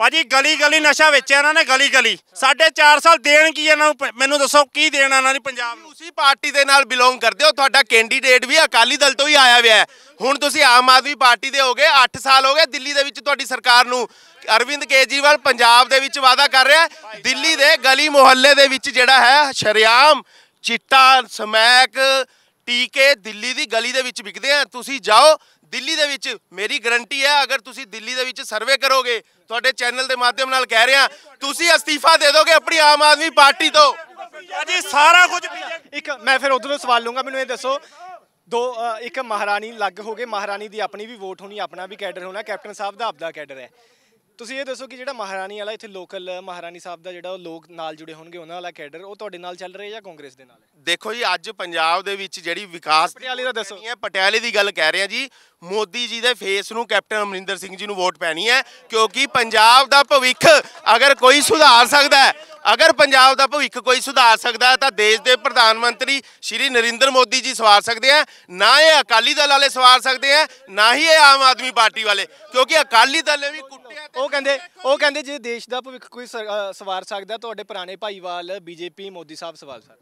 ਭਾਜੀ ਗਲੀ ਗਲੀ ਨਸ਼ਾ ਵੇਚਿਆ ਇਹਨਾਂ ਨੇ ਗਲੀ ਗਲੀ ਸਾਢੇ 4 ਸਾਲ ਦੇਣ ਕੀ ਇਹਨਾਂ ਨੂੰ ਮੈਨੂੰ ਦੱਸੋ ਕੀ ਦੇਣਾ ਇਹਨਾਂ ਨੇ ਪੰਜਾਬ ਨੂੰ? ਉਸੇ ਪਾਰਟੀ ਦੇ ਨਾਲ ਬਿਲੋਂਗ ਕਰਦੇ ਹੋ, ਤੁਹਾਡਾ ਕੈਂਡੀਡੇਟ ਵੀ ਅਕਾਲੀ ਦਲ ਤੋਂ ਹੀ ਆਇਆ ਹੋਇਆ ਹੈ। ਹੁਣ ਤੁਸੀਂ ਆਮ ਆਦਮੀ ਪਾਰਟੀ ਦੇ ਹੋਗੇ 8 ਸਾਲ ਹੋ ਗਏ ਦਿੱਲੀ ਦੇ ਵਿੱਚ ਤੁਹਾਡੀ ਸਰਕਾਰ ਨੂੰ ਅਰਵਿੰਦ ਕੇਜਰੀਵਾਲ ਪੰਜਾਬ ਦੇ ਵਿੱਚ ਵਾਅਦਾ ਕਰ ਰਿਹਾ ਦਿੱਲੀ ਦੇ ਗਲੀ ਮੁਹੱਲੇ ਦੇ ਵਿੱਚ ਜਿਹੜਾ ਹੈ, ਸ਼ਰਿਆਮ ਚਿੱਟਾ, ਸਮੈਕ, ਟੀਕੇ ਦਿੱਲੀ ਦੀ ਗਲੀ ਦੇ ਵਿੱਚ ਵਿਕਦੇ ਆ। ਤੁਸੀਂ ਜਾਓ ਦਿੱਲੀ ਦੇ ਵਿੱਚ ਮੇਰੀ ਗਰੰਟੀ ਹੈ ਅਗਰ ਤੁਸੀਂ ਦਿੱਲੀ ਦੇ ਵਿੱਚ ਸਰਵੇ ਕਰੋਗੇ ਤੁਹਾਡੇ ਚੈਨਲ ਦੇ ਮਾਧਿਅਮ ਨਾਲ ਕਹਿ ਰਿਹਾ ਤੁਸੀਂ ਅਸਤੀਫਾ ਦੇ ਦੋਗੇ ਆਪਣੀ ਆਮ ਆਦਮੀ ਪਾਰਟੀ ਤੋਂ। ਭਾਜੀ ਸਾਰਾ ਕੁਝ ਇੱਕ ਮੈਂ ਫਿਰ ਉਧਰੋਂ ਸਵਾਲ ਲੂੰਗਾ ਮੈਨੂੰ ਇਹ ਦੱਸੋ ਦੋ ਇੱਕ ਮਹਾਰਾਣੀ ਲੱਗ ਹੋ ਗਏ ਮਹਾਰਾਣੀ ਦੀ ਆਪਣੀ ਵੀ ਵੋਟ ਹੋਣੀ ਆਪਣਾ ਵੀ ਕੈਡਰ ਹੋਣਾ ਕੈਪਟਨ ਸਾਹਿਬ ਦਾ ਆਪਦਾ ਕੈਡਰ ਹੈ। ਤੁਸੀਂ ਇਹ ਦੱਸੋ ਕਿ ਜਿਹੜਾ ਮਹਾਰਾਣੀ ਵਾਲਾ ਇੱਥੇ ਲੋਕਲ ਮਹਾਰਾਣੀ ਸਾਹਿਬ ਦਾ ਜਿਹੜਾ ਉਹ ਲੋਕ ਨਾਲ ਜੁੜੇ ਹੋਣਗੇ ਉਹਨਾਂ ਵਾਲਾ ਕੈਡਰ ਉਹ ਤੁਹਾਡੇ ਨਾਲ ਚੱਲ ਰਿਹਾ ਜਾਂ ਕਾਂਗਰਸ ਦੇ ਨਾਲ ਹੈ ਦੇਖੋ ਜੀ ਅੱਜ ਪੰਜਾਬ ਦੇ ਵਿੱਚ ਜਿਹੜੀ ਵਿਕਾਸ ਪਟਿਆਲੇ ਦਾ ਦੱਸੋ। ਪਟਿਆਲੇ ਦੀ ਗੱਲ ਕਹਿ ਰਹੇ ਹਾਂ ਜੀ ਮੋਦੀ ਜੀ ਦੇ ਫੇਸ ਨੂੰ ਕੈਪਟਨ ਅਮਰਿੰਦਰ ਸਿੰਘ ਜੀ ਨੂੰ ਵੋਟ ਪੈਣੀ ਹੈ ਕਿਉਂਕਿ ਪੰਜਾਬ ਦਾ ਭਵਿੱਖ ਅਗਰ ਕੋਈ ਸੁਧਾਰ ਸਕਦਾ ਹੈ ਅਗਰ ਪੰਜਾਬ ਦਾ ਭਵਿੱਖ ਕੋਈ ਸੁਧਾਰ ਸਕਦਾ ਹੈ ਤਾਂ ਦੇਸ਼ ਦੇ ਪ੍ਰਧਾਨ ਮੰਤਰੀ ਸ਼੍ਰੀ ਨਰਿੰਦਰ ਮੋਦੀ ਜੀ ਸਵਾਰ ਸਕਦੇ ਆ ਨਾ ਇਹ ਅਕਾਲੀ ਦਲ ਵਾਲੇ ਸਵਾਰ ਸਕਦੇ ਆ ਨਾ ਹੀ ਇਹ ਆਮ ਆਦਮੀ ਪਾਰਟੀ ਵਾਲੇ ਕਿਉਂਕਿ ਅਕਾਲੀ ਦਲ ਨੇ ਵੀ ਉਹ ਕਹਿੰਦੇ ਉਹ ਕਹਿੰਦੇ ਜੇ ਦੇਸ਼ ਦਾ ਭਵਿੱਖ ਕੋਈ ਸਵਾਰ ਸਕਦਾ ਤੁਹਾਡੇ ਪੁਰਾਣੇ ਭਾਈਵਾਲ ਬੀਜੇਪੀ ਮੋਦੀ ਸਾਹਿਬ ਸਵਾਲ ਸਰ।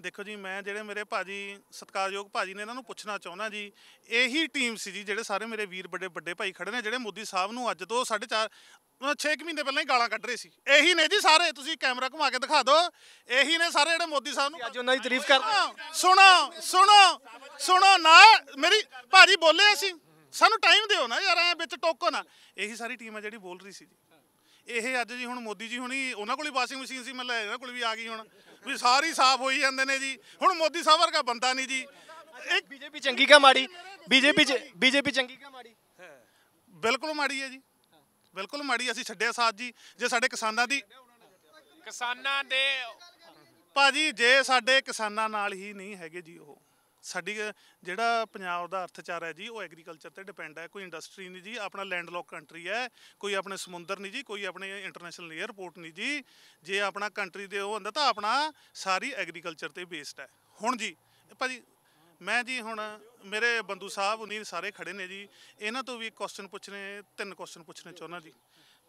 ਦੇਖੋ ਜੀ ਮੈਂ ਜਿਹੜੇ ਮੇਰੇ ਭਾਜੀ ਸਤਿਕਾਰਯੋਗ ਭਾਜੀ ਨੇ ਇਹਨਾਂ ਨੂੰ ਪੁੱਛਣਾ ਚਾਹੁੰਦਾ ਜੀ ਇਹੀ ਟੀਮ ਸੀ ਜੀ ਜਿਹੜੇ ਸਾਰੇ ਮੇਰੇ ਵੀਰ ਵੱਡੇ ਵੱਡੇ ਭਾਈ ਖੜੇ ਨੇ ਜਿਹੜੇ ਮੋਦੀ ਸਾਹਿਬ ਨੂੰ ਅੱਜ ਤੋਂ 4.5 6 ਮਹੀਨੇ ਪਹਿਲਾਂ ਹੀ ਗਾਲਾਂ ਕੱਢ ਰਹੇ ਸੀ। ਇਹੀ ਨੇ ਜੀ ਸਾਰੇ ਤੁਸੀਂ ਕੈਮਰਾ ਘੁਮਾ ਕੇ ਦਿਖਾ ਦਿਓ। ਇਹੀ ਨੇ ਸਾਰੇ ਜਿਹੜੇ ਮੋਦੀ ਸਾਹਿਬ ਨੂੰ ਅੱਜ ਉਹਨਾਂ ਦੀ ਤਾਰੀਫ ਕਰ ਸੁਣੋ ਸੁਣੋ ਸੁਣੋ ਨਾ ਮੇਰੀ ਭਾਜੀ ਬੋਲੇ ਅਸੀਂ। ਸਾਨੂੰ ਟਾਈਮ ਦਿਓ ਨਾ ਯਾਰ ਐ ਵਿੱਚ ਟੋਕੋ ਨਾ। ਇਹੀ ਸਾਰੀ ਟੀਮ ਹੈ ਜਿਹੜੀ ਬੋਲ ਰਹੀ ਸੀ ਜੀ। ਇਹ ਅੱਜ ਜੀ ਹੁਣ ਮੋਦੀ ਜੀ ਹੁਣੀ ਉਹਨਾਂ ਕੋਲ ਹੀ ਵਾਸ਼ਿੰਗ ਮਸ਼ੀਨ ਸੀ ਮਤਲਬ ਇਹਨਾਂ ਕੋਲ ਵੀ ਆ ਗਈ ਹੁਣ। ਵੀ ਸਾਰੀ ਸਾਫ਼ ਹੋਈ ਜਾਂਦੇ ਨੇ ਜੀ। ਹੁਣ ਮੋਦੀ ਸਾਹਿਬ ਵਰਗਾ ਬੰਦਾ ਨਹੀਂ ਜੀ। ਇੱਕ ਬੀਜੇਪੀ ਚੰਗੀ ਕਾ ਮਾੜੀ ਬੀਜੇਪੀ ਬੀਜੇਪੀ ਚੰਗੀ ਕਾ ਮਾੜੀ। ਬਿਲਕੁਲ ਮਾੜੀ ਹੈ ਜੀ। ਬਿਲਕੁਲ ਮਾੜੀ ਅਸੀਂ ਛੱਡਿਆ ਸਾਥ ਜੀ। ਜੇ ਸਾਡੇ ਕਿਸਾਨਾਂ ਦੀ ਕਿਸਾਨਾਂ ਦੇ ਭਾਜੀ ਜੇ ਸਾਡੇ ਕਿਸਾਨਾਂ ਨਾਲ ਹੀ ਨਹੀਂ ਹੈਗੇ ਜੀ ਉਹ। ਸਾਡੀ ਜਿਹੜਾ ਪੰਜਾਬ ਦਾ ਅਰਥਚਾਰ ਹੈ ਜੀ, ਉਹ ਐਗਰੀਕਲਚਰ ਤੇ ਡਿਪੈਂਡ ਹੈ। ਕੋਈ ਇੰਡਸਟਰੀ ਨਹੀਂ ਜੀ, ਆਪਣਾ ਲੈਂਡਲੌਕ ਕੰਟਰੀ ਹੈ, ਕੋਈ ਆਪਣੇ ਸਮੁੰਦਰ ਨਹੀਂ ਜੀ, ਕੋਈ ਆਪਣੇ ਇੰਟਰਨੈਸ਼ਨਲ 에ਅਰਪੋਰਟ ਨਹੀਂ ਜੀ। ਜੇ ਆਪਣਾ ਕੰਟਰੀ ਦੇ ਉਹ ਹੁੰਦਾ ਤਾਂ ਆਪਣਾ ਸਾਰੀ ਐਗਰੀਕਲਚਰ ਤੇ ਬੇਸਡ ਹੈ। ਹੁਣ ਜੀ ਇਹ ਭਾਜੀ, ਮੈਂ ਜੀ ਹੁਣ ਮੇਰੇ ਬੰਧੂ ਸਾਹਿਬ ਉਨੀ ਸਾਰੇ ਖੜੇ ਨੇ ਜੀ। ਇਹਨਾਂ ਤੋਂ ਵੀ ਕੁਐਸਚਨ ਪੁੱਛਣੇ, ਤਿੰਨ ਕੁਐਸਚਨ ਪੁੱਛਣੇ ਚਾਹੁੰਦਾ ਜੀ।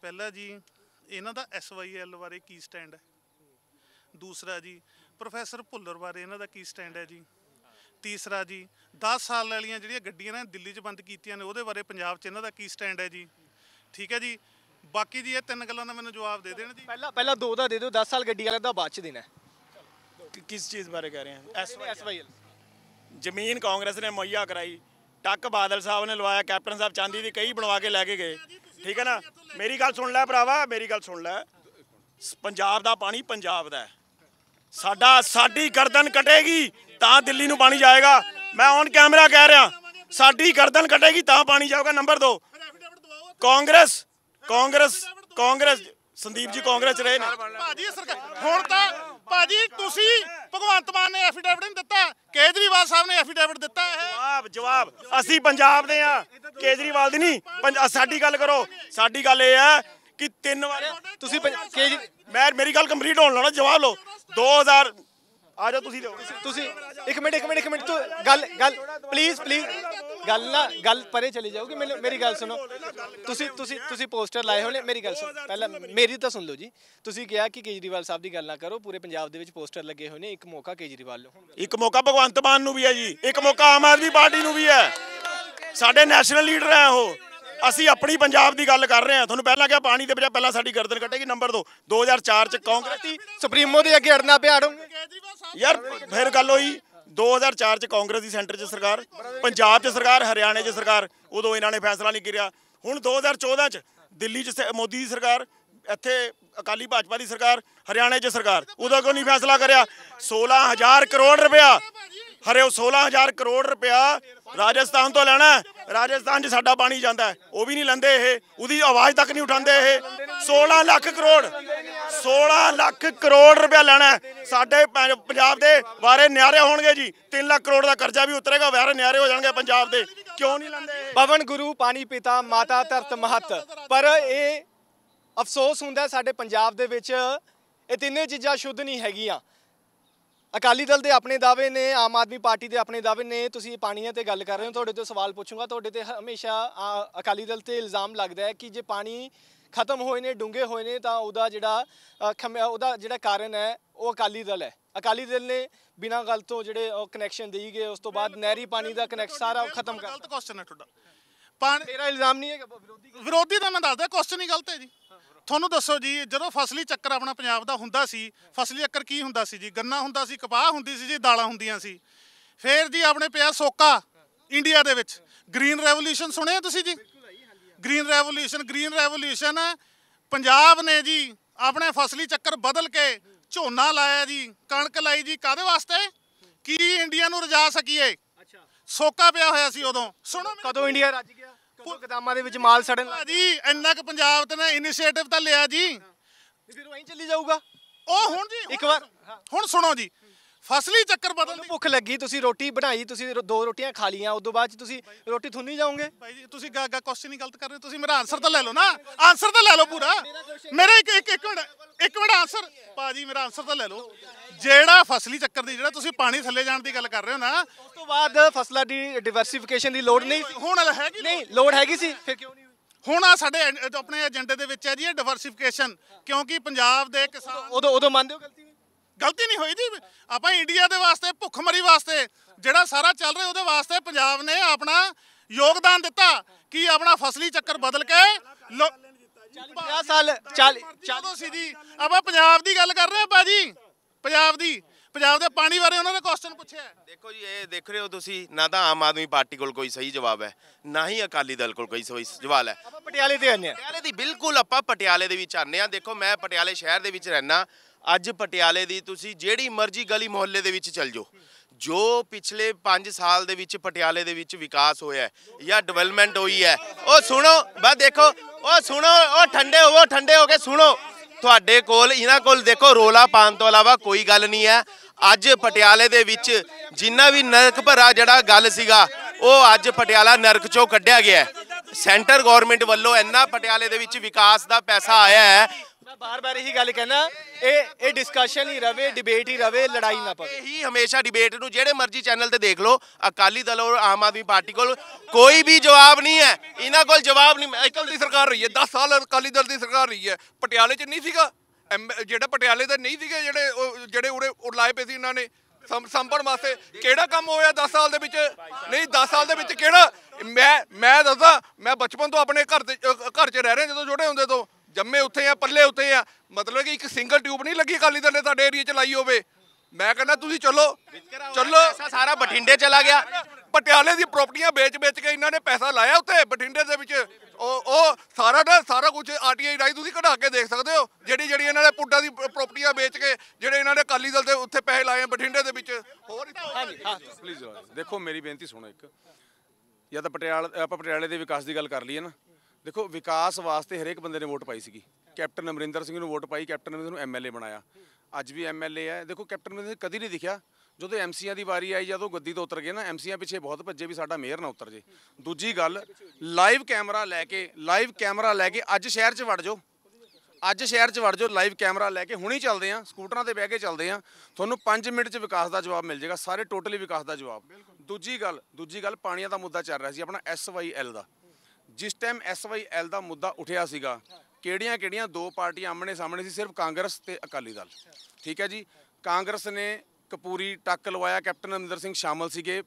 ਪਹਿਲਾ ਜੀ, ਇਹਨਾਂ ਦਾ ਐਸਵਾਈਐਲ ਬਾਰੇ ਕੀ ਸਟੈਂਡ ਹੈ? ਦੂਸਰਾ ਜੀ, ਪ੍ਰੋਫੈਸਰ ਭੁੱਲਰ ਬਾਰੇ ਇਹਨਾਂ ਦਾ ਕੀ ਸਟੈਂਡ ਹੈ ਜੀ? ਤੀਸਰਾ ਜੀ 10 ਸਾਲ ਵਾਲੀਆਂ ਜਿਹੜੀਆਂ ਗੱਡੀਆਂ ਨੇ ਦਿੱਲੀ 'ਚ ਬੰਦ ਕੀਤੀਆਂ ਨੇ ਉਹਦੇ ਬਾਰੇ ਪੰਜਾਬ 'ਚ ਇਹਨਾਂ ਦਾ ਕੀ ਸਟੈਂਡ ਹੈ ਜੀ? ਠੀਕ ਹੈ ਜੀ? ਬਾਕੀ ਜੀ ਇਹ ਤਿੰਨ ਗੱਲਾਂ ਦਾ ਮੈਨੂੰ ਜਵਾਬ ਦੇ ਦੇਣ ਜੀ। ਪਹਿਲਾਂ ਪਹਿਲਾਂ ਦੋ ਦਾ ਦੇ ਦਿਓ 10 ਸਾਲ ਗੱਡੀ ਵਾਲੇ ਦਾ ਬਾਅਦ ਚ ਦੇਣਾ ਕਿਸ ਚੀਜ਼ ਬਾਰੇ ਕਹਿ ਰਹੇ ਹਾਂ? ਐਸ ਐਸਵਾਈਐਲ ਜ਼ਮੀਨ ਕਾਂਗਰਸ ਨੇ ਮੁਹੱਈਆ ਕਰਾਈ ਟੱਕ ਬਾਦਲ ਸਾਹਿਬ ਨੇ ਲਵਾਇਆ ਕੈਪਟਨ ਸਾਹਿਬ ਚਾਂਦੀ ਦੀ ਕਈ ਬਣਵਾ ਕੇ ਲੈ ਕੇ ਗਏ। ਠੀਕ ਹੈ ਨਾ? ਮੇਰੀ ਗੱਲ ਸੁਣ ਲੈ ਭਰਾਵਾ ਮੇਰੀ ਗੱਲ ਸੁਣ ਲੈ। ਪੰਜਾਬ ਦਾ ਪਾਣੀ ਪੰਜਾਬ ਦਾ ਹੈ। ਸਾਡਾ ਸਾਡੀ ਗਰਦਨ ਕਟੇਗੀ। ਤਾਂ ਦਿੱਲੀ ਨੂੰ ਪਾਣੀ ਜਾਏਗਾ। ਮੈਂ ਔਨ ਕੈਮਰਾ ਕਹਿ ਰਿਹਾ। ਸਾਡੀ ਗਰਦਨ ਕਟੇਗੀ ਤਾਂ ਪਾਣੀ ਜਾਊਗਾ। ਨੰਬਰ 2 ਕਾਂਗਰਸ ਕਾਂਗਰਸ ਕਾਂਗਰਸ। ਸੰਦੀਪ ਜੀ ਕਾਂਗਰਸ 'ਚ ਰਹੇ ਨੇ। ਭਾਜੀ ਸਰਕਾਰ ਹੁਣ ਤਾਂ ਭਾਜੀ ਤੁਸੀਂ ਭਗਵੰਤ ਮਾਨ ਨੇ ਐਫੀਡੇਵਿਟ ਨਹੀਂ ਦਿੱਤਾ। ਕੇਜਰੀਵਾਲ ਸਾਹਿਬ ਨੇ ਐਫੀਡੇਵਿਟ ਦਿੱਤਾ ਹੈ ਜਵਾਬ ਜਵਾਬ। ਅਸੀਂ ਪੰਜਾਬ ਦੇ ਆ ਕੇਜਰੀਵਾਲ ਦੀ ਨਹੀਂ। ਪੰਜ- ਸਾਡੀ ਗੱਲ ਕਰੋ। ਸਾਡੀ ਗੱਲ ਇਹ ਹੈ ਕਿ ਤਿੰਨ ਵਾਰ ਤੁਸੀਂ ਮੈਂ ਮੇਰੀ ਗੱਲ ਕੰਪਲੀਟ ਹੋਣ ਲਾਣਾ ਜਵਾਬ ਲਓ। 2000 ਆ ਜਾਓ ਤੁਸੀਂ ਤੁਸੀਂ, ਇੱਕ ਮਿੰਟ ਇੱਕ ਮਿੰਟ ਇੱਕ ਮਿੰਟ, ਤੂੰ ਗੱਲ ਗੱਲ ਪਲੀਜ਼ ਪਲੀਜ਼ ਗੱਲ ਨਾ, ਗੱਲ ਪਰੇ ਚਲੀ ਜਾਊਗੀ ਮੈਨੂੰ, ਮੇਰੀ ਗੱਲ ਸੁਣੋ। ਤੁਸੀਂ ਤੁਸੀਂ ਤੁਸੀਂ ਪੋਸਟਰ ਲਾਏ ਹੋਣੇ, ਮੇਰੀ ਗੱਲ ਸੁਣੋ, ਪਹਿਲਾਂ ਮੇਰੀ ਤਾਂ ਸੁਣ ਲਓ ਜੀ। ਤੁਸੀਂ ਕਿਹਾ ਕਿ ਕੇਜਰੀਵਾਲ ਸਾਹਿਬ ਦੀ ਗੱਲ ਨਾ ਕਰੋ, ਪੂਰੇ ਪੰਜਾਬ ਦੇ ਵਿੱਚ ਪੋਸਟਰ ਲੱਗੇ ਹੋਏ ਨੇ, ਇੱਕ ਮੌਕਾ ਕੇਜਰੀਵਾਲ ਨੂੰ। ਇੱਕ ਮੌਕਾ ਭਗਵੰਤ ਮਾਨ ਨੂੰ ਵੀ ਹੈ ਜੀ, ਇੱਕ ਮੌਕਾ ਆਮ ਆਦਮੀ ਪਾਰਟੀ ਨੂੰ ਵੀ ਹੈ। ਸਾਡੇ ਨੈਸ਼ਨਲ ਲੀਡਰ ਹੈ ਉਹ। ਅਸੀਂ ਆਪਣੀ ਪੰਜਾਬ ਦੀ ਗੱਲ ਕਰ ਰਹੇ ਹਾਂ। ਤੁਹਾਨੂੰ ਪਹਿਲਾਂ ਕਿਹਾ ਪਾਣੀ ਦੇ ਬਜਾਏ ਪਹਿਲਾਂ ਸਾਡੀ ਗਰਦਨ ਕੱਟੇਗੀ ਨੰਬਰ 2 2004 ਚ ਕਾਂਗਰਸ ਸੁਪਰੀਮੋ ਦੇ ਅੱਗੇ ਅੜਨਾ ਪਿਆ ਯਾਰ ਫਿਰ ਗੱਲ ਹੋਈ 2004 ਚ ਕਾਂਗਰਸ ਦੀ ਸੈਂਟਰ 'ਚ ਸਰਕਾਰ ਪੰਜਾਬ 'ਚ ਸਰਕਾਰ ਹਰਿਆਣੇ 'ਚ ਸਰਕਾਰ ਉਦੋਂ ਇਹਨਾਂ ਨੇ ਫੈਸਲਾ ਨਹੀਂ ਕਰਿਆ। ਹੁਣ 2014 ਚ ਦਿੱਲੀ 'ਚ ਮੋਦੀ ਦੀ ਸਰਕਾਰ ਇੱਥੇ ਅਕਾਲੀ ਭਾਜਪਾ ਦੀ ਸਰਕਾਰ ਹਰਿਆਣੇ 'ਚ ਸਰਕਾਰ ਉਦੋਂ ਕਿਉਂ ਨਹੀਂ ਫੈਸਲਾ ਕਰਿਆ? 16000 ਕਰੋੜ ਰੁਪਇਆ ਹਰੇ ਉਹ 16000 ਕਰੋੜ ਰੁਪਇਆ ਰਾਜਸਥਾਨ ਤੋਂ ਲੈਣਾ। ਰਾਜਸਥਾਨ 'ਚ ਸਾਡਾ ਪਾਣੀ ਜਾਂਦਾ ਹੈ। ਉਹ ਵੀ ਨਹੀਂ ਲੈਂਦੇ ਇਹ। ਉਹਦੀ ਆਵਾਜ਼ ਤੱਕ ਨਹੀਂ ਉਠਾਉਂਦੇ ਇਹ। 16 ਲੱਖ ਕਰੋੜ। 16 ਲੱਖ ਕਰੋੜ ਰੁਪਇਆ ਲੈਣਾ ਸਾਡੇ ਪੰ- ਪੰਜਾਬ ਦੇ ਵਾਰੇ ਨਿਆਰੇ ਹੋਣਗੇ ਜੀ। 3 ਲੱਖ ਕਰੋੜ ਦਾ ਕਰਜ਼ਾ ਵੀ ਉਤਰੇਗਾ, ਵਾਰੇ ਨਿਆਰੇ ਹੋ ਜਾਣਗੇ ਪੰਜਾਬ ਦੇ। ਕਿਉਂ ਨਹੀਂ ਲੈਂਦੇ ਪਵਨ ਗੁਰੂ, ਪਾਣੀ ਪਿਤਾ, ਮਾਤਾ ਧਰਤ ਮਹਤ। ਪਰ ਇਹ ਅਫਸੋਸ ਹੁੰਦਾ ਸਾਡੇ ਪੰਜਾਬ ਦੇ ਵਿੱਚ ਇਹ ਤਿੰਨੇ ਚੀਜ਼ਾਂ ਸ਼ੁੱਧ ਨਹੀਂ ਹੈਗੀਆਂ। ਅਕਾਲੀ ਦਲ ਦੇ ਆਪਣੇ ਦਾਅਵੇ ਨੇ ਆਮ ਆਦਮੀ ਪਾਰਟੀ ਦੇ ਆਪਣੇ ਦਾਅਵੇ ਨੇ ਤੁਸੀਂ ਪਾਣੀਆਂ ਤੇ ਗੱਲ ਕਰ ਰਹੇ ਹੋ ਤੁਹਾਡੇ ਤੋਂ ਸਵਾਲ ਪੁੱਛੂੰਗਾ ਤੁਹਾਡੇ ਤੇ ਹਮੇਸ਼ਾ ਅਕਾਲੀ ਦਲ ਤੇ ਇਲਜ਼ਾਮ ਲੱਗਦਾ ਹੈ ਕਿ ਜੇ ਪਾਣੀ ਖਤਮ ਹੋਏ ਨੇ ਡੂੰਘੇ ਹੋਏ ਨੇ ਤਾਂ ਉਹਦਾ ਜਿਹੜਾ ਉਹਦਾ ਜਿਹੜਾ ਕਾਰਨ ਹੈ ਉਹ ਅਕਾਲੀ ਦਲ ਹੈ। ਅਕਾਲੀ ਦਲ ਨੇ ਬਿਨਾਂ ਗੱਲ ਤੋਂ ਜਿਹੜੇ ਕਨੈਕਸ਼ਨ ਦੇਈ ਗਏ ਉਸ ਤੋਂ ਬਾਅਦ ਨਹਿਰੀ ਪਾਣੀ ਦਾ ਕਨੈਕਸ਼ਨ ਸਾਰਾ ਖਤਮ ਕਰ ਗਲਤ ਕੁਐਸਚਨ ਹੈ ਤੁਹਾਡਾ। ਪਾਣੀ ਮੇਰਾ ਇਲਜ਼ਾਮ ਨਹੀਂ ਹੈ ਵਿਰੋਧੀ ਵਿਰੋਧੀ ਦਾ ਮੈਂ ਦੱਸਦਾ ਕੁਐਸਚਨ ਹੀ ਗਲਤ ਹੈ ਜੀ। ਤੁਹਾਨੂੰ ਦੱਸੋ ਜੀ ਜਦੋਂ ਫਸਲੀ ਚੱਕਰ ਆਪਣਾ ਪੰਜਾਬ ਦਾ ਹੁੰਦਾ ਸੀ ਫਸਲੀ ਚੱਕਰ ਕੀ ਹੁੰਦਾ ਸੀ ਜੀ? ਗੰਨਾ ਹੁੰਦਾ ਸੀ ਕਪਾਹ ਹੁੰਦੀ ਸੀ ਜੀ ਦਾਲਾਂ ਹੁੰਦੀਆਂ ਸੀ। ਫੇਰ ਜੀ ਆਪਣੇ ਪਿਆ ਸੋਕਾ ਇੰਡੀਆ ਦੇ ਵਿੱਚ। ਗ੍ਰੀਨ ਰੈਵੋਲੂਸ਼ਨ ਸੁਣਿਆ ਤੁਸੀਂ ਜੀ? Green revolution green revolution Punjab ਨੇ ਜੀ ਆਪਣੇ ਫਸਲੀ ਚੱਕਰ ਬਦਲ ਕੇ ਝੋਨਾ ਲਾਇਆ ਜੀ ਕਣਕ ਲਾਈ ਜੀ ਕਾਦੇ ਵਾਸਤੇ? ਕੀ ਇੰਡੀਆ ਨੂੰ ਰਜਾ ਸਕੀਏ? ਸੋਕਾ ਪਿਆ ਹੋਇਆ ਸੀ ਉਦੋਂ। ਸੁਣੋ ਕਦੋਂ ਇੰਡੀਆ ਰੱਜ ਗਿਆ? ਕਦੋਂ ਗਦਾਮਾਂ ਦੇ ਵਿੱਚ ਮਾਲ ਸੜਨ ਲੱਗ ਭਾਜੀ ਇੰਨਾ ਕੁ ਪੰਜਾਬ ਤੇ ਨਾ ਇਨੀਸ਼ੀਏਟਿਵ ਤਾਂ ਲਿਆ ਜੀ। ਫਿਰ ਉਹ ਐਂ ਚੱਲੀ ਜਾਊਗਾ। ਉਹ ਹੁਣ ਜੀ ਇੱਕ ਵਾਰ। ਹੁਣ ਸੁਣੋ ਜੀ। ਫਸਲੀ ਚੱਕਰ ਬਦਲ ਭੁੱਖ ਲੱਗੀ ਤੁਸੀਂ ਰੋਟੀ ਬਣਾਈ ਤੁਸੀਂ ਦੋ ਰੋਟੀਆਂ ਖਾ ਲੀਆਂ ਉਦੋਂ ਬਾਅਦ 'ਚ ਤੁਸੀਂ ਰੋਟੀ ਥੁੰਨੀ ਜਾਓਗੇ? ਭਾਈ ਜੀ ਤੁਸੀਂ ਗਾ ਗਾ ਕੁਐਸਚਨ ਹੀ ਗਲਤ ਕਰ ਰਹੇ ਤੁਸੀਂ ਮੇਰਾ ਆਨਸਰ ਤਾਂ ਲੈ ਲਓ ਨਾ। ਆਨਸਰ ਤਾਂ ਲੈ ਲਓ ਪੂਰਾ। ਮੇਰਾ ਇੱਕ ਇੱਕ ਇੱਕ ਮਿੰਟ ਇੱਕ ਮਿੰਟ ਆਨਸਰ ਭਾਜੀ ਮੇਰਾ ਆਨਸਰ ਤਾਂ ਲੈ ਲਓ। ਜਿਹੜਾ ਫਸਲੀ ਚੱਕਰ ਦੀ ਜਿਹੜਾ ਤੁਸੀਂ ਪਾਣੀ ਥੱਲੇ ਜਾਣ ਦੀ ਗੱਲ ਕਰ ਰਹੇ ਹੋ ਨਾ। ਉਸ ਤੋਂ ਬਾਅਦ ਫਸਲਾਂ ਦੀ ਡਿਵਰਸਿਫਿਕੇਸ਼ਨ ਦੀ ਲੋੜ ਨਹੀਂ ਹੁਣ ਹੈਗੀ ਨਹੀਂ ਲੋੜ? ਹੈਗੀ ਸੀ ਫਿਰ ਕਿਉਂ ਨਹੀਂ? ਹੁਣ ਆ ਸਾਡੇ ਆਪਣੇ ਏਜੰਡੇ ਦੇ ਵਿੱਚ ਹੈ ਜੀ ਇਹ ਡਿਵਰਸਿਫਿਕੇਸ਼ਨ ਕਿਉਂਕਿ ਪੰਜਾਬ ਦੇ ਕਿਸਾਨ ਉਦੋਂ ਉਦੋਂ ਮੰਨਦੇ ਹੋ ਗਲਤੀ ਗਲਤੀ ਨਹੀਂ ਹੋਈ ਜੀ। ਆਪਾਂ ਇੰਡੀਆ ਦੇ ਵਾਸਤੇ ਭੁੱਖਮਰੀ ਵਾਸਤੇ ਜਿਹੜਾ ਸਾਰਾ ਚੱਲ ਰਿਹਾ ਉਹਦੇ ਵਾਸਤੇ ਪੰਜਾਬ ਨੇ ਆਪਣਾ ਯੋਗਦਾਨ ਦਿੱਤਾ ਕਿ ਆਪਣਾ ਫਸਲੀ ਚੱਕਰ ਬਦਲ ਕੇ ਲੋ- 50 ਸਾਲ 40 ਜਦੋਂ ਸੀ ਜੀ। ਆਪਾਂ ਪੰਜਾਬ ਦੀ ਗੱਲ ਕਰ ਰਹੇ ਹਾਂ ਬਾਜੀ ਪੰਜਾਬ ਦੀ। ਪੰਜਾਬ ਦੇ ਪਾਣੀ ਬਾਰੇ ਉਹਨਾਂ ਨੇ ਕੁਐਸਚਨ ਪੁੱਛਿਆ। ਦੇਖੋ ਜੀ ਇਹ ਦੇਖ ਰਹੇ ਹੋ ਤੁਸੀਂ ਨਾ ਤਾਂ ਆਮ ਆਦਮੀ ਪਾਰਟੀ ਕੋਲ ਕੋਈ ਸਹੀ ਜਵਾਬ ਹੈ ਨਾ ਹੀ ਅਕਾਲੀ ਦਲ ਕੋਲ ਕੋਈ ਸਹੀ ਜਵਾਬ ਹੈ। ਆਪਾਂ ਪਟਿਆਲੇ ਤੇ ਆਨੇ ਆ ਪਟਿਆਲੇ ਦੀ ਬਿਲਕੁਲ ਆਪਾਂ ਪਟਿਆਲੇ ਦੇ ਵਿੱਚ ਆਨੇ ਆ ਦੇਖੋ ਮੈਂ ਪਟਿਆਲੇ ਸ਼ਹਿਰ ਦੇ ਵਿੱਚ ਰਹਿਣਾ ਅੱਜ ਪਟਿਆਲੇ ਦੀ ਤੁਸੀਂ ਜਿਹੜੀ ਮਰਜ਼ੀ ਗਲੀ ਮੁਹੱਲੇ ਦੇ ਵਿੱਚ ਚੱਲ ਜਾਓ, ਜੋ ਪਿਛਲੇ 5 ਸਾਲ ਦੇ ਵਿੱਚ ਪਟਿਆਲੇ ਦੇ ਵਿੱਚ ਵਿਕਾਸ ਹੋਇਆ ਹੈ ਜਾਂ ਡਿਵੈਲਪਮੈਂਟ ਹੋਈ ਹੈ, ਉਹ ਸੁਣੋ, ਬਸ ਦੇਖੋ, ਉਹ ਸੁਣੋ, ਉਹ ਠੰਡੇ ਹੋਵੋ ਠੰਡੇ ਹੋ ਕੇ ਸੁਣੋ। ਤੁਹਾਡੇ ਕੋਲ, ਇਹਨਾਂ ਕੋਲ ਦੇਖੋ, ਰੋਲਾ ਪਾਉਣ ਤੋਂ ਇਲਾਵਾ ਕੋਈ ਗੱਲ ਨਹੀਂ ਹੈ। ਅੱਜ ਪਟਿਆਲੇ ਦੇ ਵਿੱਚ ਜਿੰਨਾ ਵੀ ਨਰਕ ਭਰਾ ਜਿਹੜਾ ਗੱਲ ਸੀਗਾ, ਉਹ ਅੱਜ ਪਟਿਆਲਾ ਨਰਕ ਚੋਂ ਕੱਢਿਆ ਗਿਆ ਸੈਂਟਰ ਗਵਰਨਮੈਂਟ ਵੱਲੋਂ ਇੰਨਾ ਪਟਿਆਲੇ ਦੇ ਵਿੱਚ ਵਿਕਾਸ ਦਾ ਪੈਸਾ ਆਇਆ ਹੈ ਮੈਂ ਬਾਰ-ਬਾਰ ਇਹੀ ਗੱਲ ਕਹਿਣਾ ਇਹ ਇਹ ਡਿਸਕਸ਼ਨ ਹੀ ਰਵੇ ਡਿਬੇਟ ਹੀ ਰਵੇ, ਲੜਾਈ ਨਾ ਪਵੇ। ਇਹੀ ਹਮੇਸ਼ਾ ਡਿਬੇਟ ਨੂੰ ਜਿਹੜੇ ਮਰਜ਼ੀ ਚੈਨਲ ਤੇ ਦੇਖ ਲਓ, ਅਕਾਲੀ ਦਲ ਔਰ ਆਮ ਆਦਮੀ ਪਾਰਟੀ ਕੋਲ ਕੋਈ ਵੀ ਜਵਾਬ ਨਹੀਂ ਹੈ। ਇਹਨਾਂ ਕੋਲ ਜਵਾਬ ਨਹੀਂ ਅਕਾਲੀ ਦੀ ਸਰਕਾਰ ਰਹੀ ਹੈ 10 ਸਾਲ ਅਕਾਲੀ ਦਲ ਦੀ ਸਰਕਾਰ ਰਹੀ ਹੈ। ਪਟਿਆਲੇ 'ਚ ਨਹੀਂ ਸੀਗਾ ਜਿਹੜਾ ਪਟਿਆਲੇ ਦੇ ਨਹੀਂ ਸੀਗੇ, ਜਿਹੜੇ ਜਿਹੜੇ ਉਰੇ ਉਹ ਪਏ ਸੀ ਇਹਨਾਂ ਨੇ ਸੰਭਣ ਵਾਸਤੇ, ਕਿਹੜਾ ਕੰਮ ਹੋਇਆ 10 ਸਾਲ ਦੇ ਵਿੱਚ? ਨਹੀਂ 10 ਸਾਲ ਦੇ ਵਿੱਚ ਕਿਹੜਾ? ਮੈਂ ਮੈਂ ਦੱਸਦਾ ਮੈਂ ਬਚਪਨ ਤੋਂ ਆਪਣੇ ਘਰ ਦੇ ਘਰ 'ਚ ਰਹਿ ਰਿਹਾ, ਜਦੋਂ ਛੋਟੇ ਹੁੰਦੇ ਤੋਂ। ਜੰਮੇ ਉੱਥੇ ਆ ਪੱਲੇ ਉੱਥੇ ਆ। ਮਤਲਬ ਕਿ ਇੱਕ ਸਿੰਗਲ ਟਿਊਬ ਨਹੀਂ ਲੱਗੀ ਅਕਾਲੀ ਦਲ ਨੇ ਤੁਹਾਡੇ ਏਰੀਆ 'ਚ ਲਾਈ ਹੋਵੇ। ਮੈਂ ਕਹਿੰਦਾ ਤੁਸੀਂ ਚੱਲੋ ਚੱਲੋ। ਸਾਰਾ ਬਠਿੰਡੇ ਚਲਾ ਗਿਆ। ਪਟਿਆਲੇ ਦੀ ਪ੍ਰਾਪਰਟੀਆਂ ਵੇਚ-ਵੇਚ ਕੇ ਇਹਨਾਂ ਨੇ ਪੈਸਾ ਲਾਇਆ ਉੱਥੇ ਬਠਿੰਡੇ ਦੇ ਵਿੱਚ। ਉਹ ਉਹ ਸਾਰਾ ਦਾ ਸਾਰਾ ਕੁਝ ਆਰਟੀਆਈ ਰਾਈ ਤੁਸੀਂ ਕਢਾ ਕੇ ਦੇਖ ਸਕਦੇ ਹੋ। ਜਿਹੜੀ ਜਿਹੜੀ ਇਹਨਾਂ ਨੇ ਪੁੱਡਾ ਦੀ ਪ੍ਰਾਪਰਟੀਆਂ ਵੇਚ ਕੇ ਜਿਹੜੇ ਇਹਨਾਂ ਨੇ ਅਕਾਲੀ ਦਲ ਦੇ ਉੱਥੇ ਪੈਸੇ ਲਾਏ ਬਠਿੰਡੇ ਦੇ ਵਿੱਚ। ਹੋਰ ਪਲੀਜ਼ ਦੇਖੋ ਮੇਰੀ ਬੇਨਤੀ ਸੁਣੋ ਇੱਕ। ਜਾਂ ਤਾਂ ਪਟਿਆਲਾ ਆਪਾਂ ਪਟਿਆਲੇ ਦੇ ਵਿਕਾਸ ਦੀ ਗੱਲ ਕਰ ਲਈਏ ਨਾ। ਦੇਖੋ, ਵਿਕਾਸ ਵਾਸਤੇ ਹਰੇਕ ਬੰਦੇ ਨੇ ਵੋਟ ਪਾਈ ਸੀਗੀ। ਕੈਪਟਨ ਅਮਰਿੰਦਰ ਸਿੰਘ ਨੂੰ ਵੋਟ ਪਾਈ, ਕੈਪਟਨ ਅਮਰਿੰਦਰ ਨੂੰ ਐਮਐਲਏ ਬਣਾਇਆ। ਅੱਜ ਵੀ ਐਮਐਲਏ ਹੈ ਦੇਖੋ, ਕੈਪਟਨ ਅਮਰਿੰਦਰ ਕਦੀ ਨਹੀਂ ਦਿਖਿਆ। ਜਦੋਂ ਐਮਸੀਆਂ ਦੀ ਵਾਰੀ ਆਈ, ਜਦੋਂ ਗੱਦੀ ਤੋਂ ਉਤਰ ਗਏ ਨਾ ਐਮਸੀਆਂ ਪਿੱਛੇ ਬਹੁਤ ਭੱਜੇ ਵੀ ਸਾਡਾ ਮੇਅਰ ਨਾ ਉਤਰ ਜੇ। ਦੂਜੀ ਗੱਲ, ਲਾਈਵ ਕੈਮਰਾ ਲੈ ਕੇ, ਲਾਈਵ ਕੈਮਰਾ ਲੈ ਕੇ ਅੱਜ ਸ਼ਹਿਰ 'ਚ ਵੜ ਜਾਓ। ਅੱਜ ਸ਼ਹਿਰ 'ਚ ਵੜ ਜਾਓ, ਲਾਈਵ ਕੈਮਰਾ ਲੈ ਕੇ। ਹੁਣੀ ਚੱਲਦੇ ਆ, ਸਕੂਟਰਾਂ ਤੇ ਬਹਿ ਕੇ ਚੱਲਦੇ ਆ। ਤੁਹਾਨੂੰ 5 ਮਿੰਟ 'ਚ ਵਿਕਾਸ ਦਾ ਜਵਾਬ ਮਿਲ ਜਾਏਗਾ, ਸਾਰੇ ਟੋਟਲੀ ਵਿਕਾਸ ਦਾ ਜਵਾਬ। ਦੂਜੀ ਗੱਲ ਦੂਜੀ ਗੱਲ, ਪਾਣੀਆਂ ਦਾ ਮੁੱਦਾ ਚੱਲ ਰਿਹਾ ਸੀ ਆਪਣਾ ਐਸਵਾਈਐਲ ਦਾ। ਜਿਸ ਟਾਈਮ ਐਸਵਾਈਐਲ ਦਾ ਮੁੱਦਾ ਉੱਠਿਆ ਸੀਗਾ ਕਿਹੜੀਆਂ ਕਿਹੜੀਆਂ ਦੋ ਪਾਰਟੀਆਂ ਆਮਣੇ ਸਾਹਮਣੇ ਸੀ ਸਿਰਫ ਕਾਂਗਰਸ ਤੇ ਅਕਾਲੀ ਦਲ। ਠੀਕ ਹੈ ਜੀ? ਕਾਂਗਰਸ ਨੇ ਕਪੂਰੀ ਟੱਕ ਲਵਾਇਆ ਕੈਪਟਨ ਅਮਰਿੰਦਰ ਸਿੰਘ ਸ਼ਾਮਲ ਸੀਗੇ।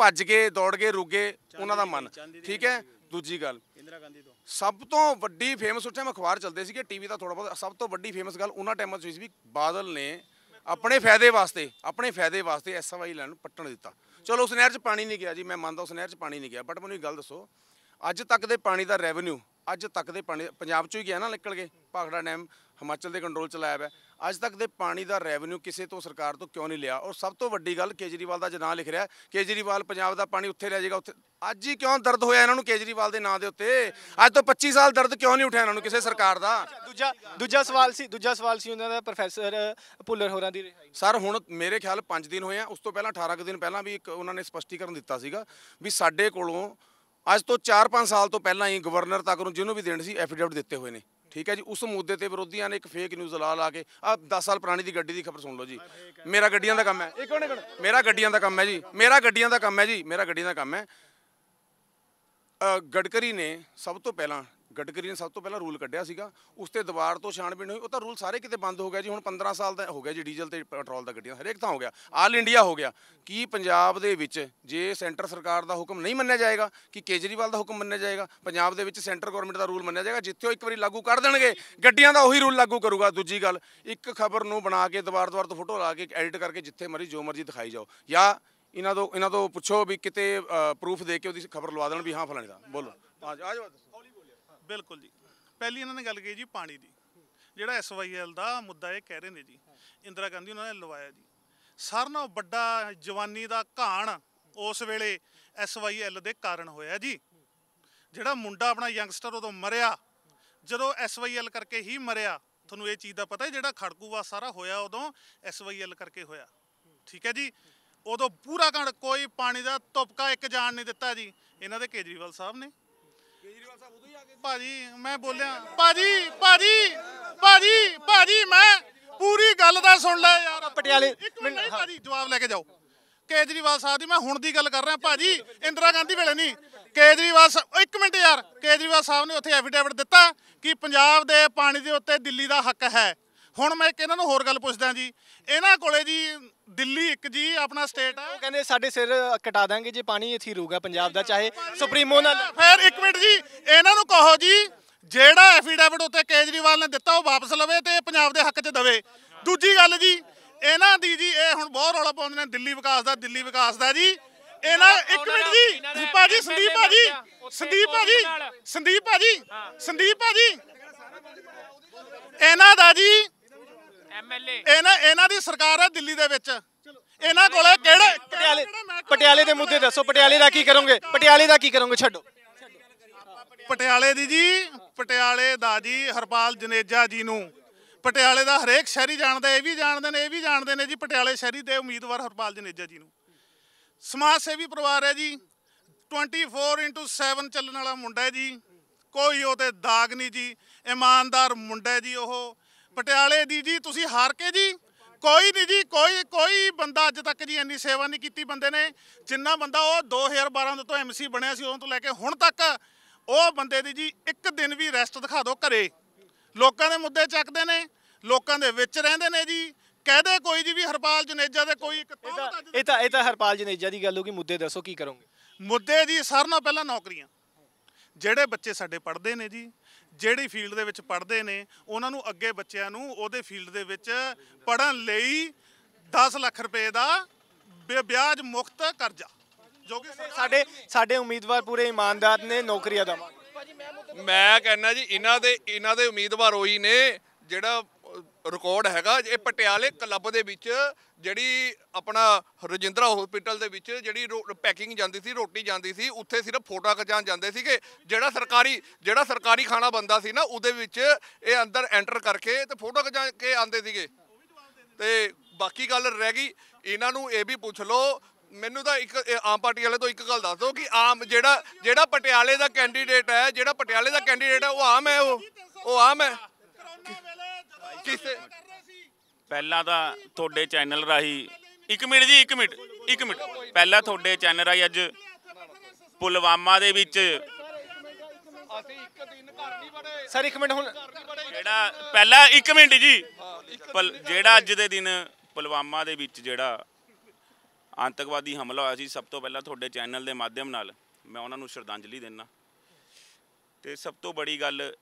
ਭੱਜ ਕੇ ਦੌੜ ਕੇ ਰੁਕੇ ਉਹਨਾਂ ਦਾ ਮਨ। ਠੀਕ ਹੈ? ਦੂਜੀ ਗੱਲ। ਇੰਦਰਾ ਗਾਂਧੀ ਤੋਂ। ਸਭ ਤੋਂ ਵੱਡੀ ਫੇਮਸ ਉੱਥੇ ਅਖਬਾਰ ਚੱਲਦੇ ਸੀਗੇ ਟੀਵੀ ਦਾ ਥੋੜਾ ਬਹੁਤ। ਸਭ ਤੋਂ ਵੱਡੀ ਫੇਮਸ ਗੱਲ ਉਹਨਾਂ ਟਾਈਮਾਂ 'ਚ ਹੋਈ ਸੀ ਵੀ ਬਾਦਲ ਨੇ ਆਪਣੇ ਫਾਇਦੇ ਵਾਸਤੇ ਆਪਣੇ ਫਾਇਦੇ ਵਾਸਤੇ ਐਸਵਾਈ ਲੈਣ ਨੂੰ ਪੱਟਣ ਦਿੱਤਾ। ਚਲੋ ਉਸ ਨਹਿਰ 'ਚ ਪਾਣੀ ਨਹੀਂ ਗਿਆ ਜੀ ਮੈਂ ਮੰਨਦਾ ਉਸ ਨਹਿਰ 'ਚ ਪਾਣੀ ਨਹੀਂ ਗਿਆ ਬਟ ਮੈਨੂੰ ਇੱਕ ਗੱਲ ਦੱਸੋ ਅੱਜ ਤੱਕ ਦੇ ਪਾਣੀ ਦਾ ਰੈਵਨਿਊ ਅੱਜ ਤੱਕ ਦੇ ਪਾਣੀ ਪੰਜਾਬ 'ਚੋਂ ਹੀ ਗਿਆ ਨਾ ਨਿਕਲ ਕੇ ਭਾਖੜਾ ਡੈਮ ਹਿਮਾਚਲ ਦੇ ਕੰਟਰੋਲ 'ਚ ਲਾਇਆ ਹੋਇਆ ਹੈ। ਅੱਜ ਤੱਕ ਦੇ ਪਾਣੀ ਦਾ ਰੈਵਨਿਊ ਕਿਸੇ ਤੋਂ ਸਰਕਾਰ ਤੋਂ ਕਿਉਂ ਨਹੀਂ ਲਿਆ? ਔਰ ਸਭ ਤੋਂ ਵੱਡੀ ਗੱਲ ਕੇਜਰੀਵਾਲ ਦਾ ਜਨਾਹ ਲਿਖ ਰਿਹਾ ਕੇਜਰੀਵਾਲ ਪੰਜਾਬ ਦਾ ਪਾਣੀ ਉੱਥੇ ਰਹਿ ਜਾਏਗਾ ਉੱਥੇ ਅੱਜ ਹੀ ਕਿਉਂ ਦਰਦ ਹੋਇਆ ਇਹਨਾਂ ਨੂੰ ਕੇਜਰੀਵਾਲ ਦੇ ਨਾਂ ਦੇ ਉੱਤੇ? ਅੱਜ ਤੋਂ 25 ਸਾਲ ਦਰਦ ਕਿਉਂ ਨਹੀਂ ਉੱਠਿਆ ਇਹਨਾਂ ਨੂੰ ਕਿਸੇ ਸਰਕਾਰ ਦਾ? ਦੂਜਾ ਦੂਜਾ ਸਵਾਲ ਸੀ ਦੂਜਾ ਸਵਾਲ ਸੀ ਉਹਨਾਂ ਦਾ ਪ੍ਰੋਫੈਸਰ ਭੁੱਲਰ ਹੋਰਾਂ ਦੀ ਰਿਹਾਈ ਸਰ ਹੁਣ ਮੇਰੇ ਖਿਆਲ 5 ਦਿਨ ਹੋਏ ਆ ਉਸ ਤੋਂ ਪਹਿਲਾਂ 18 ਕੁ ਦਿਨ ਪਹਿਲਾਂ ਵੀ ਇੱਕ ਉਹਨਾਂ ਨੇ ਸਪਸ਼ਟੀਕਰਨ ਦਿੱਤਾ ਸੀਗਾ ਵੀ ਸਾਡੇ ਕੋਲੋਂ ਅੱਜ ਤੋਂ 4-5 ਸਾਲ ਤੋਂ ਪਹਿਲਾਂ ਹੀ ਗਵਰਨਰ ਤੱਕ ਨੂੰ ਜਿਹਨੂੰ ਵੀ ਦੇਣ ਸੀ ਐਫੀਡੇਵਿਟ ਦਿੱਤੇ ਹੋਏ ਨੇ। ਠੀਕ ਹੈ ਜੀ, ਉਸ ਮੁੱਦੇ ਤੇ ਵਿਰੋਧੀਆਂ ਨੇ ਇੱਕ ਫੇਕ ਨਿਊਜ਼ ਲਾ ਲਾ ਕੇ ਆ 10 ਸਾਲ ਪੁਰਾਣੀ ਦੀ ਗੱਡੀ ਦੀ ਖਬਰ ਸੁਣ ਲਓ ਜੀ। ਮੇਰਾ ਗੱਡੀਆਂ ਦਾ ਕੰਮ ਹੈ। ਇੱਕ ਮਿੰਟ ਮੇਰਾ ਗੱਡੀਆਂ ਦਾ ਕੰਮ ਹੈ ਜੀ। ਮੇਰਾ ਗੱਡੀਆਂ ਦਾ ਕੰਮ ਹੈ ਜੀ। ਮੇਰਾ ਗੱਡੀਆਂ ਦਾ ਕੰਮ ਹੈ। ਗਡਕਰੀ ਨੇ ਸਭ ਤੋਂ ਪਹਿਲਾਂ ਗਡਕਰੀ ਨੇ ਸਭ ਤੋਂ ਪਹਿਲਾਂ ਰੂਲ ਕੱਢਿਆ ਸੀਗਾ। ਉਸ ਤੇ ਦੁਬਾਰ ਤੋਂ ਛਾਣਬੀਣ ਹੋਈ, ਉਹ ਤਾਂ ਰੂਲ ਸਾਰੇ ਕਿਤੇ ਬੰਦ ਹੋ ਗਿਆ ਜੀ, ਹੁਣ 15 ਸਾਲ ਦਾ ਹੋ ਗਿਆ ਜੀ, ਡੀਜ਼ਲ ਤੇ ਪੈਟਰੋਲ ਦਾ ਗੱਡੀਆਂ, ਹਰੇਕ ਥਾਂ ਹੋ ਗਿਆ। ਆਲ ਇੰਡੀਆ ਹੋ ਗਿਆ। ਕੀ ਪੰਜਾਬ ਦੇ ਵਿੱਚ ਜੇ ਸੈਂਟਰ ਸਰਕਾਰ ਦਾ ਹੁਕਮ ਨਹੀਂ ਮੰਨਿਆ ਜਾਏਗਾ, ਕਿ ਕੇਜਰੀਵਾਲ ਦਾ ਹੁਕਮ ਮੰਨਿਆ ਜਾਏਗਾ, ਪੰਜਾਬ ਦੇ ਵਿੱਚ ਸੈਂਟਰ ਗਵਰਨਮੈਂਟ ਦਾ ਰੂਲ ਮੰਨਿਆ ਜਾਏਗਾ, ਜਿੱਥੇ ਉਹ ਇੱਕ ਵਾਰੀ ਲਾਗੂ ਕਰ ਦੇਣਗੇ, ਗੱਡੀਆਂ ਦਾ ਉਹੀ ਰੂਲ ਲਾਗੂ ਕਰੂਗਾ। ਦੂਜੀ ਗੱਲ, ਇੱਕ ਖਬਰ ਨੂੰ ਬਣਾ ਕੇ ਦੁਬਾਰ ਦੁਬਾਰ ਤੋਂ ਫੋਟੋ ਲਾ ਕੇ ਐਡਿਟ ਕਰਕੇ ਜਿੱਥੇ ਮਰਜ਼ੀ ਜੋ ਮਰਜ਼ੀ ਦਿਖਾਈ ਜਾਓ, ਜਾਂ ਇਹਨਾਂ ਤੋਂ ਇਹਨਾਂ ਤੋਂ ਪੁੱਛੋ ਵੀ ਕਿਤੇ ਪ੍ਰੂਫ ਦੇ ਕੇ ਉਹਦੀ ਖਬਰ ਲਵਾ ਦੇਣ ਵੀ ਹਾਂ, ਫਲਾਣੇ ਦਾ। ਬੋਲੋ। ਆ ਜਾਓ। ਬਿਲਕੁਲ ਜੀ। ਪਹਿਲੀ ਇਹਨਾਂ ਨੇ ਗੱਲ ਕਹੀ ਜੀ ਪਾਣੀ ਦੀ। ਜਿਹੜਾ ਐਸਵਾਈਐਲ ਦਾ ਮੁੱਦਾ ਇਹ ਕਹਿ ਰਹੇ ਨੇ ਜੀ, ਇੰਦਰਾ ਗਾਂਧੀ ਉਹਨਾਂ ਨੇ ਲਵਾਇਆ ਜੀ। ਸਾਰਿਆਂ ਨਾਲੋਂ ਵੱਡਾ ਜਵਾਨੀ ਦਾ ਘਾਣ ਉਸ ਵੇਲੇ ਐਸਵਾਈਐਲ ਦੇ ਕਾਰਨ ਹੋਇਆ ਜੀ। ਜਿਹੜਾ ਮੁੰਡਾ ਆਪਣਾ ਯੰਗਸਟਰ ਉਦੋਂ ਮਰਿਆ, ਜਦੋਂ ਐਸਵਾਈਐਲ ਕਰਕੇ ਹੀ ਮਰਿਆ, ਤੁਹਾਨੂੰ ਇਹ ਚੀਜ਼ ਦਾ ਪਤਾ ਹੈ, ਜਿਹੜਾ ਖੜਕੂਵਾ ਸਾਰਾ ਹੋਇਆ ਉਦੋਂ ਐਸਵਾਈਐਲ ਕਰਕੇ ਹੋਇਆ। ਠੀਕ ਹੈ ਜੀ? ਉਦੋਂ ਪੂਰਾ ਕਣ ਕੋਈ ਪਾਣੀ ਦਾ ਤੁਪਕਾ ਇੱਕ ਜਾਣ ਨਹੀਂ ਦਿੱਤਾ ਜੀ। ਇਹਨਾਂ ਦੇ ਕੇਜਰੀਵਾਲ ਸਾਹਿਬ ਨੇ। ਭਾਜੀ ਮੈਂ ਬੋਲਿਆ ਭਾਜੀ ਭਾਜੀ ਭਾਜੀ ਭਾਜੀ ਮੈਂ ਪੂਰੀ ਗੱਲ ਦਾ ਸੁਣ ਲੈ ਯਾਰ। ਪਟਿਆਲੇ ਇੱਕ ਮਿੰਟ ਨਹੀਂ ਭਾਜੀ ਜਵਾਬ ਲੈ ਕੇ ਜਾਓ। ਕੇਜਰੀਵਾਲ ਸਾਹਿਬ ਦੀ ਮੈਂ ਹੁਣ ਦੀ ਗੱਲ ਕਰ ਰਿਹਾ ਭਾਜੀ ਇੰਦਰਾ ਗਾਂਧੀ ਵੇਲੇ ਨਹੀਂ। ਕੇਜਰੀਵਾਲ ਸਾਹਿਬ ਇੱਕ ਮਿੰਟ ਯਾਰ ਕੇਜਰੀਵਾਲ ਸਾਹਿਬ ਨੇ ਉੱਥੇ ਐਫੀਡੇਵਿਟ ਦਿੱਤਾ ਕਿ ਪੰਜਾਬ ਦੇ ਪਾਣੀ ਦੇ ਉੱਤੇ ਦਿੱਲੀ ਦਾ ਹੱਕ ਹੈ। ਹੁਣ ਮੈਂ ਇੱਕ ਇਹਨਾਂ ਨੂੰ ਹੋਰ ਗੱਲ ਪੁੱਛਦਾ ਜੀ। ਇਹਨਾਂ ਕੋਲੇ ਜੀ ਦਿੱਲੀ ਇੱਕ ਜੀ ਆਪਣਾ ਸਟੇਟ ਹੈ ਉਹ ਕਹਿੰਦੇ ਸਾਡੇ ਸਿਰ ਕਟਾ ਦਾਂਗੇ ਜੇ ਪਾਣੀ ਇੱਥੇ ਹੀ ਰਹੂਗਾ ਪੰਜਾਬ ਦਾ ਚਾਹੇ ਸੁਪਰੀਮੋ ਨਾਲ ਫਿਰ ਇੱਕ ਮਿੰਟ ਜੀ ਇਹਨਾਂ ਨੂੰ ਕਹੋ ਜੀ ਜਿਹੜਾ ਐਫੀਡੇਵਿਟ ਉੱਤੇ ਕੇਜਰੀਵਾਲ ਨੇ ਦਿੱਤਾ ਉਹ ਵਾਪਸ ਲਵੇ ਤੇ ਪੰਜਾਬ ਦੇ ਹੱਕ 'ਚ ਦਵੇ। ਦੂਜੀ ਗੱਲ ਜੀ ਇਹਨਾਂ ਦੀ ਜੀ ਇਹ ਹੁਣ ਬਹੁਤ ਰੌਲਾ ਪਾਉਂਦੇ ਨੇ ਦਿੱਲੀ ਵਿਕਾਸ ਦਾ ਦਿੱਲੀ ਵਿਕਾਸ ਦਾ ਜੀ। ਇਹਨਾਂ ਇੱਕ ਮਿੰਟ ਜੀ ਭਾਜੀ ਸੰਦੀਪ ਭਾਜੀ ਸੰਦੀਪ ਭਾਜੀ ਸੰਦੀਪ ਭਾਜੀ ਸੰਦੀਪ ਭਾਜੀ। ਇਹਨਾਂ ਦਾ ਜੀ ਐਮਐਲਏ ਇਹਨਾਂ ਇਹਨਾਂ ਦੀ ਸਰਕਾਰ ਹੈ ਦਿੱਲੀ ਦੇ ਵਿੱਚ। ਇਹਨਾਂ ਕੋਲੇ ਕਿਹੜੇ ਪਟਿਆਲੇ ਪਟਿਆਲੇ ਦੇ ਮੁੱਦੇ ਦੱਸੋ। ਪਟਿਆਲੇ ਦਾ ਕੀ ਕਰੋਗੇ? ਪਟਿਆਲੇ ਦਾ ਕੀ ਕਰੋਗੇ? ਛੱਡੋ। ਪਟਿਆਲੇ ਦੀ ਜੀ ਪਟਿਆਲੇ ਦਾ ਜੀ ਹਰਪਾਲ ਜਨੇਜਾ ਜੀ ਨੂੰ। ਪਟਿਆਲੇ ਦਾ ਹਰੇਕ ਸ਼ਹਿਰੀ ਜਾਣਦਾ ਇਹ ਵੀ ਜਾਣਦੇ ਨੇ ਇਹ ਵੀ ਜਾਣਦੇ ਨੇ ਜੀ ਪਟਿਆਲੇ ਸ਼ਹਿਰੀ ਦੇ ਉਮੀਦਵਾਰ ਹਰਪਾਲ ਜਨੇਜਾ ਜੀ ਨੂੰ। ਸਮਾਜ ਸੇਵੀ ਪਰਿਵਾਰ ਹੈ ਜੀ। 24/7 ਚੱਲਣ ਵਾਲਾ ਮੁੰਡਾ ਹੈ ਜੀ। ਕੋਈ ਉਹ ਤੇ ਦਾਗ ਨਹੀਂ ਜੀ। ਇਮਾਨਦਾਰ ਮੁੰਡਾ ਹੈ ਜੀ ਉਹ। ਪਟਿਆਲੇ ਦੀ ਜੀ ਤੁਸੀਂ ਹਾਰ ਕੇ ਜੀ। ਕੋਈ ਨਹੀਂ ਜੀ ਕੋਈ ਕੋਈ ਬੰਦਾ ਅੱਜ ਤੱਕ ਜੀ ਇੰਨੀ ਸੇਵਾ ਨਹੀਂ ਕੀਤੀ ਬੰਦੇ ਨੇ। ਜਿੰਨਾ ਬੰਦਾ ਉਹ 2012 ਦੇ ਤੋਂ ਐਮਸੀ ਬਣਿਆ ਸੀ ਉਦੋਂ ਤੋਂ ਲੈ ਕੇ ਹੁਣ ਤੱਕ ਉਹ ਬੰਦੇ ਦੀ ਜੀ ਇੱਕ ਦਿਨ ਵੀ ਰੈਸਟ ਦਿਖਾ ਦਿਓ ਘਰੇ। ਲੋਕਾਂ ਦੇ ਮੁੱਦੇ ਚੱਕਦੇ ਨੇ ਲੋਕਾਂ ਦੇ ਵਿੱਚ ਰਹਿੰਦੇ ਨੇ ਜੀ। ਕਹਦੇ ਕੋਈ ਜੀ ਵੀ ਹਰਪਾਲ ਜਨੇਜਾ ਦੇ ਕੋਈ ਇੱਕ ਇਹ ਤਾਂ ਇਹ ਤਾਂ ਹਰਪਾਲ ਜਨੇਜਾ ਦੀ ਗੱਲ ਹੋਗੀ ਮੁੱਦੇ ਦੱਸੋ ਕੀ ਕਰੋਗੇ? ਮੁੱਦੇ ਜੀ ਸਾਰਿਆਂ ਨਾਲੋਂ ਪਹਿਲਾਂ ਨੌਕਰੀਆਂ। ਜਿਹੜੇ ਬੱਚੇ ਸਾਡੇ ਪੜ੍ਹਦੇ ਨੇ ਜੀ ਜਿਹੜੀ ਫੀਲਡ ਦੇ ਵਿੱਚ ਪੜ੍ਹਦੇ ਨੇ ਉਹਨਾਂ ਨੂੰ ਅੱਗੇ ਬੱਚਿਆਂ ਨੂੰ ਉਹਦੇ ਫੀਲਡ ਦੇ ਵਿੱਚ ਪੜ੍ਹਨ ਲਈ 10 ਲੱਖ ਰੁਪਏ ਦਾ ਵਿਆਜ ਮੁਕਤ ਕਰਜ਼ਾ। ਜੋ ਕਿ ਸਾਡੇ ਸਾਡੇ ਉਮੀਦਵਾਰ ਪੂਰੇ ਇਮਾਨਦਾਰ ਨੇ ਨੌਕਰੀਆਂ ਦੇਵਾਂਗੇ। ਮੈਂ ਕਹਿੰਦਾ ਜੀ ਇਹਨਾਂ ਦੇ ਇਹਨਾਂ ਦੇ ਉਮੀਦਵਾਰ ਉਹੀ ਨੇ ਜਿਹੜਾ ਰਿਕਾਰਡ ਹੈਗਾ ਇਹ ਪਟਿਆਲੇ ਕਲੱਬ ਦੇ ਵਿੱਚ ਜਿਹੜੀ ਆਪਣਾ ਰਜਿੰਦਰਾ ਹਸਪੀਟਲ ਦੇ ਵਿੱਚ ਜਿਹੜੀ ਪੈਕਿੰਗ ਜਾਂਦੀ ਸੀ, ਰੋਟੀ ਜਾਂਦੀ ਸੀ, ਉੱਥੇ ਸਿਰਫ ਫੋਟੋ ਖਿਚਾਉਣ ਜਾਂਦੇ ਸੀਗੇ। ਜਿਹੜਾ ਸਰਕਾਰੀ ਜਿਹੜਾ ਸਰਕਾਰੀ ਖਾਣਾ ਬੰਦਾ ਸੀ ਨਾ, ਉਹਦੇ ਵਿੱਚ ਇਹ ਅੰਦਰ ਐਂਟਰ ਕਰਕੇ ਤੇ ਫੋਟੋ ਖਿਚਾ ਕੇ ਆਉਂਦੇ ਸੀਗੇ। ਤੇ ਬਾਕੀ ਗੱਲ ਰਹਿ ਗਈ। ਇਹਨਾਂ ਨੂੰ ਇਹ ਵੀ ਪੁੱਛ ਲਓ, ਮੈਨੂੰ ਤਾਂ ਇੱਕ ਆਮ ਪਾਰਟੀ ਵਾਲੇ ਤੋਂ ਇੱਕ ਗੱਲ ਦੱਸ ਦਿਓ ਕਿ ਆਮ ਜਿਹੜਾ ਜਿਹੜਾ ਪਟਿਆਲੇ ਦਾ ਕੈਂਡੀਡੇਟ ਹੈ, ਜਿਹੜਾ ਪਟਿਆਲੇ ਦਾ ਕੈਂਡੀਡੇਟ ਹੈ, ਉਹ ਆਮ ਹੈ ਉਹ? ਉਹ ਆਮ ਹੈ? ਕਿਸੇ ਪਹਿਲਾਂ ਤਾਂ ਤੁਹਾਡੇ ਚੈਨਲ ਰਾਹੀਂ ਇੱਕ ਮਿੰਟ ਜੀ ਇੱਕ ਮਿੰਟ ਇੱਕ ਮਿੰਟ। ਪਹਿਲਾਂ ਤੁਹਾਡੇ ਚੈਨਲ ਰਾਹੀਂ ਅੱਜ ਪੁਲਵਾਮਾ ਦੇ ਵਿੱਚ ਅਸੀਂ ਇੱਕ ਦਿਨ ਘਰ ਨਹੀਂ ਵੜੇ ਸਰ ਇੱਕ ਮਿੰਟ ਹੁਣ। ਜਿਹੜਾ ਪਹਿਲਾਂ ਇੱਕ ਮਿੰਟ ਜੀ। ਪਲ- ਜਿਹੜਾ ਅੱਜ ਦੇ ਦਿਨ ਪੁਲਵਾਮਾ ਦੇ ਵਿੱਚ ਜਿਹੜਾ ਆਤੰਕਵਾਦੀ ਹਮਲਾ ਹੋਇਆ ਸੀ ਸਭ ਤੋਂ ਪਹਿਲਾਂ ਤੁਹਾਡੇ ਚੈਨਲ ਦੇ ਮਾਧਿਅਮ ਨਾਲ ਮੈਂ ਉਹਨਾਂ ਨੂੰ ਸ਼ਰਧਾਂਜਲੀ ਦਿੰਦਾ ਤੇ ਸਭ ਤੋਂ ਬੜੀ ਗੱਲ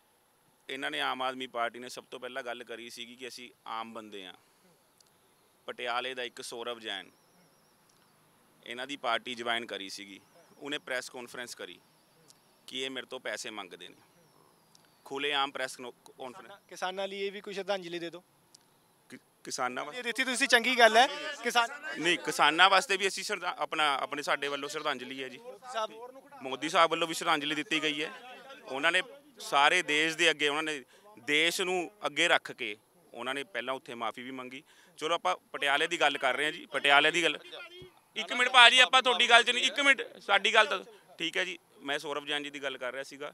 ਇਹਨਾਂ ਨੇ ਆਮ ਆਦਮੀ ਪਾਰਟੀ ਨੇ ਸਭ ਤੋਂ ਪਹਿਲਾਂ ਗੱਲ ਕਰੀ ਸੀਗੀ ਕਿ ਅਸੀਂ ਆਮ ਬੰਦੇ ਆ ਪਟਿਆਲੇ ਦਾ ਇੱਕ ਸੌਰਵ ਜੈਨ ਇਹਨਾਂ ਦੀ ਪਾਰਟੀ ਜੁਆਇਨ ਕਰੀ ਸੀਗੀ। ਉਹਨੇ ਪ੍ਰੈਸ ਕਾਨਫਰੰਸ ਕਰੀ ਕਿ ਇਹ ਮੇਰੇ ਤੋਂ ਪੈਸੇ ਮੰਗਦੇ ਨੇ। ਖੁੱਲੇ ਆਮ ਪ੍ਰੈਸ ਕਾਨਫਰੰਸ ਕਿਸਾਨਾਂ ਲਈ ਇਹ ਵੀ ਕੋਈ ਸ਼ਰਧਾਂਜਲੀ ਦੇ ਦਿਓ। ਕਿਸਾਨਾਂ ਵਾਸਤੇ? ਦਿੱਤੀ ਤੁਸੀਂ ਚੰਗੀ ਗੱਲ ਹੈ। ਕਿਸਾਨ ਨਹੀਂ ਕਿਸਾਨਾਂ ਵਾਸਤੇ ਵੀ ਅਸੀਂ ਆਪਣਾ ਆਪਣੇ ਸਾਡੇ ਵੱਲੋਂ ਸ਼ਰਧਾਂਜਲੀ ਹੈ ਜੀ। ਮੋਦੀ ਸਾਹਿਬ ਵੱਲੋਂ ਵੀ ਸ਼ਰਧਾਂਜਲੀ ਦਿੱਤੀ ਗਈ ਹੈ। ਉਹਨਾਂ ਨੇ ਸਾਰੇ ਦੇਸ਼ ਦੇ ਅੱਗੇ ਉਹਨਾਂ ਨੇ ਦੇਸ਼ ਨੂੰ ਅੱਗੇ ਰੱਖ ਕੇ ਉਹਨਾਂ ਨੇ ਪਹਿਲਾਂ ਉੱਥੇ ਮਾਫੀ ਵੀ ਮੰਗੀ। ਚਲੋ ਆਪਾਂ ਪਟਿਆਲੇ ਦੀ ਗੱਲ ਕਰ ਰਹੇ ਹਾਂ ਜੀ, ਪਟਿਆਲੇ ਦੀ ਗੱਲ। ਇੱਕ ਮਿੰਟ ਭਾਜੀ ਆਪਾਂ ਤੁਹਾਡੀ ਗੱਲ ਚ ਨਹੀਂ, ਇੱਕ ਮਿੰਟ, ਸਾਡੀ ਗੱਲ ਤਾਂ ਠੀਕ ਹੈ ਜੀ, ਮੈਂ ਸੌਰਵ ਜੈਨ ਜੀ ਦੀ ਗੱਲ ਕਰ ਰਿਹਾ ਸੀਗਾ।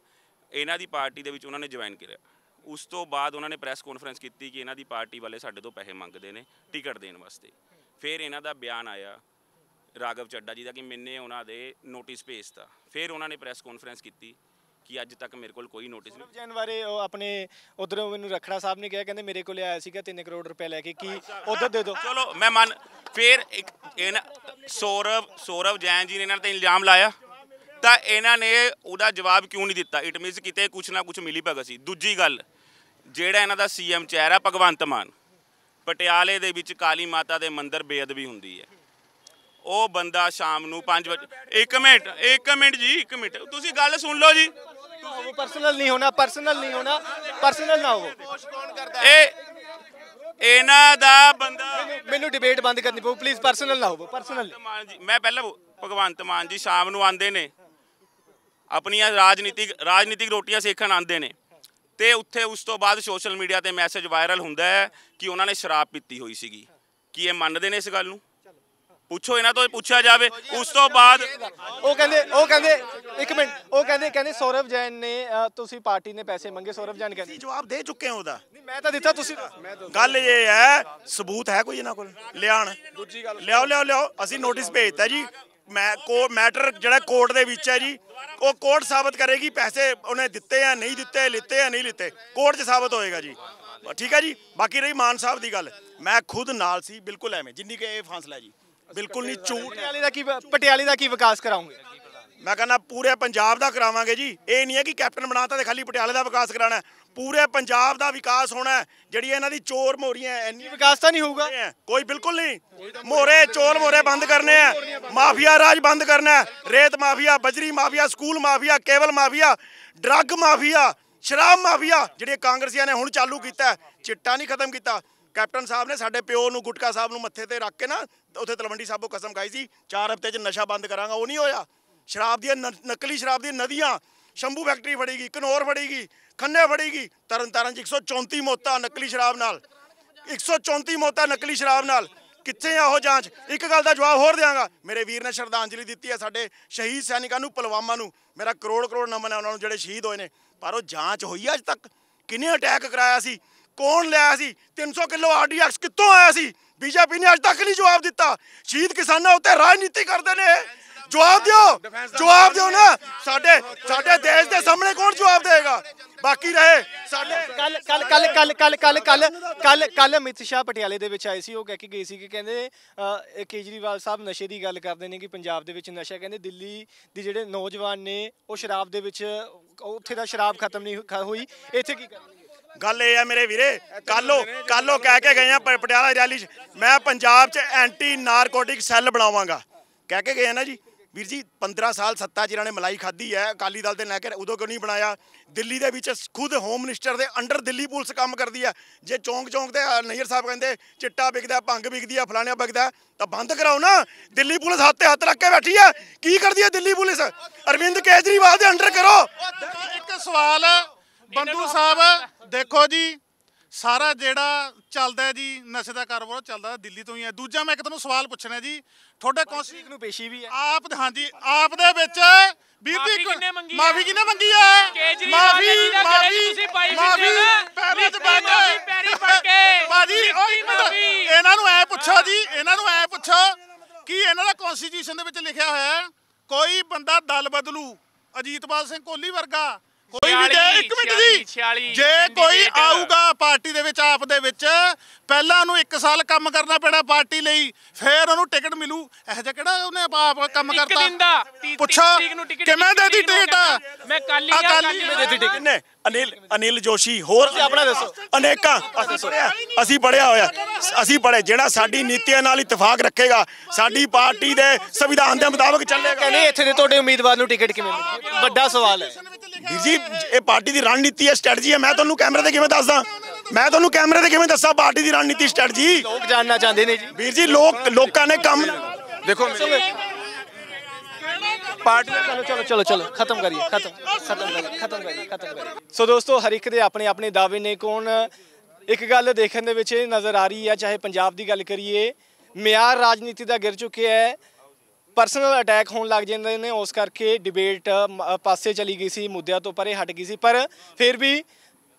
ਇਹਨਾਂ ਦੀ ਪਾਰਟੀ ਦੇ ਵਿੱਚ ਉਹਨਾਂ ਨੇ ਜੁਆਇਨ ਕਰਿਆ। ਉਸ ਤੋਂ ਬਾਅਦ ਉਹਨਾਂ ਨੇ ਪ੍ਰੈਸ ਕਾਨਫਰੰਸ ਕੀਤੀ ਕਿ ਇਹਨਾਂ ਦੀ ਪਾਰਟੀ ਵਾਲੇ ਸਾਡੇ ਤੋਂ ਪੈਸੇ ਮੰਗਦੇ ਨੇ ਟਿਕਟ ਦੇਣ ਵਾਸਤੇ। ਫਿਰ ਇਹਨਾਂ ਦਾ ਬਿਆਨ ਆਇਆ ਰਾਘਵ ਚੱਡਾ ਜੀ ਦਾ ਕਿ ਮੈਨੇ ਉਹਨਾਂ ਦੇ ਨੋਟਿਸ ਭੇਜਤਾ। ਫਿਰ ਉਹਨਾਂ ਨੇ ਪ੍ਰੈਸ ਕਾਨਫਰੰਸ ਕੀਤੀ। ਕਿ ਅੱਜ ਤੱਕ ਮੇਰੇ ਕੋਲ ਕੋਈ ਨੋਟਿਸ ਨਹੀਂ। ਜੈਨ ਬਾਰੇ ਉਹ ਆਪਣੇ ਉਧਰੋਂ ਮੈਨੂੰ ਰਖੜਾ ਸਾਹਿਬ ਨੇ ਕਿਹਾ ਕਹਿੰਦੇ ਮੇਰੇ ਕੋਲ ਆਇਆ ਸੀਗਾ 3 ਕਰੋੜ ਰੁਪਏ ਲੈ ਕੇ ਕੀ ਉਧਰ ਦੇ ਦਿਓ। ਚਲੋ ਮੈਂ ਮੰਨ ਫਿਰ ਇੱਕ ਇਹਨਾਂ ਸੌਰਵ ਸੌਰਵ ਜੈਨ ਜੀ ਨੇ ਇਹਨਾਂ ਤੇ ਇਲਜ਼ਾਮ ਲਾਇਆ। ਤਾਂ ਇਹਨਾਂ ਨੇ ਉਹਦਾ ਜਵਾਬ ਕਿਉਂ ਨਹੀਂ ਦਿੱਤਾ? ਇਟ ਮੀਨਸ ਕਿਤੇ ਕੁਛ ਨਾ ਕੁਛ ਮਿਲੀ ਭਗਤ ਸੀ। ਦੂਜੀ ਗੱਲ ਜਿਹੜਾ ਇਹਨਾਂ ਦਾ ਸੀਐਮ ਚਿਹਰਾ ਭਗਵੰਤ ਮਾਨ ਪਟਿਆਲੇ ਦੇ ਵਿੱਚ ਕਾਲੀ ਮਾਤਾ ਦੇ ਮੰਦਿਰ ਬੇਅਦਬੀ ਹੁੰਦੀ ਹੈ। ਉਹ ਬੰਦਾ ਸ਼ਾਮ ਨੂੰ 5 ਵਜੇ ਇੱਕ ਮਿੰਟ ਇੱਕ ਮਿੰਟ ਜੀ ਇੱਕ ਮਿੰਟ। ਤੁਸੀਂ ਗੱਲ ਸੁਣ ਲਓ ਜੀ। ਪਰਸਨਲ ਨਹੀਂ ਹੋਣਾ ਪਰਸਨਲ ਨਹੀਂ ਹੋਣਾ ਪਰਸਨਲ ਨਾ ਹੋਵੋ। ਇਹ ਇਹਨਾਂ ਦਾ ਬੰਦਾ ਮੈਨੂੰ ਡਿਬੇਟ ਬੰਦ ਕਰਨੀ ਪਊ ਪਲੀਜ਼ ਪਰਸਨਲ ਨਾ ਹੋਵੋ ਪਰਸਨਲ ਮੈਂ ਪਹਿਲਾਂ ਭਗਵੰਤ ਮਾਨ ਜੀ ਸ਼ਾਮ ਨੂੰ ਆਉਂਦੇ ਨੇ। ਆਪਣੀਆਂ ਰਾਜਨੀਤਿਕ ਰਾਜਨੀਤਿਕ ਰੋਟੀਆਂ ਸੇਖਣ ਆਉਂਦੇ ਨੇ। ਤੇ ਉੱਥੇ ਉਸ ਤੋਂ ਬਾਅਦ ਸੋਸ਼ਲ ਮੀਡੀਆ ਤੇ ਮੈਸੇਜ ਵਾਇਰਲ ਹੁੰਦਾ ਹੈ ਕਿ ਉਹਨਾਂ ਨੇ ਸ਼ਰਾਬ ਪੀਤੀ ਹੋਈ ਸੀਗੀ। ਕੀ ਇਹ ਮੰਨਦੇ ਨੇ ਇਸ ਗੱਲ ਨੂੰ? ਪੁੱਛੋ ਇਹਨਾਂ ਤੋਂ ਪੁੱਛਿਆ ਜਾਵੇ। ਉਸ ਤੋਂ ਬਾਅਦ ਉਹ ਕਹਿੰਦੇ ਉਹ ਕਹਿੰਦੇ ਇੱਕ ਮਿੰਟ ਉਹ ਕਹਿੰਦੇ ਕਹਿੰਦੇ ਸੌਰਵ ਜੈਨ ਨੇ ਤੁਸੀਂ ਪਾਰਟੀ ਨੇ ਪੈਸੇ ਮੰਗੇ ਸੌਰਵ ਜੈਨ ਕਹਿੰਦੇ। ਜਵਾਬ ਦੇ ਚੁੱਕੇ ਆ ਉਹਦਾ। ਨਹੀਂ ਮੈਂ ਤਾਂ ਦਿੱਤਾ ਤੁਸੀਂ ਗੱਲ ਇਹ ਹੈ ਸਬੂਤ ਹੈ ਕੋਈ ਇਹਨਾਂ ਕੋਲ? ਲਿਆਣ ਦੂਜੀ ਗੱਲ ਲਿਆਓ ਲਿਆਓ ਲਿਆਓ। ਅਸੀਂ ਨੋਟਿਸ ਭੇਜਤਾ ਜੀ। ਮੈਂ ਕੋ ਮੈਟਰ ਜਿਹੜਾ ਕੋਰਟ ਦੇ ਵਿੱਚ ਹੈ ਜੀ ਉਹ ਕੋਰਟ ਸਾਬਤ ਕਰੇਗੀ ਪੈਸੇ ਉਹਨੇ ਦਿੱਤੇ ਆ ਨਹੀਂ ਦਿੱਤੇ ਲਿੱਤੇ ਆ ਨਹੀਂ ਲਿੱਤੇ। ਕੋਰਟ 'ਚ ਸਾਬਤ ਹੋਏਗਾ ਜੀ। ਠੀਕ ਹੈ ਜੀ? ਬਾਕੀ ਰਹੀ ਮਾਨ ਸਾਹਿਬ ਦੀ ਗੱਲ। ਮੈਂ ਖੁਦ ਨਾਲ ਸੀ ਬਿਲਕੁਲ ਐਵੇਂ ਜਿੰਨੀ ਕਿ ਇਹ ਫਾਸਲਾ ਜੀ। ਬਿਲਕੁਲ ਨਹੀਂ ਝੂਠ ਪਟਿਆਲੇ ਦਾ ਕੀ ਪਟਿਆਲੇ ਦਾ ਕੀ ਵਿਕਾਸ ਕਰਾਉਂਗੇ? ਮੈਂ ਕਹਿੰਦਾ ਪੂਰੇ ਪੰਜਾਬ ਦਾ ਕਰਾਵਾਂਗੇ ਜੀ। ਇਹ ਨਹੀਂ ਹੈ ਕਿ ਕੈਪਟਨ ਬਣਾਤਾ ਤੇ ਖਾਲੀ ਪਟਿਆਲੇ ਦਾ ਵਿਕਾਸ ਕਰਾਣਾ। ਪੂਰੇ ਪੰਜਾਬ ਦਾ ਵਿਕਾਸ ਹੋਣਾ ਹੈ। ਜਿਹੜੀ ਇਹਨਾਂ ਦੀ ਚੋਰ ਮੋਰੀਆਂ ਇੰਨੀ ਵਿਕਾਸ ਤਾਂ ਨਹੀਂ ਹੋਊਗਾ? ਕੋਈ ਬਿਲਕੁਲ ਨਹੀਂ। ਮੋਰੇ ਚੋਰ ਮੋਰੇ ਬੰਦ ਕਰਨੇ ਆ ਮਾਫੀਆ ਰਾਜ ਬੰਦ ਕਰਨਾ ਹੈ। ਰੇਤ ਮਾਫੀਆ ਬਜਰੀ mafia school mafia cable mafia drug mafia ਸ਼ਰਾਬ ਮਾਫੀਆ ਜਿਹੜੇ ਕਾਂਗਰਸੀਆਂ ਨੇ ਹੁਣ ਚਾਲੂ ਕੀਤਾ ਚਿੱਟਾ ਨਹੀਂ ਖਤਮ ਕੀਤਾ। ਕੈਪਟਨ ਸਾਹਿਬ ਨੇ ਸਾਡੇ ਪਿਓ ਨੂੰ ਗੁਟਕਾ ਸਾਹਿਬ ਨੂੰ ਮੱਥੇ ਤੇ ਰੱਖ ਕੇ ਨਾ ਉੱਥੇ ਤਲਵੰਡੀ ਸਾਹਿਬੋਂ ਕਸਮ ਖਾਈ ਸੀ 4 ਹਫ਼ਤੇ 'ਚ ਨਸ਼ਾ ਬੰਦ ਕਰਾਂਗਾ, ਉਹ ਨਹੀਂ ਹੋਇਆ। ਸ਼ਰਾਬ ਦੀਆਂ ਨ- ਨਕਲੀ ਸ਼ਰਾਬ ਦੀਆਂ ਨਦੀਆਂ, ਸ਼ੰਭੂ ਫੈਕਟਰੀ ਫੜੇਗੀ ਕਨੌਰ ਫੜੇਗੀ, ਖੰਨੇ ਫੜੇਗੀ ਤਰਨ ਤਾਰਨ 'ਚ 134 ਮੌਤਾਂ ਨਕਲੀ ਸ਼ਰਾਬ ਨਾਲ 134 ਮੌਤਾਂ ਨਕਲੀ ਸ਼ਰਾਬ ਨਾਲ, ਕਿੱਥੇ ਆ ਉਹ ਜਾਂਚ? ਇੱਕ ਗੱਲ ਦਾ ਜਵਾਬ ਹੋਰ ਦਿਆਂਗਾ, ਮੇਰੇ ਵੀਰ ਨੇ ਸ਼ਰਧਾਂਜਲੀ ਦਿੱਤੀ ਹੈ ਸਾਡੇ ਸ਼ਹੀਦ ਸੈਨਿਕਾਂ ਨੂੰ, ਪੁਲਵਾਮਾ ਨੂੰ, ਮੇਰਾ ਕਰੋੜ ਕਰੋੜ ਨਮਨ ਹੈ ਉਹਨਾਂ ਨੂੰ ਜਿਹੜੇ ਸ਼ਹੀਦ ਹੋਏ ਨੇ, ਪਰ ਉਹ ਜਾਂਚ ਹੋਈ ਹੈ ਅੱਜ ਤੱਕ? ਕਿਹਨੇ ਅਟੈਕ ਕਰਾਇਆ ਸੀ? ਕੌਣ ਲਿਆ ਸੀ? 300 ਕਿਲੋ ਆਰਡੀਐਕਸ ਕਿੱਥੋਂ ਆਇਆ ਸੀ? ਬੀਜੇਪੀ ਨੇ ਅੱਜ ਤੱਕ ਨਹੀਂ ਜਵਾਬ ਦਿੱਤਾ। ਸ਼ਹੀਦ ਕਿਸਾਨਾਂ ਉੱਤੇ ਰਾਜਨੀਤੀ ਕਰਦੇ ਨੇ। ਜਵਾਬ ਦਿਓ। ਜਵਾਬ ਦਿਓ ਨਾ। ਸਾਡੇ ਸਾਡੇ ਦੇਸ਼ ਦੇ ਸਾਹਮਣੇ ਕੌਣ ਜਵਾਬ ਦੇਗਾ ਬਾਕੀ ਰਹੇ। ਸਾਡੇ ਕੱਲ ਕੱਲ ਕੱਲ ਕੱਲ ਕੱਲ ਕੱਲ ਕੱਲ ਕੱਲ ਕੱਲ ਅਮਿਤ ਸ਼ਾਹ ਪਟਿਆਲੇ ਦੇ ਵਿੱਚ ਆਏ ਸੀ। ਉਹ ਕਹਿ ਕੇ ਗਏ ਸੀ ਕਿ ਕਹਿੰਦੇ ਇਹ ਕੇਜਰੀਵਾਲ ਸਾਹਿਬ ਨਸ਼ੇ ਦੀ ਗੱਲ ਕਰਦੇ ਨੇ ਕਿ ਪੰਜਾਬ ਦੇ ਵਿੱਚ ਨਸ਼ਾ, ਕਹਿੰਦੇ ਦਿੱਲੀ ਦੇ ਜਿਹੜੇ ਨੌਜਵਾਨ ਨੇ, ਉਹ ਸ਼ਰਾਬ ਦੇ ਵਿੱਚ ਉੱਥੇ ਦਾ ਸ਼ਰਾਬ ਖਤਮ ਨਹੀਂ ਹੋਈ। ਇੱਥੇ ਕੀ ਕਰਨਗੇ ਗੱਲ ਇਹ ਹੈ ਮੇਰੇ ਵੀਰੇ ਕੱਲੋ ਕੱਲੋ ਕਹਿ ਕੇ ਗਏ ਆ ਪਟਿਆਲਾ ਰੈਲੀ 'ਚ। ਮੈਂ ਪੰਜਾਬ 'ਚ ਐਂਟੀ ਨਾਰਕੋਟਿਕ ਸੈੱਲ ਬਣਾਵਾਂਗਾ। ਕਹਿ ਕੇ ਗਏ ਆ ਨਾ ਜੀ ਵੀਰ ਜੀ 15 ਸਾਲ ਸੱਤਾ 'ਚ ਇਹਨਾਂ ਨੇ ਮਲਾਈ ਖਾਧੀ ਹੈ ਅਕਾਲੀ ਦਲ ਦੇ ਲੈ ਕੇ ਉਦੋਂ ਕਿਉਂ ਨਹੀਂ ਬਣਾਇਆ? ਦਿੱਲੀ ਦੇ ਵਿੱਚ ਖੁਦ ਹੋਮ ਮਿਨਿਸਟਰ ਦੇ ਅੰਡਰ ਦਿੱਲੀ ਪੁਲਿਸ ਕੰਮ ਕਰਦੀ ਹੈ। ਜੇ ਚੌਂਕ ਚੌਂਕ ਤੇ ਅ, ਨਈਅਰ ਸਾਹਿਬ ਕਹਿੰਦੇ ਚਿੱਟਾ ਵਿਕਦਾ ਭੰਗ ਵਿਕਦੀ ਆ ਫਲਾਣਿਆ ਵਿਕਦਾ ਤਾਂ ਬੰਦ ਕਰਾਓ ਨਾ। ਦਿੱਲੀ ਪੁਲਿਸ ਹੱਥ ਤੇ ਹੱਥ ਰੱਖ ਕੇ ਬੈਠੀ ਹੈ। ਕੀ ਕਰਦੀ ਹੈ ਦਿੱਲੀ ਪੁਲਿਸ? ਅਰਵਿੰਦ ਕੇਜਰੀਵਾਲ ਦੇ ਅੰਡਰ ਕਰੋ। ਇੱਕ ਸਵਾਲ ਬੰਦੂ ਸਾਹਿਬ ਦੇਖੋ ਜੀ ਸਾਰਾ ਜਿਹੜਾ ਚੱਲਦਾ ਜੀ ਨਸ਼ੇ ਦਾ ਕਾਰੋਬਾਰ ਚੱਲਦਾ ਦਿੱਲੀ ਤੋਂ ਹੀ ਹੈ। ਦੂਜਾ ਮੈਂ ਇੱਕ ਤੁਹਾਨੂੰ ਸਵਾਲ ਪੁੱਛਣਾ ਜੀ ਤੁਹਾਡੇ ਕੌਂਸਲ ਨੂੰ ਪੇਸ਼ੀ ਵੀ ਹੈ। ਆਪ ਹਾਂਜੀ ਆਪ ਦੇ ਵਿੱਚ ਵੀਰ ਮਾਫ਼ੀ ਮੰਗੀ ਹੈ? ਮਾਫੀ ਕਿਹਨੇ ਮੰਗੀ ਹੈ ਗਲੇ 'ਚ ਤੁਸੀਂ ਪਾਈ ਨਾ, ਪੈਰਾਂ 'ਚ ਪੈ ਮਾਫ਼ੀ, ਪੈਰੀਂ ਪੜ ਕੇ, ਬਾਜੀ ਮਾਫ਼ੀ। ਇਹਨਾਂ ਨੂੰ ਐ ਪੁੱਛੋ ਜੀ ਇਹਨਾਂ ਨੂੰ ਐ ਪੁੱਛੋ ਕਿ ਇਹਨਾਂ ਦਾ ਕਨਸਟੀਟਿਊਸ਼ਨ ਦੇ ਵਿੱਚ ਲਿਖਿਆ ਹੋਇਆ ਹੈ ਕੋਈ ਬੰਦਾ ਦਲ ਬਦਲੂ ਅਜੀਤਪਾਲ ਸਿੰਘ ਕੋਹਲੀ ਵਰਗਾ ਕੋਈ ਵੀ ਜੇ 46, ਇੱਕ ਮਿੰਟ 46 ਜੇ ਕੋਈ। ਆਊਗਾ ਪਾਰਟੀ ਦੇ ਵਿੱਚ ਆਪ ਦੇ ਵਿੱਚ ਪਹਿਲਾਂ ਉਹਨੂੰ 1 ਸਾਲ ਕੰਮ ਕਰਨਾ ਪੈਣਾ ਪਾਰਟੀ ਲਈ ਫਿਰ ਉਹਨੂੰ ਟਿਕਟ ਮਿਲੂ। ਇਹੋ ਜਿਹਾ ਕਿਹੜਾ ਉਹਨੇ ਆਪ ਕੰਮ ਇੱਕ ਕਰਤਾ? ਦਾ ਪੁੱਛੋ ਕਿਵੇਂ ਨੂੰ ਟਿਕਟ ਮੈਂ ਕੱਲ ਹੀ ਕੱਲ੍ਹ ਹੀ ਦੇਤੀ ਟਿਕਟ। ਨੇ ਅਨਿਲ ਅਨਿਲ ਜੋਸ਼ੀ ਹੋਰ ਆਪਣਾ ਦੱਸੋ। ਅਨੇਕਾਂ ਅਸੀਂ ਪੜਿਆ ਅਸੀਂ ਪੜਿਆ ਹੋਇਆ ਅਸੀਂ ਪੜੇ ਜਿਹੜਾ ਸਾਡੀ ਨੀਤੀਆਂ ਨਾਲ ਇਤਫਾਕ ਰੱਖੇਗਾ ਸਾਡੀ ਪਾਰਟੀ ਦੇ ਸੰਵਿਧਾਨ ਦੇ ਮੁਤਾਬਕ ਚੱਲੇਗਾ। ਕਹਿੰਦੇ ਇੱਥੇ ਦੇ ਤੁਹਾਡੇ ਉਮੀਦਵਾਰ ਨੂੰ ਟਿਕਟ ਕਿਵੇਂ ਮਿਲੀ ਵੱਡਾ ਸਵਾਲ ਹੈ। ਵੀਰ ਜੀ ਇਹ ਪਾਰਟੀ ਦੀ ਰਣਨੀਤੀ ਹੈ ਸਟ੍ਰੈਟਜੀ ਹੈ। ਮੈਂ ਤੁਹਾਨੂੰ ਕੈਮਰੇ ਤੇ ਕਿਵੇਂ ਦੱਸਦਾ? ਮੈਂ ਤੁਹਾਨੂੰ ਕੈਮਰੇ ਤੇ ਕਿਵੇਂ ਦੱਸਾਂ ਪਾਰਟੀ ਦੀ ਰਣਨੀਤੀ ਸਟ੍ਰੈਟਜੀ? ਲੋਕ ਜਾਣਨਾ ਚਾਹੁੰਦੇ ਨੇ ਜੀ। ਵੀਰ ਜੀ ਲੋਕ ਲੋਕਾਂ ਨੇ ਕੰਮ ਦੇਖੋ ਪਾਰਟੀ ਚਲੋ ਚਲੋ ਚਲੋ ਚਲੋ। ਖਤਮ ਕਰੀਏ ਖਤਮ। ਖਤਮ ਕਰੀਏ ਖਤਮ ਕਰੀਏ ਖਤਮ ਕਰੀਏ। ਸੋ ਦੋਸਤੋ ਹਰ ਇੱਕ ਦੇ ਆਪਣੇ ਆਪਣੇ ਦਾਅਵੇ ਨੇ ਕੌਣ। ਇੱਕ ਗੱਲ ਦੇਖਣ ਦੇ ਵਿੱਚ ਇਹ ਨਜ਼ਰ ਆ ਰਹੀ ਹੈ ਚਾਹੇ ਪੰਜਾਬ ਦੀ ਗੱਲ ਕਰੀਏ ਮਿਆਰ ਰਾਜਨੀਤੀ ਦਾ ਗਿਰ ਚੁੱਕਿਆ ਹੈ। ਪਰਸਨਲ ਅਟੈਕ ਹੋਣ ਲੱਗ ਜਾਂਦੇ ਨੇ, ਉਸ ਕਰਕੇ ਡਿਬੇਟ ਪਾਸੇ ਚਲੀ ਗਈ ਸੀ, ਮੁੱਦਿਆਂ ਤੋਂ ਪਰੇ ਹਟ ਗਈ ਸੀ। ਪਰ ਫਿਰ ਵੀ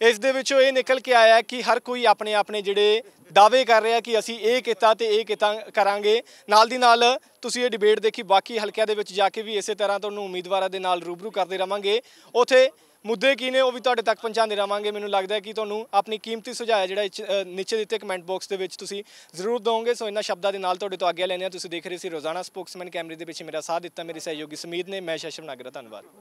ਇਸ ਦੇ ਵਿੱਚੋਂ ਇਹ ਨਿਕਲ ਕੇ ਆਇਆ ਕਿ ਹਰ ਕੋਈ ਆਪਣੇ ਆਪਣੇ ਜਿਹੜੇ ਦਾਅਵੇ ਕਰ ਰਿਹਾ ਕਿ ਅਸੀਂ ਇਹ ਕੀਤਾ ਤੇ ਇਹ ਕੀਤਾ ਕਰਾਂਗੇ। ਨਾਲ ਦੀ ਨਾਲ ਤੁਸੀਂ ਇਹ ਡਿਬੇਟ ਦੇਖੀ, ਬਾਕੀ ਹਲਕਿਆਂ ਦੇ ਵਿੱਚ ਜਾ ਕੇ ਵੀ ਇਸੇ ਤਰ੍ਹਾਂ ਤੁਹਾਨੂੰ ਉਮੀਦਵਾਰਾਂ ਦੇ ਨਾਲ ਰੂਬਰੂ ਕਰਦੇ ਰਵਾਂਗੇ। ਉਥੇ ਮੁੱਦੇ ਕੀ ਨੇ ਉਹ ਵੀ ਤੁਹਾਡੇ ਤੱਕ ਪਹੁੰਚਾਉਂਦੇ ਰਵਾਂਗੇ। ਮੈਨੂੰ ਲੱਗਦਾ ਕਿ ਤੁਹਾਨੂੰ ਆਪਣੀ ਕੀਮਤੀ ਸੁਝਾਅ ਜਿਹੜਾ ਇਹ ਨੀਚੇ ਦਿੱਤੇ ਕਮੈਂਟ ਬਾਕਸ ਦੇ ਵਿੱਚ ਤੁਸੀਂ ਜ਼ਰੂਰ ਦੋਗੇ ਸੋ ਇਹਨਾਂ ਸ਼ਬਦਾਂ ਦੇ ਨਾਲ ਤੁਹਾਡੇ ਤੋਂ ਆਗਿਆ ਲੈਣੇ ਆ ਤੁਸੀਂ ਦੇਖ ਰਹੇ ਸੀ ਰੋਜ਼ਾਨਾ ਸਪੋਕਸਮੈਨ ਕੈਮਰੇ ਦੇ ਪਿੱਛੇ ਮੇਰਾ ਸਾਥ ਦਿੱਤਾ। ਮੇਰੇ ਸਹਿਯੋਗੀ ਸਮੀਤ ਨੇ। ਮੈਂ ਸ਼ਸ਼ਮ ਨਾਗਰਾ, ਧੰਨਵਾਦ।